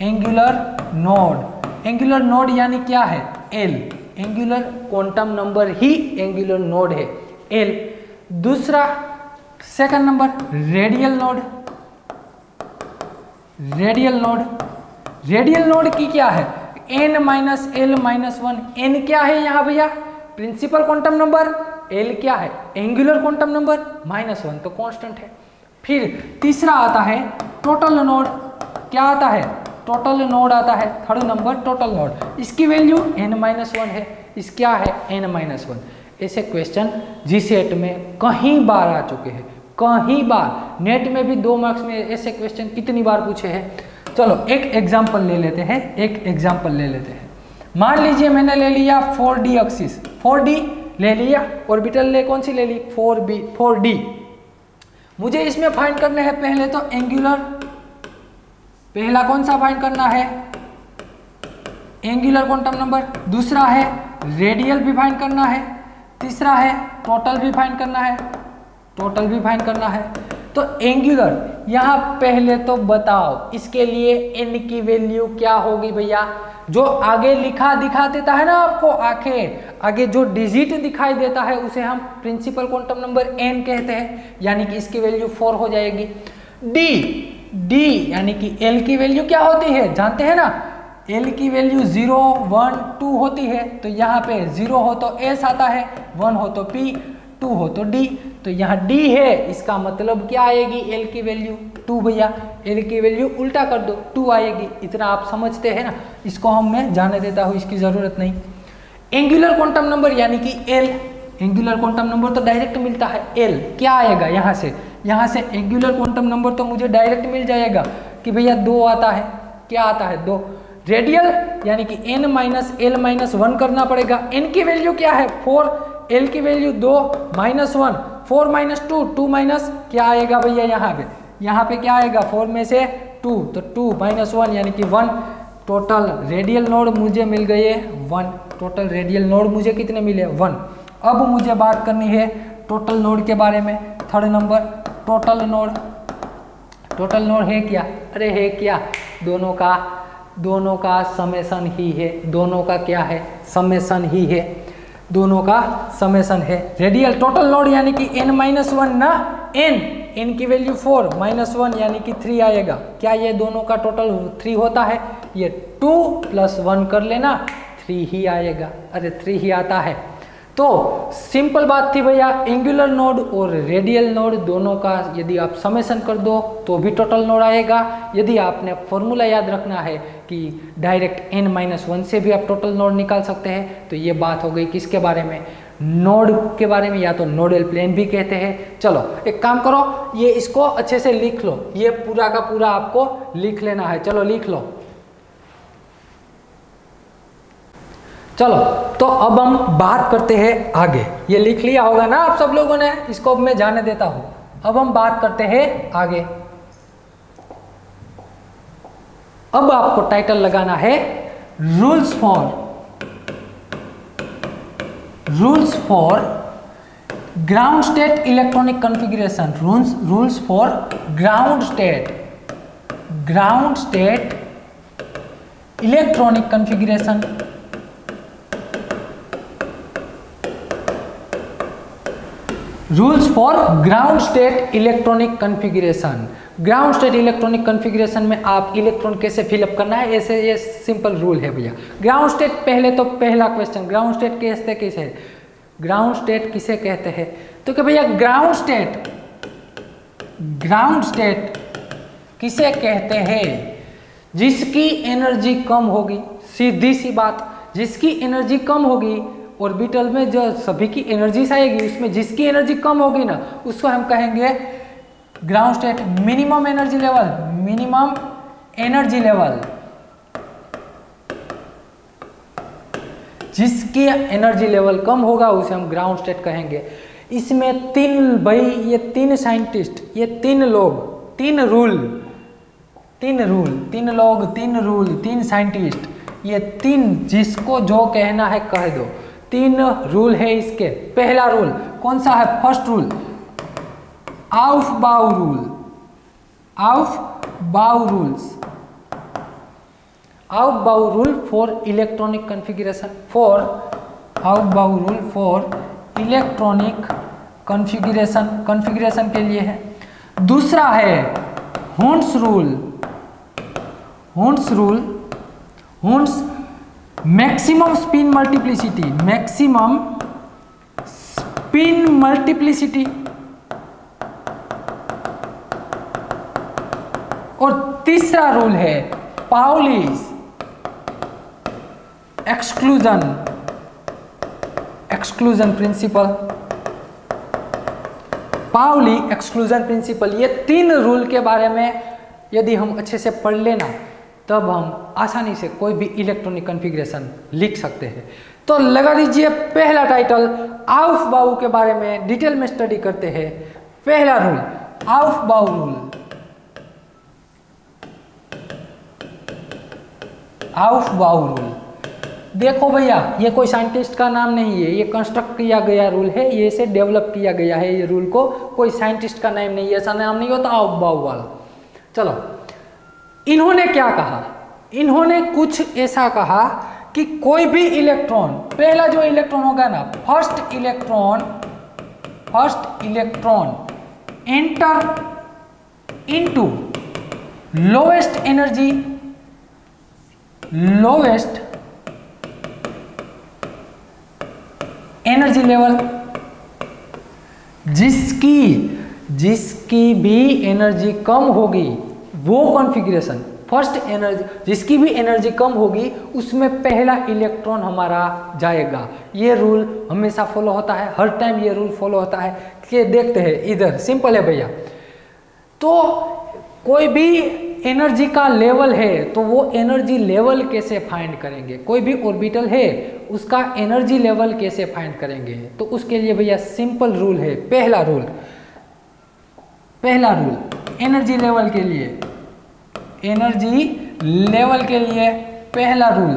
Angular node. Angular node यानी क्या है? एल एंगुलर क्वांटम नंबर ही एंगुलर नोड है। एल दूसरा second number radial node radial node radial node की क्या है? N minus L minus one N क्या है यहाँ भैया? प्रिंसिपल क्वांटम नंबर एल क्या है? Angular quantum number minus one तो कांस्टेंट है। फिर तीसरा आता है टोटल नोड क्या आता है? टोटल नोड आता है। थर्ड नंबर टोटल नोड इसकी वैल्यू एन माइनस वन है। इस क्या है? एन माइनस वन ऐसे क्वेश्चन जी सेट में कहीं बार आ चुके हैं। कहीं बार। नेट में भी दो मार्क्स में ऐसे क्वेश्चन कितनी बार पूछे हैं? चलो, एक एग्ज़ाम्पल ले लेते हैं। एक एग्ज़ाम्पल ले लेते हैं। मान लीजिए मैंने ले लिया four D axis four D ले लिया ऑर्बिटल ले, कौन सी ले ली? फोर बी फोर डी मुझे इसमें फाइंड करना है पहले तो एंगुलर पहला कौन सा फाइंड करना है? एंगुलर क्वांटम नंबर दूसरा है रेडियल भी फाइंड करना है। तीसरा है टोटल भी फाइंड करना है। टोटल भी फाइंड करना है। तो एंगुलर यहाँ पहले तो बताओ, इसके लिए एन की वैल्यू क्या होगी भैया? जो आगे लिखा दिखा देता है ना आपको आँखें आगे जो डिजिट दिखाई देता है, उसे हम प्रिंसिपल क्वांटम नंबर एन कहते हैं, यानी कि इसकी वैल्यू फोर हो जाएगी। डी डी यानी कि एल की वैल्यू क्या होती है? जानते हैं ना? एल की वैल्यू ज़ीरो वन टू होती है तो यहाँ पे ज़ीरो हो तो एस आता है वन हो तो पी टू हो तो डी तो यहाँ डी है, इसका मतलब क्या आएगी? एल की वैल्यू टू भैया। एल की वैल्यू उल्टा कर दो टू आएगी। इतना आप समझते हैं ना, इसको हम मैं जाने देता हूँ, इसकी ज़रूरत नहीं। एंगुलर क्वांटम नंबर यानी कि एल एंगुलर क्वांटम नंबर तो डायरेक्ट मिलता है एल क्या आएगा यहाँ से? यहाँ से एंगुलर क्वांटम नंबर तो मुझे डायरेक्ट मिल जाएगा कि भैया दो आता है। क्या आता है? दो। रेडियल यानी कि N minus L minus one करना पड़ेगा। एन की वैल्यू क्या है? फोर एल की वैल्यू दो minus one four minus two two minus क्या आएगा भैया यहाँ पे? यहाँ पे क्या आएगा? फोर में से टू तो टू माइनस वन यानी कि वन टोटल रेडियल नोड मुझे मिल गए वन टोटल रेडियल नोड मुझे कितने मिले? वन अब मुझे बात करनी है टोटल नोड के बारे में. Third number total node total node है क्या? अरे है क्या? दोनों का दोनों का समेसन ही है. दोनों का क्या है? समेसन ही है. दोनों का समेसन है। रेडियल टोटल लोड यानी कि एन माइनस वन ना एन एन की वैल्यू फोर माइनस वन यानी कि थ्री आएगा। क्या ये दोनों का टोटल थ्री होता है? ये टू प्लस वन कर लेना थ्री ही आएगा। अरे थ्री ही आता है। तो सिंपल बात थी भैया एंगुलर नोड और रेडियल नोड दोनों का यदि आप समेसन कर दो तो भी टोटल नोड आएगा। यदि आपने फॉर्मूला याद रखना है कि डायरेक्ट n माइनस वन से भी आप टोटल नोड निकाल सकते हैं तो ये बात हो गई किसके बारे में? नोड के बारे में, या तो नोडल प्लेन भी कहते हैं। चलो, एक काम करो, ये इसको अच्छे से लिख लो। ये पूरा का पूरा आपको लिख लेना है। चलो, लिख लो। चलो तो अब हम बात करते हैं आगे। ये लिख लिया होगा ना आप सब लोगों ने? इसको अब मैं जाने देता हूँ। अब हम बात करते हैं आगे। अब आपको टाइटल लगाना है rules for rules for ground state electronic configuration rules rules for ground state ground state electronic configuration rules for ground state electronic configuration ground state electronic configuration में आप इलेक्ट्रॉन कैसे फिलअप करना है? ऐसे ये सिंपल रूल है भैया। Ground state पहले तो पहला क्वेश्चन ग्राउंड स्टेट कैसे, किसे? ग्राउंड स्टेट किसे कहते हैं? तो क्या भैया ग्राउंड स्टेट ग्राउंड स्टेट किसे कहते हैं? जिसकी एनर्जी कम होगी, सीधी सी बात, जिसकी एनर्जी कम होगी ऑर्बिटल में जो सभी की एनर्जीज आएगी, उसमें जिसकी एनर्जी कम होगी ना, उसको हम कहेंगे ground state minimum energy level minimum energy level जिसकी एनर्जी लेवल कम होगा, उसे हम ग्राउंड स्टेट कहेंगे। इसमें तीन, भाई, ये तीन साइंटिस्ट ये तीन लोग, तीन रूल तीन रूल तीन लोग, तीन रूल तीन साइंटिस्ट ये तीन जिसको जो कहना है कह दो। तीन रूल है इसके। पहला रूल कौन सा है? First rule, आउफ Aufbau rule. Aufbau rules. Aufbau rule for electronic configuration. For Aufbau rule for electronic configuration. Configuration के लिए है। दूसरा है Hund's rule. Hund's rule Hund's maximum spin multiplicity maximum spin multiplicity और तीसरा रूल है Pauli's exclusion exclusion principle Pauli exclusion principle ये तीन रूल के बारे में यदि हम अच्छे से पढ़ लेना तब हम आसानी से कोई भी इलेक्ट्रॉनिक कॉन्फ़िगरेशन लिख सकते हैं। तो लगा दीजिए पहला टाइटल आउफ बाउ के बारे में डिटेल में स्टडी करते हैं। पहला rule aufbau rule aufbau rule देखो भैया, ये कोई साइंटिस्ट का नाम नहीं है, ये कंस्ट्रक्ट किया गया रूल है, ये से डेवलप किया गया है, ये रूल को कोई साइंटिस्ट का नाम नहीं है, ऐसा नाम नहीं होता आउफ बाउ वाला। चलो इन्होंने क्या कहा? इन्होंने कुछ ऐसा कहा कि कोई भी इलेक्ट्रॉन, पहला जो इलेक्ट्रॉन होगा ना, first electron first electron enter into lowest energy lowest energy level जिसकी जिसकी भी एनर्जी कम होगी वो कॉन्फ़िगरेशन फ़र्स्ट एनर्जी जिसकी भी एनर्जी कम होगी, उसमें पहला इलेक्ट्रॉन हमारा जाएगा। ये रूल हमेशा फॉलो होता है, हर टाइम ये रूल फॉलो होता है। कि देखते हैं, इधर सिंपल है भैया। तो कोई भी एनर्जी का लेवल है तो वो एनर्जी लेवल कैसे फाइंड करेंगे? कोई भी ऑर्बिटल है, उसका एनर्जी लेवल कैसे फाइंड करेंगे? तो उसके लिए भैया सिंपल रूल है, पहला रूल पहला रूल एनर्जी लेवल के लिए। एनर्जी लेवल के लिए पहला रूल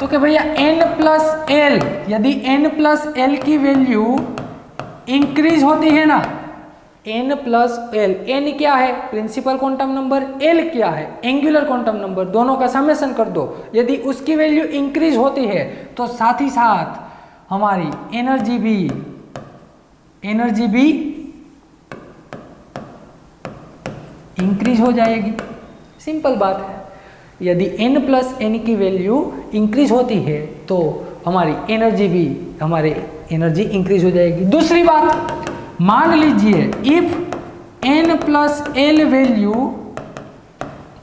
तो क्या भैया n प्लस एल यदि n प्लस एल की वैल्यू इंक्रीज होती है ना, n प्लस एल एन क्या है? प्रिंसिपल क्वांटम नंबर l क्या है? एंगुलर क्वांटम नंबर दोनों का समेसन कर दो। यदि उसकी वैल्यू इंक्रीज होती है तो साथ ही साथ हमारी एनर्जी भी एनर्जी भी इंक्रीज हो जाएगी। सिंपल बात है। यदि n प्लस एन की वैल्यू इंक्रीज होती है तो हमारी एनर्जी भी, हमारे एनर्जी इंक्रीज हो जाएगी। दूसरी बात, मान लीजिए if n plus L value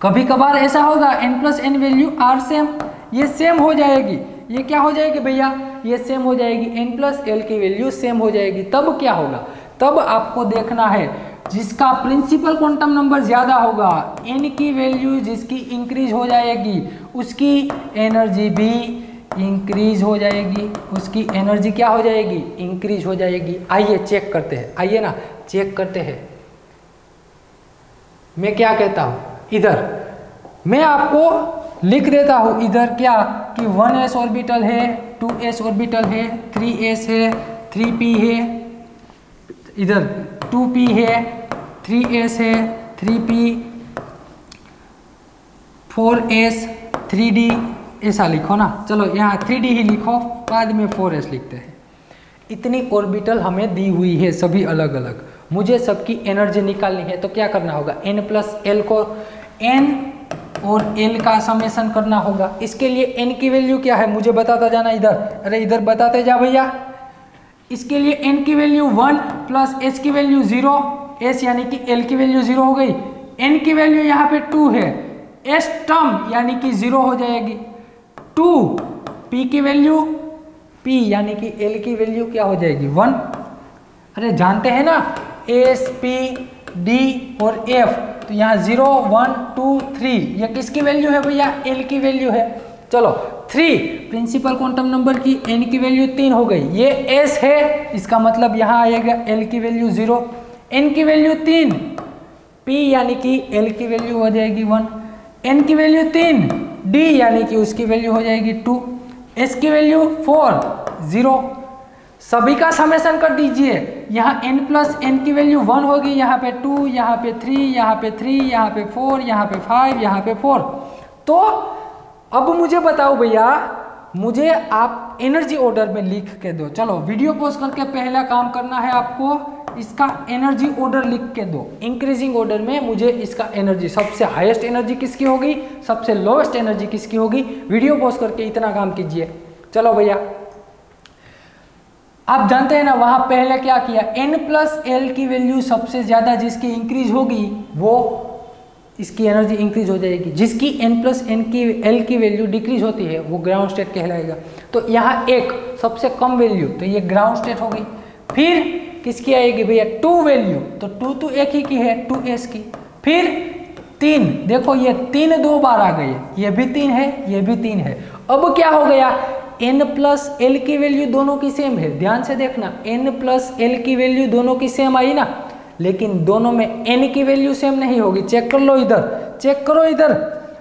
कभी कभार ऐसा होगा, n plus N value are same ये सेम हो जाएगी। ये क्या हो जाएगी भैया? ये सेम हो जाएगी, n प्लस एल की वैल्यू सेम हो जाएगी। तब क्या होगा? तब आपको देखना है जिसका प्रिंसिपल क्वांटम नंबर ज़्यादा होगा, n की वैल्यू जिसकी इंक्रीज हो जाएगी, उसकी एनर्जी भी इंक्रीज हो जाएगी, उसकी एनर्जी क्या हो जाएगी? इंक्रीज हो जाएगी। आइए चेक करते हैं। आइए ना चेक करते हैं। मैं क्या कहता हूँ? इधर। मैं आपको लिख देता हूँ इधर क्या? कि वन एस ऑर्बिटल है टू एस ऑर्बिटल है थ्री एस है थ्री पी है इधर टू पी है थ्री एस है three P four S three D ऐसा लिखो ना। चलो यहाँ थ्री डी ही लिखो, बाद में फोर एस लिखते हैं। इतनी ऑर्बिटल हमें दी हुई है सभी अलग अलग मुझे सबकी एनर्जी निकालनी है तो क्या करना होगा? एन प्लस एल को एन और एल का समेसन करना होगा। इसके लिए एन की वैल्यू क्या है? मुझे बताता जाना इधर। अरे इधर बताते जा भैया। इसके लिए एन की वैल्यू वन प्लस एस की वैल्यू ज़ीरो एस यानी कि एल की वैल्यू ज़ीरो हो गई। एन की वैल्यू यहाँ पे टू है। एस टर्म यानी कि ज़ीरो हो जाएगी। टू पी की वैल्यू पी यानी कि एल की वैल्यू क्या हो जाएगी? वन अरे जानते हैं ना? एस पी डी और एफ़ तो यहाँ ज़ीरो वन टू थ्री ये किसकी वैल्यू है भैया? एल की वैल्यू है। चलो थ्री प्रिंसिपल क्वांटम नंबर की एन की वैल्यू तीन हो गई। ये एस है, इसका मतलब यहाँ आएगा एल की वैल्यू ज़ीरो एन की वैल्यू तीन पी यानी कि एल की वैल्यू हो जाएगी वन एन की वैल्यू तीन डी यानी कि उसकी वैल्यू हो जाएगी टू एस की वैल्यू फोर ज़ीरो सभी का समेशन कर दीजिए। यहाँ n प्लस एन की वैल्यू वन होगी यहाँ पे टू यहाँ पे थ्री यहाँ पे थ्री यहाँ पे फोर यहाँ पे फाइव यहाँ पे फोर तो अब मुझे बताओ भैया, मुझे आप एनर्जी ऑर्डर में लिख के दो। चलो वीडियो पोस्ट करके पहला काम करना है आपको, इसका एनर्जी ऑर्डर लिख के दो। इंक्रीजिंग ऑर्डर में मुझे इसका एनर्जी सबसे हाईएस्ट एनर्जी किसकी होगी? सबसे लोएस्ट एनर्जी किसकी होगी? वीडियो पोस्ट करके इतना काम कीजिए। चलो भैया, आप जानते हैं ना, वहाँ पहले क्या किया? एन प्लस एल की वैल्यू सबसे ज़्यादा जिसकी इंक्रीज होगी, वो इसकी एनर्जी इंक्रीज हो जाएगी। जिसकी एन प्लस एन की एल की वैल्यू डिक्रीज होती है, वो ग्राउंड स्टेट कहलाएगा। तो यहाँ एक सबसे कम वैल्यू तो ये ग्राउंड स्टेट हो गई। फिर किसकी आएगी भैया? टू वैल्यू तो टू तो एक ही की है टू एस की। फिर तीन, देखो ये तीन दो बार आ गई ये भी तीन है, ये भी तीन है। अब क्या हो गया? एन प्लस एल की वैल्यू दोनों की सेम है। ध्यान से देखना एन प्लस एल की वैल्यू दोनों की सेम आई ना? लेकिन दोनों में एन की वैल्यू सेम नहीं होगी। चेक कर लो इधर। चेक करो इधर।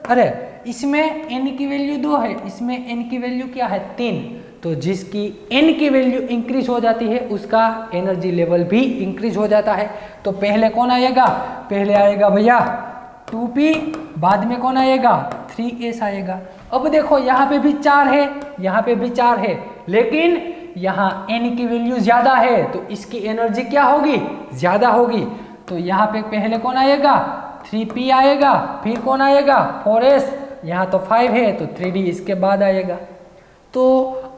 अरे, इसमें एन की वैल्यू दो है। इसमें एन की वैल्यू क्या है? तीन। तो जिसकी एन की वैल्यू इंक्रीज हो जाती है, उसका एनर्जी लेवल भी इंक्रीज हो जाता है। तो पहले कौन आएगा? पहले आएगा भैया 2p बाद में कौन आएगा? 3s आएगा। अब देखो, यहाँ पे भी चार है, यहाँ पे भी चार है। लेकिन यहाँ एन की वैल्यू ज़्यादा है तो इसकी एनर्जी क्या होगी? ज़्यादा होगी। तो यहाँ पे पहले कौन आएगा? 3p आएगा, फिर कौन आएगा? 4s यहाँ तो 5 है तो 3d इसके बाद आएगा। तो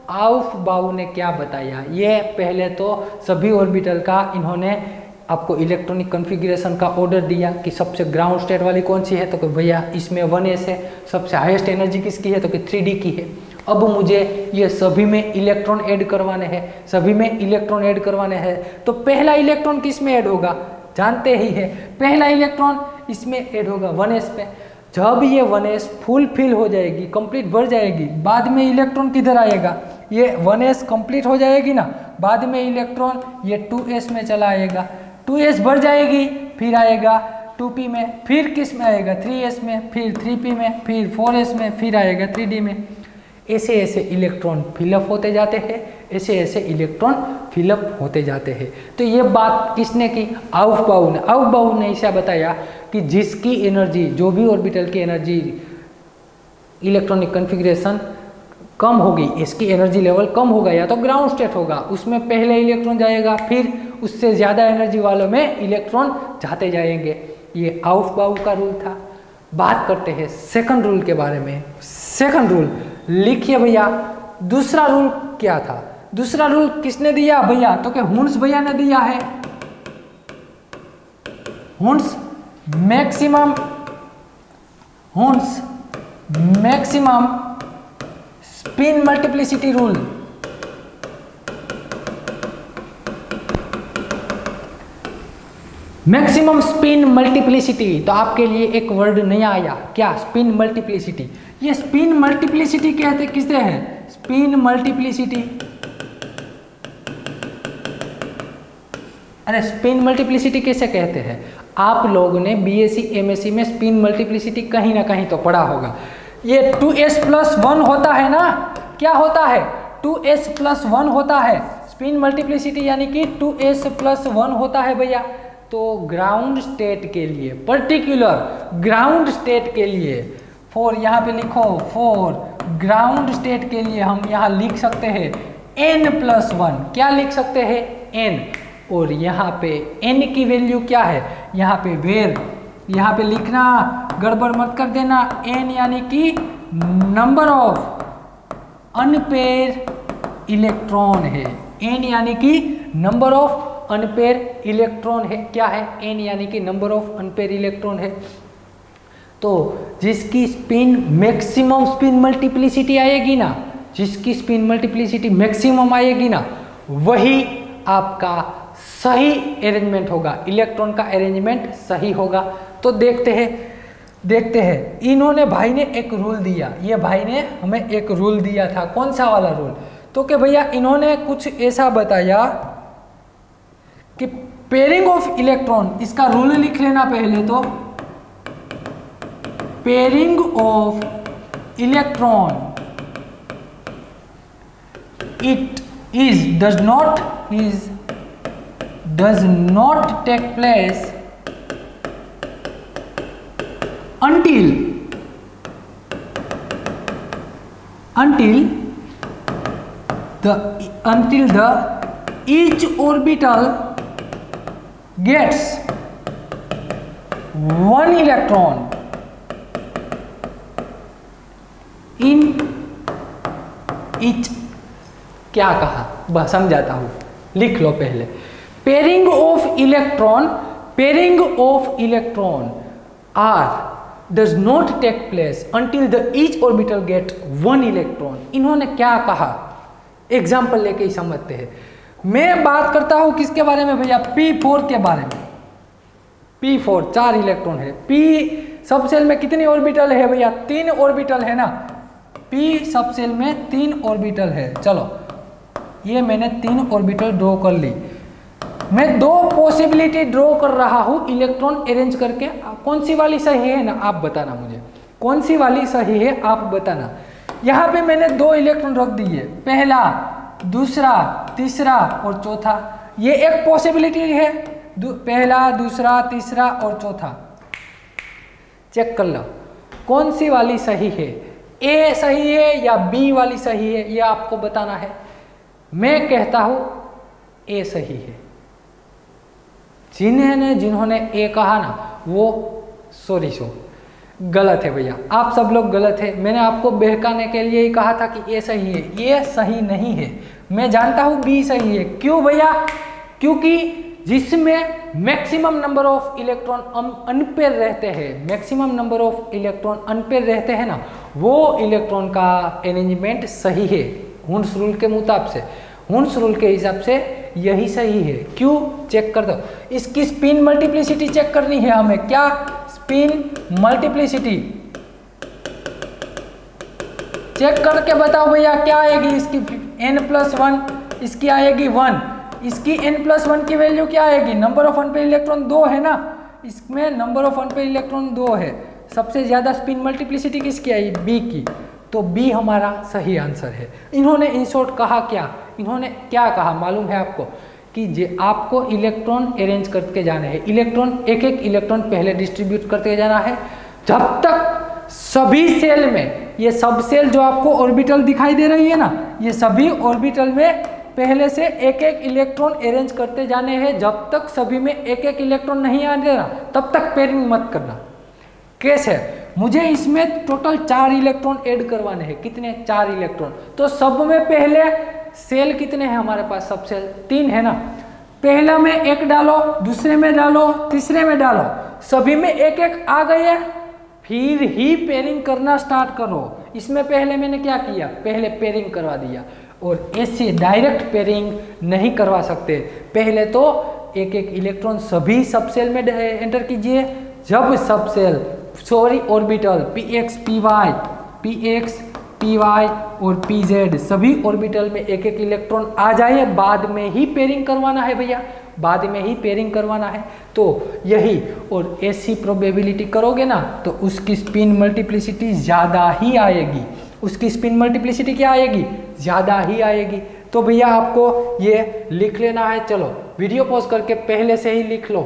आउफ बाउ ने क्या बताया? ये पहले तो सभी ऑर्बिटल का इन्होंने आपको इलेक्ट्रॉनिक कॉन्फ़िगरेशन का ऑर्डर दिया कि सबसे ग्राउंड स्टेट वाली कौन सी है? तो कि भैया इसमें वन एस है। सबसे हाईएस्ट एनर्जी किसकी है? तो कि थ्री डी की है। अब मुझे ये सभी में इलेक्ट्रॉन ऐड करवाने हैं, सभी में इलेक्ट्रॉन ऐड करवाने हैं। तो पहला इलेक्ट्रॉन किसमें ऐड होगा? जानते ही है। पहला इलेक्ट्रॉन इसमें ऐड होगा वन एस पे जब ये वन एस फुल फिल हो जाएगी कंप्लीट भर जाएगी, बाद में इलेक्ट्रॉन किधर आएगा? ये वन एस कंप्लीट हो जाएगी ना? बाद में इलेक्ट्रॉन ये टू एस में चला आएगा। टू एस बढ़ जाएगी, फिर आएगा टू पी में। फिर किसमें आएगा? थ्री एस में, फिर थ्री पी में, फिर फोर एस में, फिर आएगा थ्री डी में। ऐसे ऐसे इलेक्ट्रॉन फिलअप होते जाते हैं, ऐसे ऐसे इलेक्ट्रॉन फिलअप होते जाते हैं। तो ये बात किसने की? आउफ बाहू ने। आउफ बाहू ने ऐसा बताया कि जिसकी एनर्जी जो भी ऑर्बिटल की एनर्जी इलेक्ट्रॉनिक कन्फिग्रेशन कम होगी, इसकी एनर्जी लेवल कम होगा या तो ग्राउंड स्टेट होगा, उसमें पहले इलेक्ट्रॉन जाएगा, फिर उससे ज़्यादा एनर्जी वालों में इलेक्ट्रॉन जाते जाएँगे। ये आउफ बाउ का रूल था। बात करते हैं सेकंड रूल के बारे में। सेकंड रूल लिखिए भैया, दूसरा रूल क्या था? दूसरा रूल किसने दिया भैया? तो क्या हुंस भैया ने दिया है। Hund's maximum Hund's maximum spin multiplicity rule maximum spin multiplicity तो आपके लिए एक वर्ड नया आया। क्या? स्पिन मल्टीप्लिसिटी ये स्पिन मल्टीप्लिसिटी कहते किसे हैं? स्पिन मल्टीप्लिसिटी अरे स्पिन मल्टीप्लिसिटी कैसे कहते हैं? आप लोगों ने बीएससी एमएससी में स्पिन मल्टीप्लिसिटी कहीं ना कहीं तो पढ़ा होगा। ये टू एस प्लस वन होता है ना? क्या होता है? टू एस प्लस वन होता है। स्पिन मल्टीप्लिसिटी यानी कि टू एस प्लस वन होता है भैया। तो ग्राउंड स्टेट के लिए पर्टिकुलर ग्राउंड स्टेट के लिए फोर यहाँ पे लिखो फोर ग्राउंड स्टेट के लिए हम यहाँ लिख सकते हैं एन प्लस वन क्या लिख सकते हैं? एन और यहाँ पे एन की वैल्यू क्या है? यहाँ पे वेर यहाँ पे लिखना, गड़बड़ मत कर देना। एन यानी कि नंबर ऑफ़ अनपेयर इलेक्ट्रॉन है। एन यानी कि नंबर ऑफ़ अनपेयर इलेक्ट्रॉन है, क्या है? एन यानी कि नंबर ऑफ़ अनपेयर इलेक्ट्रॉन है। तो जिसकी स्पिन मैक्सिमम स्पिन मल्टीप्लिसिटी आएगी ना, जिसकी स्पिन मल्टीप्लिसिटी मैक्सिमम आएगी ना, वही आपका सही अरेंजमेंट होगा। इलेक्ट्रॉन का अरेंजमेंट सही होगा। तो देखते हैं देखते हैं। इन्होंने भाई ने एक रूल दिया। ये भाई ने हमें एक रूल दिया था। कौन सा वाला रूल तो कि भैया इन्होंने कुछ ऐसा बताया कि पेयरिंग ऑफ़ इलेक्ट्रॉन इसका रूल लिख लेना पहले तो। Pairing of electron it is does not is does not take place until until the until the each orbital gets one electron in each क्या कहा? बस समझाता हूँ। लिख लो पहले। Pairing of electron pairing of electron are does not take place until the each orbital get one electron इन्होंने क्या कहा? एग्ज़ाम्पल लेके ही समझते हैं। मैं बात करता हूँ किसके बारे में भैया? पी फोर के बारे में। पी फोर चार इलेक्ट्रॉन है। पी सब सेल में कितनी ऑर्बिटल है भैया? तीन ऑर्बिटल है ना? पी सब सेल में तीन ऑर्बिटल है। चलो, ये मैंने तीन ऑर्बिटल ड्रॉ कर ली। मैं दो पॉसिबिलिटी ड्रॉ कर रहा हूँ इलेक्ट्रॉन अरेंज करके। कौन सी वाली सही है ना? आप बताना मुझे। कौन सी वाली सही है? आप बताना। यहाँ पे मैंने दो इलेक्ट्रॉन रख दिए। पहला दूसरा तीसरा और चौथा। ये एक पॉसिबिलिटी है। दू, पहला दूसरा तीसरा और चौथा। चेक कर लो। कौन सी वाली सही है? ए सही है या बी वाली सही है? ये आपको बताना है। मैं कहता हूँ ए सही है। जिन्होंने जिन्होंने ए कहा ना वो सॉरी सो। गलत है भैया। आप सब लोग गलत है। मैंने आपको बहकाने के लिए ही कहा था कि ए सही है, ये सही नहीं है। मैं जानता हूँ बी सही है। क्यों भैया? क्योंकि जिसमें maximum number of electron unpair रहते हैं maximum number of electron unpair रहते हैं ना, वो इलेक्ट्रॉन का अरेंजमेंट सही है। हुन्स रूल के मुताब से। हुन्स रूल के हिसाब से यही सही है। क्यों? चेक कर दो। इसकी स्पिन मल्टीप्लिसिटी चेक करनी है हमें। क्या? स्पिन मल्टीप्लिसिटी चेक करके बताओ भैया, क्या आएगी इसकी एन प्लस वन इसकी आएगी वन इसकी एन प्लस वन की वैल्यू क्या आएगी? नंबर ऑफ़ अनपेयर इलेक्ट्रॉन दो है ना? इसमें नंबर ऑफ़ अनपेयर इलेक्ट्रॉन दो है। सबसे ज़्यादा स्पिन मल्टीप्लिसिटी किसकी आई? बी की। तो बी हमारा सही आंसर है। इन्होंने इन शॉर्ट कहा क्या? इन्होंने क्या कहा? मालूम है आपको? कि जे आपको इलेक्ट्रॉन अरेंज करके जाने हैं। इलेक्ट्रॉन एक एक इलेक्ट्रॉन पहले डिस्ट्रीब्यूट करते जाना है। जब तक सभी सेल में, ये सब सेल जो आपको ऑर्बिटल दिखाई दे रही है ना, ये सभी ऑर्बिटल में पहले से एक एक इलेक्ट्रॉन अरेंज करते जाने हैं। जब तक सभी में एक एक इलेक्ट्रॉन नहीं आ देना, तब तक पेयरिंग मत करना। कैसे मुझे इसमें टोटल चार इलेक्ट्रॉन ऐड करवाने हैं। कितने? चार इलेक्ट्रॉन तो सब में पहले सेल कितने हैं हमारे पास? सब सेल तीन है ना? पहला में एक डालो, दूसरे में डालो, तीसरे में डालो। सभी में एक एक आ गए फिर ही पेयरिंग करना स्टार्ट करो। इसमें पहले मैंने क्या किया? पहले पेयरिंग करवा दिया। और ऐसे डायरेक्ट पेयरिंग नहीं करवा सकते। पहले तो एक एक इलेक्ट्रॉन सभी सबसेल में एंटर कीजिए। जब subshell sorry orbital P X P Y P X P Y और पी जेड सभी ऑर्बिटल में एक एक इलेक्ट्रॉन आ जाए, बाद में ही पेयरिंग करवाना है भैया। बाद में ही पेयरिंग करवाना है। तो यही, और ऐसी प्रोबेबिलिटी करोगे ना तो उसकी स्पिन मल्टीप्लिसिटी ज़्यादा ही आएगी। उसकी स्पिन मल्टीप्लिसिटी क्या आएगी? ज़्यादा ही आएगी। तो भैया आपको ये लिख लेना है। चलो वीडियो पॉज करके पहले से ही लिख लो।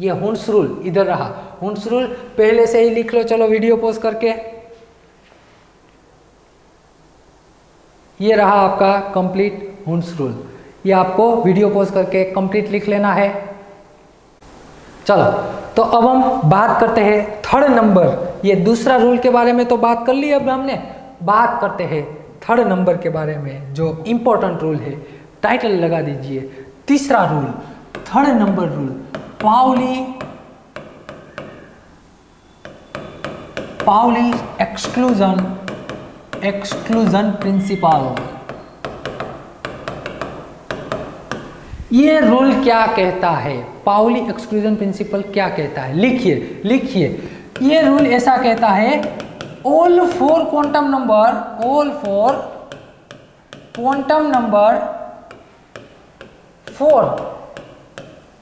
ये हुंस रूल, इधर रहा। हुंस रूल, पहले से ही लिख लो, चलो वीडियो पोज करके। ये रहा आपका कंप्लीट हुंस रूल। ये आपको वीडियो पोज करके कंप्लीट लिख लेना है। चलो तो अब हम बात करते हैं थर्ड नंबर ये दूसरा रूल के बारे में तो बात कर ली अब हमने। बात करते हैं थर्ड नंबर के बारे में, जो इंपॉर्टेंट रूल है। टाइटल लगा दीजिए। तीसरा rule third number rule Pauli Pauli exclusion exclusion principle ये रूल क्या कहता है? पाउली एक्सक्लूजन प्रिंसिपल क्या कहता है? लिखिए लिखिए। ये रूल ऐसा कहता है all four quantum number all four quantum number four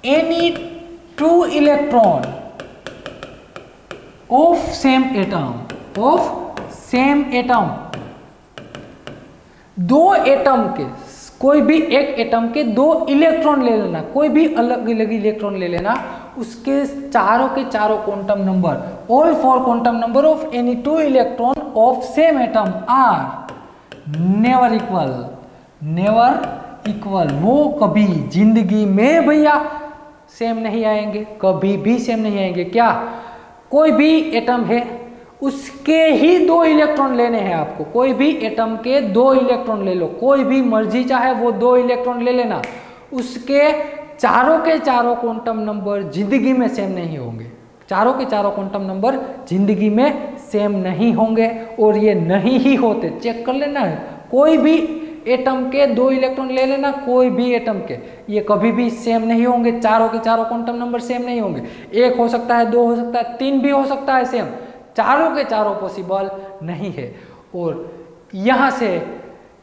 any two electron of same atom of same atom दो एटम के, कोई भी एक एटम के दो इलेक्ट्रॉन ले लेना, कोई भी अलग अलग इलेक्ट्रॉन ले लेना, उसके चारों के चारों quantum number all four quantum number of any two electron of same atom are never equal never equal वो कभी ज़िंदगी में भैया सेम नहीं आएँगे, कभी भी सेम नहीं आएँगे। क्या? कोई भी एटम है, उसके ही दो इलेक्ट्रॉन लेने हैं आपको। कोई भी एटम के दो इलेक्ट्रॉन ले लो। कोई भी मर्ज़ी, चाहे वो दो इलेक्ट्रॉन ले लेना, उसके चारों के चारों क्वांटम नंबर ज़िंदगी में सेम नहीं होंगे। चारों के चारों क्वांटम नंबर ज़िंदगी में सेम नहीं होंगे, और ये नहीं ही होते। चेक कर लेना है। कोई भी एटम के दो इलेक्ट्रॉन ले लेना, कोई भी एटम के। ये कभी भी सेम नहीं होंगे, चारों के चारों क्वांटम नंबर सेम नहीं होंगे। एक हो सकता है, दो हो सकता है, तीन भी हो सकता है सेम चारों के चारों पॉसिबल नहीं है। और यहाँ से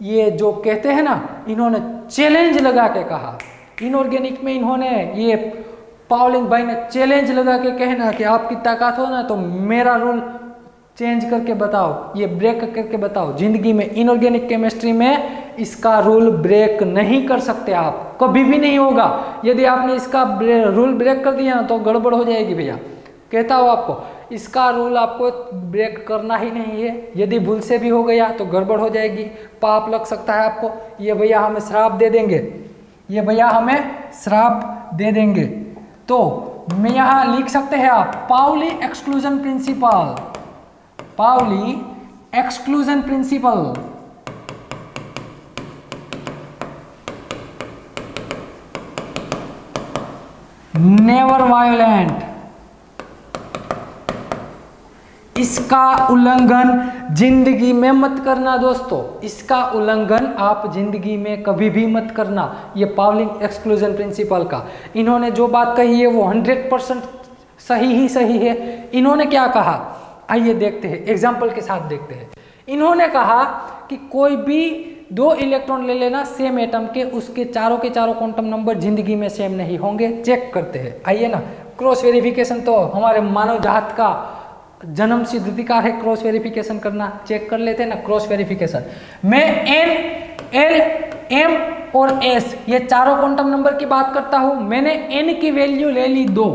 ये जो कहते हैं ना, इन्होंने चैलेंज लगा के कहा। इनऑर्गेनिक में इन्होंने ये पावलिंग भाई ने चैलेंज लगा के कहना कि आपकी ताकत हो ना तो मेरा रूल चेंज करके बताओ, ये ब्रेक करके बताओ। ज़िंदगी में इनऑर्गेनिक केमिस्ट्री में इसका रूल ब्रेक नहीं कर सकते आप। कभी भी नहीं होगा। यदि आपने इसका रूल ब्रेक कर दिया तो गड़बड़ हो जाएगी भैया। कहता हूँ आपको, इसका रूल आपको ब्रेक करना ही नहीं है। यदि भूल से भी हो गया तो गड़बड़ हो जाएगी। पाप लग सकता है आपको। ये भैया हमें श्राप दे देंगे। ये भैया हमें श्राप दे देंगे। तो मैं यहाँ लिख सकते हैं आप Pauli exclusion principle Pauli exclusion principle never violent इसका उल्लंघन ज़िंदगी में मत करना दोस्तों। इसका उल्लंघन आप ज़िंदगी में कभी भी मत करना। ये पावलिंग एक्सक्लूजन प्रिंसिपल का। इन्होंने जो बात कही है वो हंड्रेड परसेंट सही ही सही है। इन्होंने क्या कहा? आइए देखते हैं एग्ज़ाम्पल के साथ देखते हैं। इन्होंने कहा कि कोई भी दो इलेक्ट्रॉन ले लेना सेम एटम के, उसके चारों के चारों क्वांटम नंबर ज़िंदगी में सेम नहीं होंगे। चेक करते हैं। आइए ना क्रॉस वेरिफिकेशन तो हमारे मानव जात का जन्म सिद्ध अधिकार है क्रॉस वेरिफिकेशन करना। चेक कर लेते हैं ना क्रॉस वेरिफिकेशन मैं एन एल एम और एस ये चारों क्वांटम नंबर की बात करता हूँ। मैंने एन की वैल्यू ले ली दो।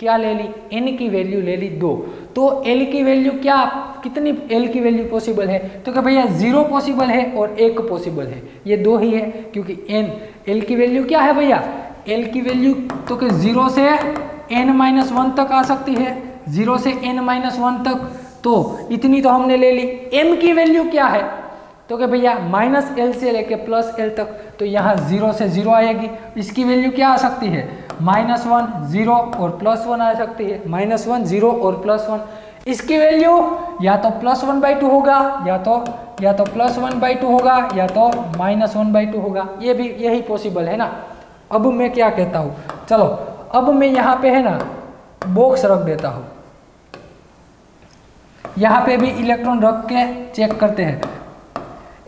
क्या ले ली? एन की वैल्यू ले ली दो। तो एल की वैल्यू क्या, कितनी एल की वैल्यू पॉसिबल है? तो क्या भैया ज़ीरो पॉसिबल है और एक पॉसिबल है। ये दो ही है, क्योंकि एन एल की वैल्यू क्या है भैया? एल की वैल्यू तो कि ज़ीरो से एन माइनस वन तक आ सकती है। ज़ीरो से एन माइनस वन तक तो इतनी तो हमने ले ली। एम की वैल्यू क्या है? तो क्या भैया माइनस एल से लेके प्लस एल तक तो यहाँ ज़ीरो से ज़ीरो आएगी। इसकी वैल्यू क्या आ सकती है? माइनस वन ज़ीरो और प्लस वन आ सकती है। माइनस वन ज़ीरो और प्लस वन इसकी वैल्यू या तो प्लस वन बाई टू होगा, या तो या तो प्लस वन बाई टू होगा, या तो माइनस वन बाई टू होगा। ये भी यही पॉसिबल है ना? अब मैं क्या कहता हूँ? चलो, अब मैं यहाँ पे है ना बॉक्स रख देता हूँ। यहाँ पे भी इलेक्ट्रॉन रख के चेक करते हैं।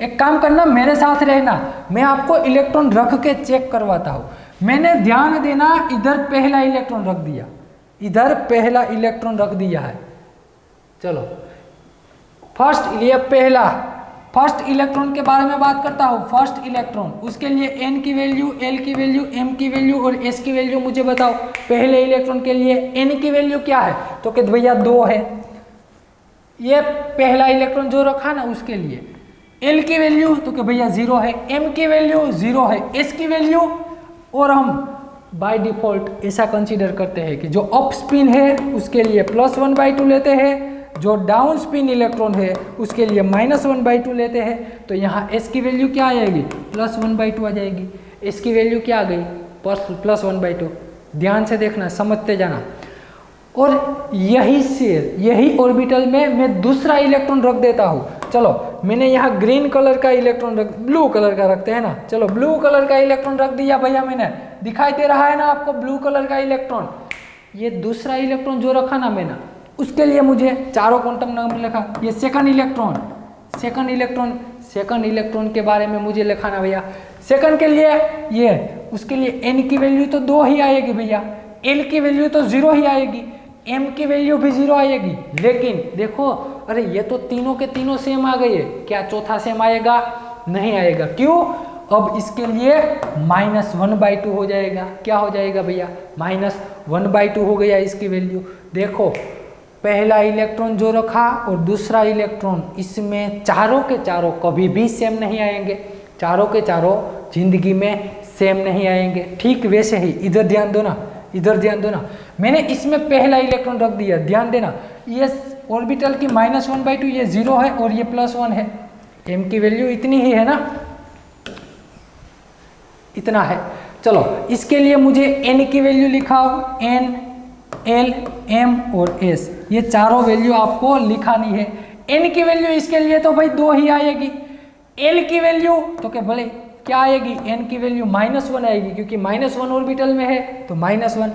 एक काम करना, मेरे साथ रहना। मैं आपको इलेक्ट्रॉन रख के चेक करवाता हूँ। मैंने ध्यान देना, इधर पहला इलेक्ट्रॉन रख दिया। इधर पहला इलेक्ट्रॉन रख दिया है। चलो। फ़र्स्ट ये पहला। फ़र्स्ट इलेक्ट्रॉन के बारे में बात करता हूँ। फ़र्स्ट इलेक्ट्रॉन उसके लिए एन की वैल्यू एल की वैल्यू एम की वैल्यू और एस की वैल्यू मुझे बताओ। पहले इलेक्ट्रॉन के लिए एन की वैल्यू क्या है? तो कहते भैया दो है। ये पहला इलेक्ट्रॉन जो रखा ना, उसके लिए। एल की वैल्यू तो कि भैया ज़ीरो है एम की वैल्यू ज़ीरो है एस की वैल्यू और हम बाय डिफ़ॉल्ट ऐसा कंसीडर करते हैं कि जो अप स्पिन है, उसके लिए प्लस वन बाई टू लेते हैं, जो डाउन स्पिन इलेक्ट्रॉन है, उसके लिए माइनस वन बाई टू लेते हैं तो यहाँ एस की वैल्यू क्या आ जाएगी प्लस वन बाई टू आ जाएगी। एस की वैल्यू क्या आ गई? प्लस वन बाई टू ध्यान से देखना, समझते जाना। और यही से, यही ऑर्बिटल में मैं दूसरा इलेक्ट्रॉन रख देता हूँ। चलो, मैंने यहाँ ग्रीन कलर का इलेक्ट्रॉन रख ब्लू कलर का रखते हैं ना। चलो ब्लू कलर का इलेक्ट्रॉन रख दिया भैया मैंने। दिखाई दे रहा है ना आपको ब्लू कलर का इलेक्ट्रॉन ये दूसरा इलेक्ट्रॉन जो रखा ना मैंने, उसके लिए मुझे चारों क्वांटम नंबर लिखा। ये second electron second electron second electron के बारे में मुझे लिखाना भैया। सेकंड के लिए ये, उसके लिए एन की वैल्यू तो दो ही आएगी भैया। एल की वैल्यू तो ज़ीरो ही आएगी। एम की वैल्यू भी ज़ीरो आएगी। लेकिन देखो, अरे ये तो तीनों के तीनों सेम आ गए क्या चौथा सेम आएगा? नहीं आएगा। क्यों? अब इसके लिए माइनस वन बाई टू हो जाएगा। क्या हो जाएगा भैया? माइनस वन बाई टू हो गया इसकी वैल्यू देखो, पहला इलेक्ट्रॉन जो रखा और दूसरा इलेक्ट्रॉन इसमें चारों के चारों कभी भी सेम नहीं आएँगे। चारों के चारों ज़िंदगी में सेम नहीं आएँगे। ठीक वैसे ही, इधर ध्यान दो ना। इधर ध्यान दो ना मैंने इसमें पहला इलेक्ट्रॉन रख दिया, ध्यान देना। ये ऑर्बिटल की माइनस वन बाई टू ये ज़ीरो है और ये प्लस वन है। एम की वैल्यू इतनी ही है ना? इतना है। चलो, इसके लिए मुझे एन की वैल्यू लिखाओ। एन एल एम और एस ये चारों वैल्यू आपको लिखानी है। एन की वैल्यू इसके लिए तो भाई दो ही आएगी। एल की वैल्यू तो क्या बोले? क्या आएगी? एन की वैल्यू माइनस वन आएगी, क्योंकि माइनस वन ऑर्बिटल में है तो माइनस वन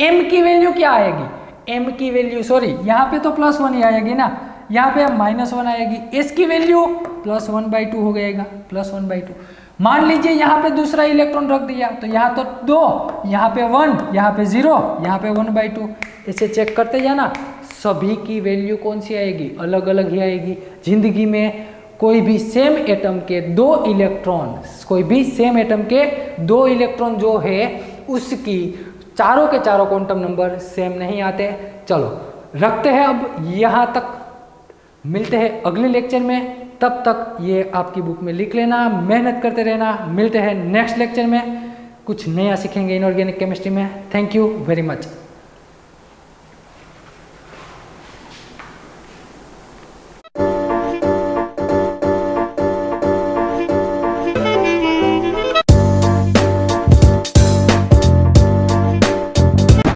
एम की वैल्यू क्या आएगी? एम की वैल्यू सॉरी यहाँ पे तो प्लस वन ही आएगी ना. यहाँ पे माइनस वन आएगी. एस की value plus one by two हो जाएगा प्लस वन बाई टू मान लीजिए यहाँ पे दूसरा इलेक्ट्रॉन रख दिया तो यहाँ तो दो, यहाँ पे वन यहाँ पे ज़ीरो यहाँ पे वन बाई टू इसे चेक करते जाना. सभी की वैल्यू कौन सी आएगी? अलग अलग ही आएगी. ज़िंदगी में कोई भी सेम एटम के दो इलेक्ट्रॉन कोई भी सेम एटम के दो इलेक्ट्रॉन जो है, उसकी चारों के चारों क्वांटम नंबर सेम नहीं आते। चलो, रखते हैं अब यहाँ तक। मिलते हैं अगले लेक्चर में। तब तक ये आपकी बुक में लिख लेना, मेहनत करते रहना। मिलते हैं नेक्स्ट लेक्चर में। कुछ नया सीखेंगे इनऑर्गेनिक केमिस्ट्री में। Thank you very much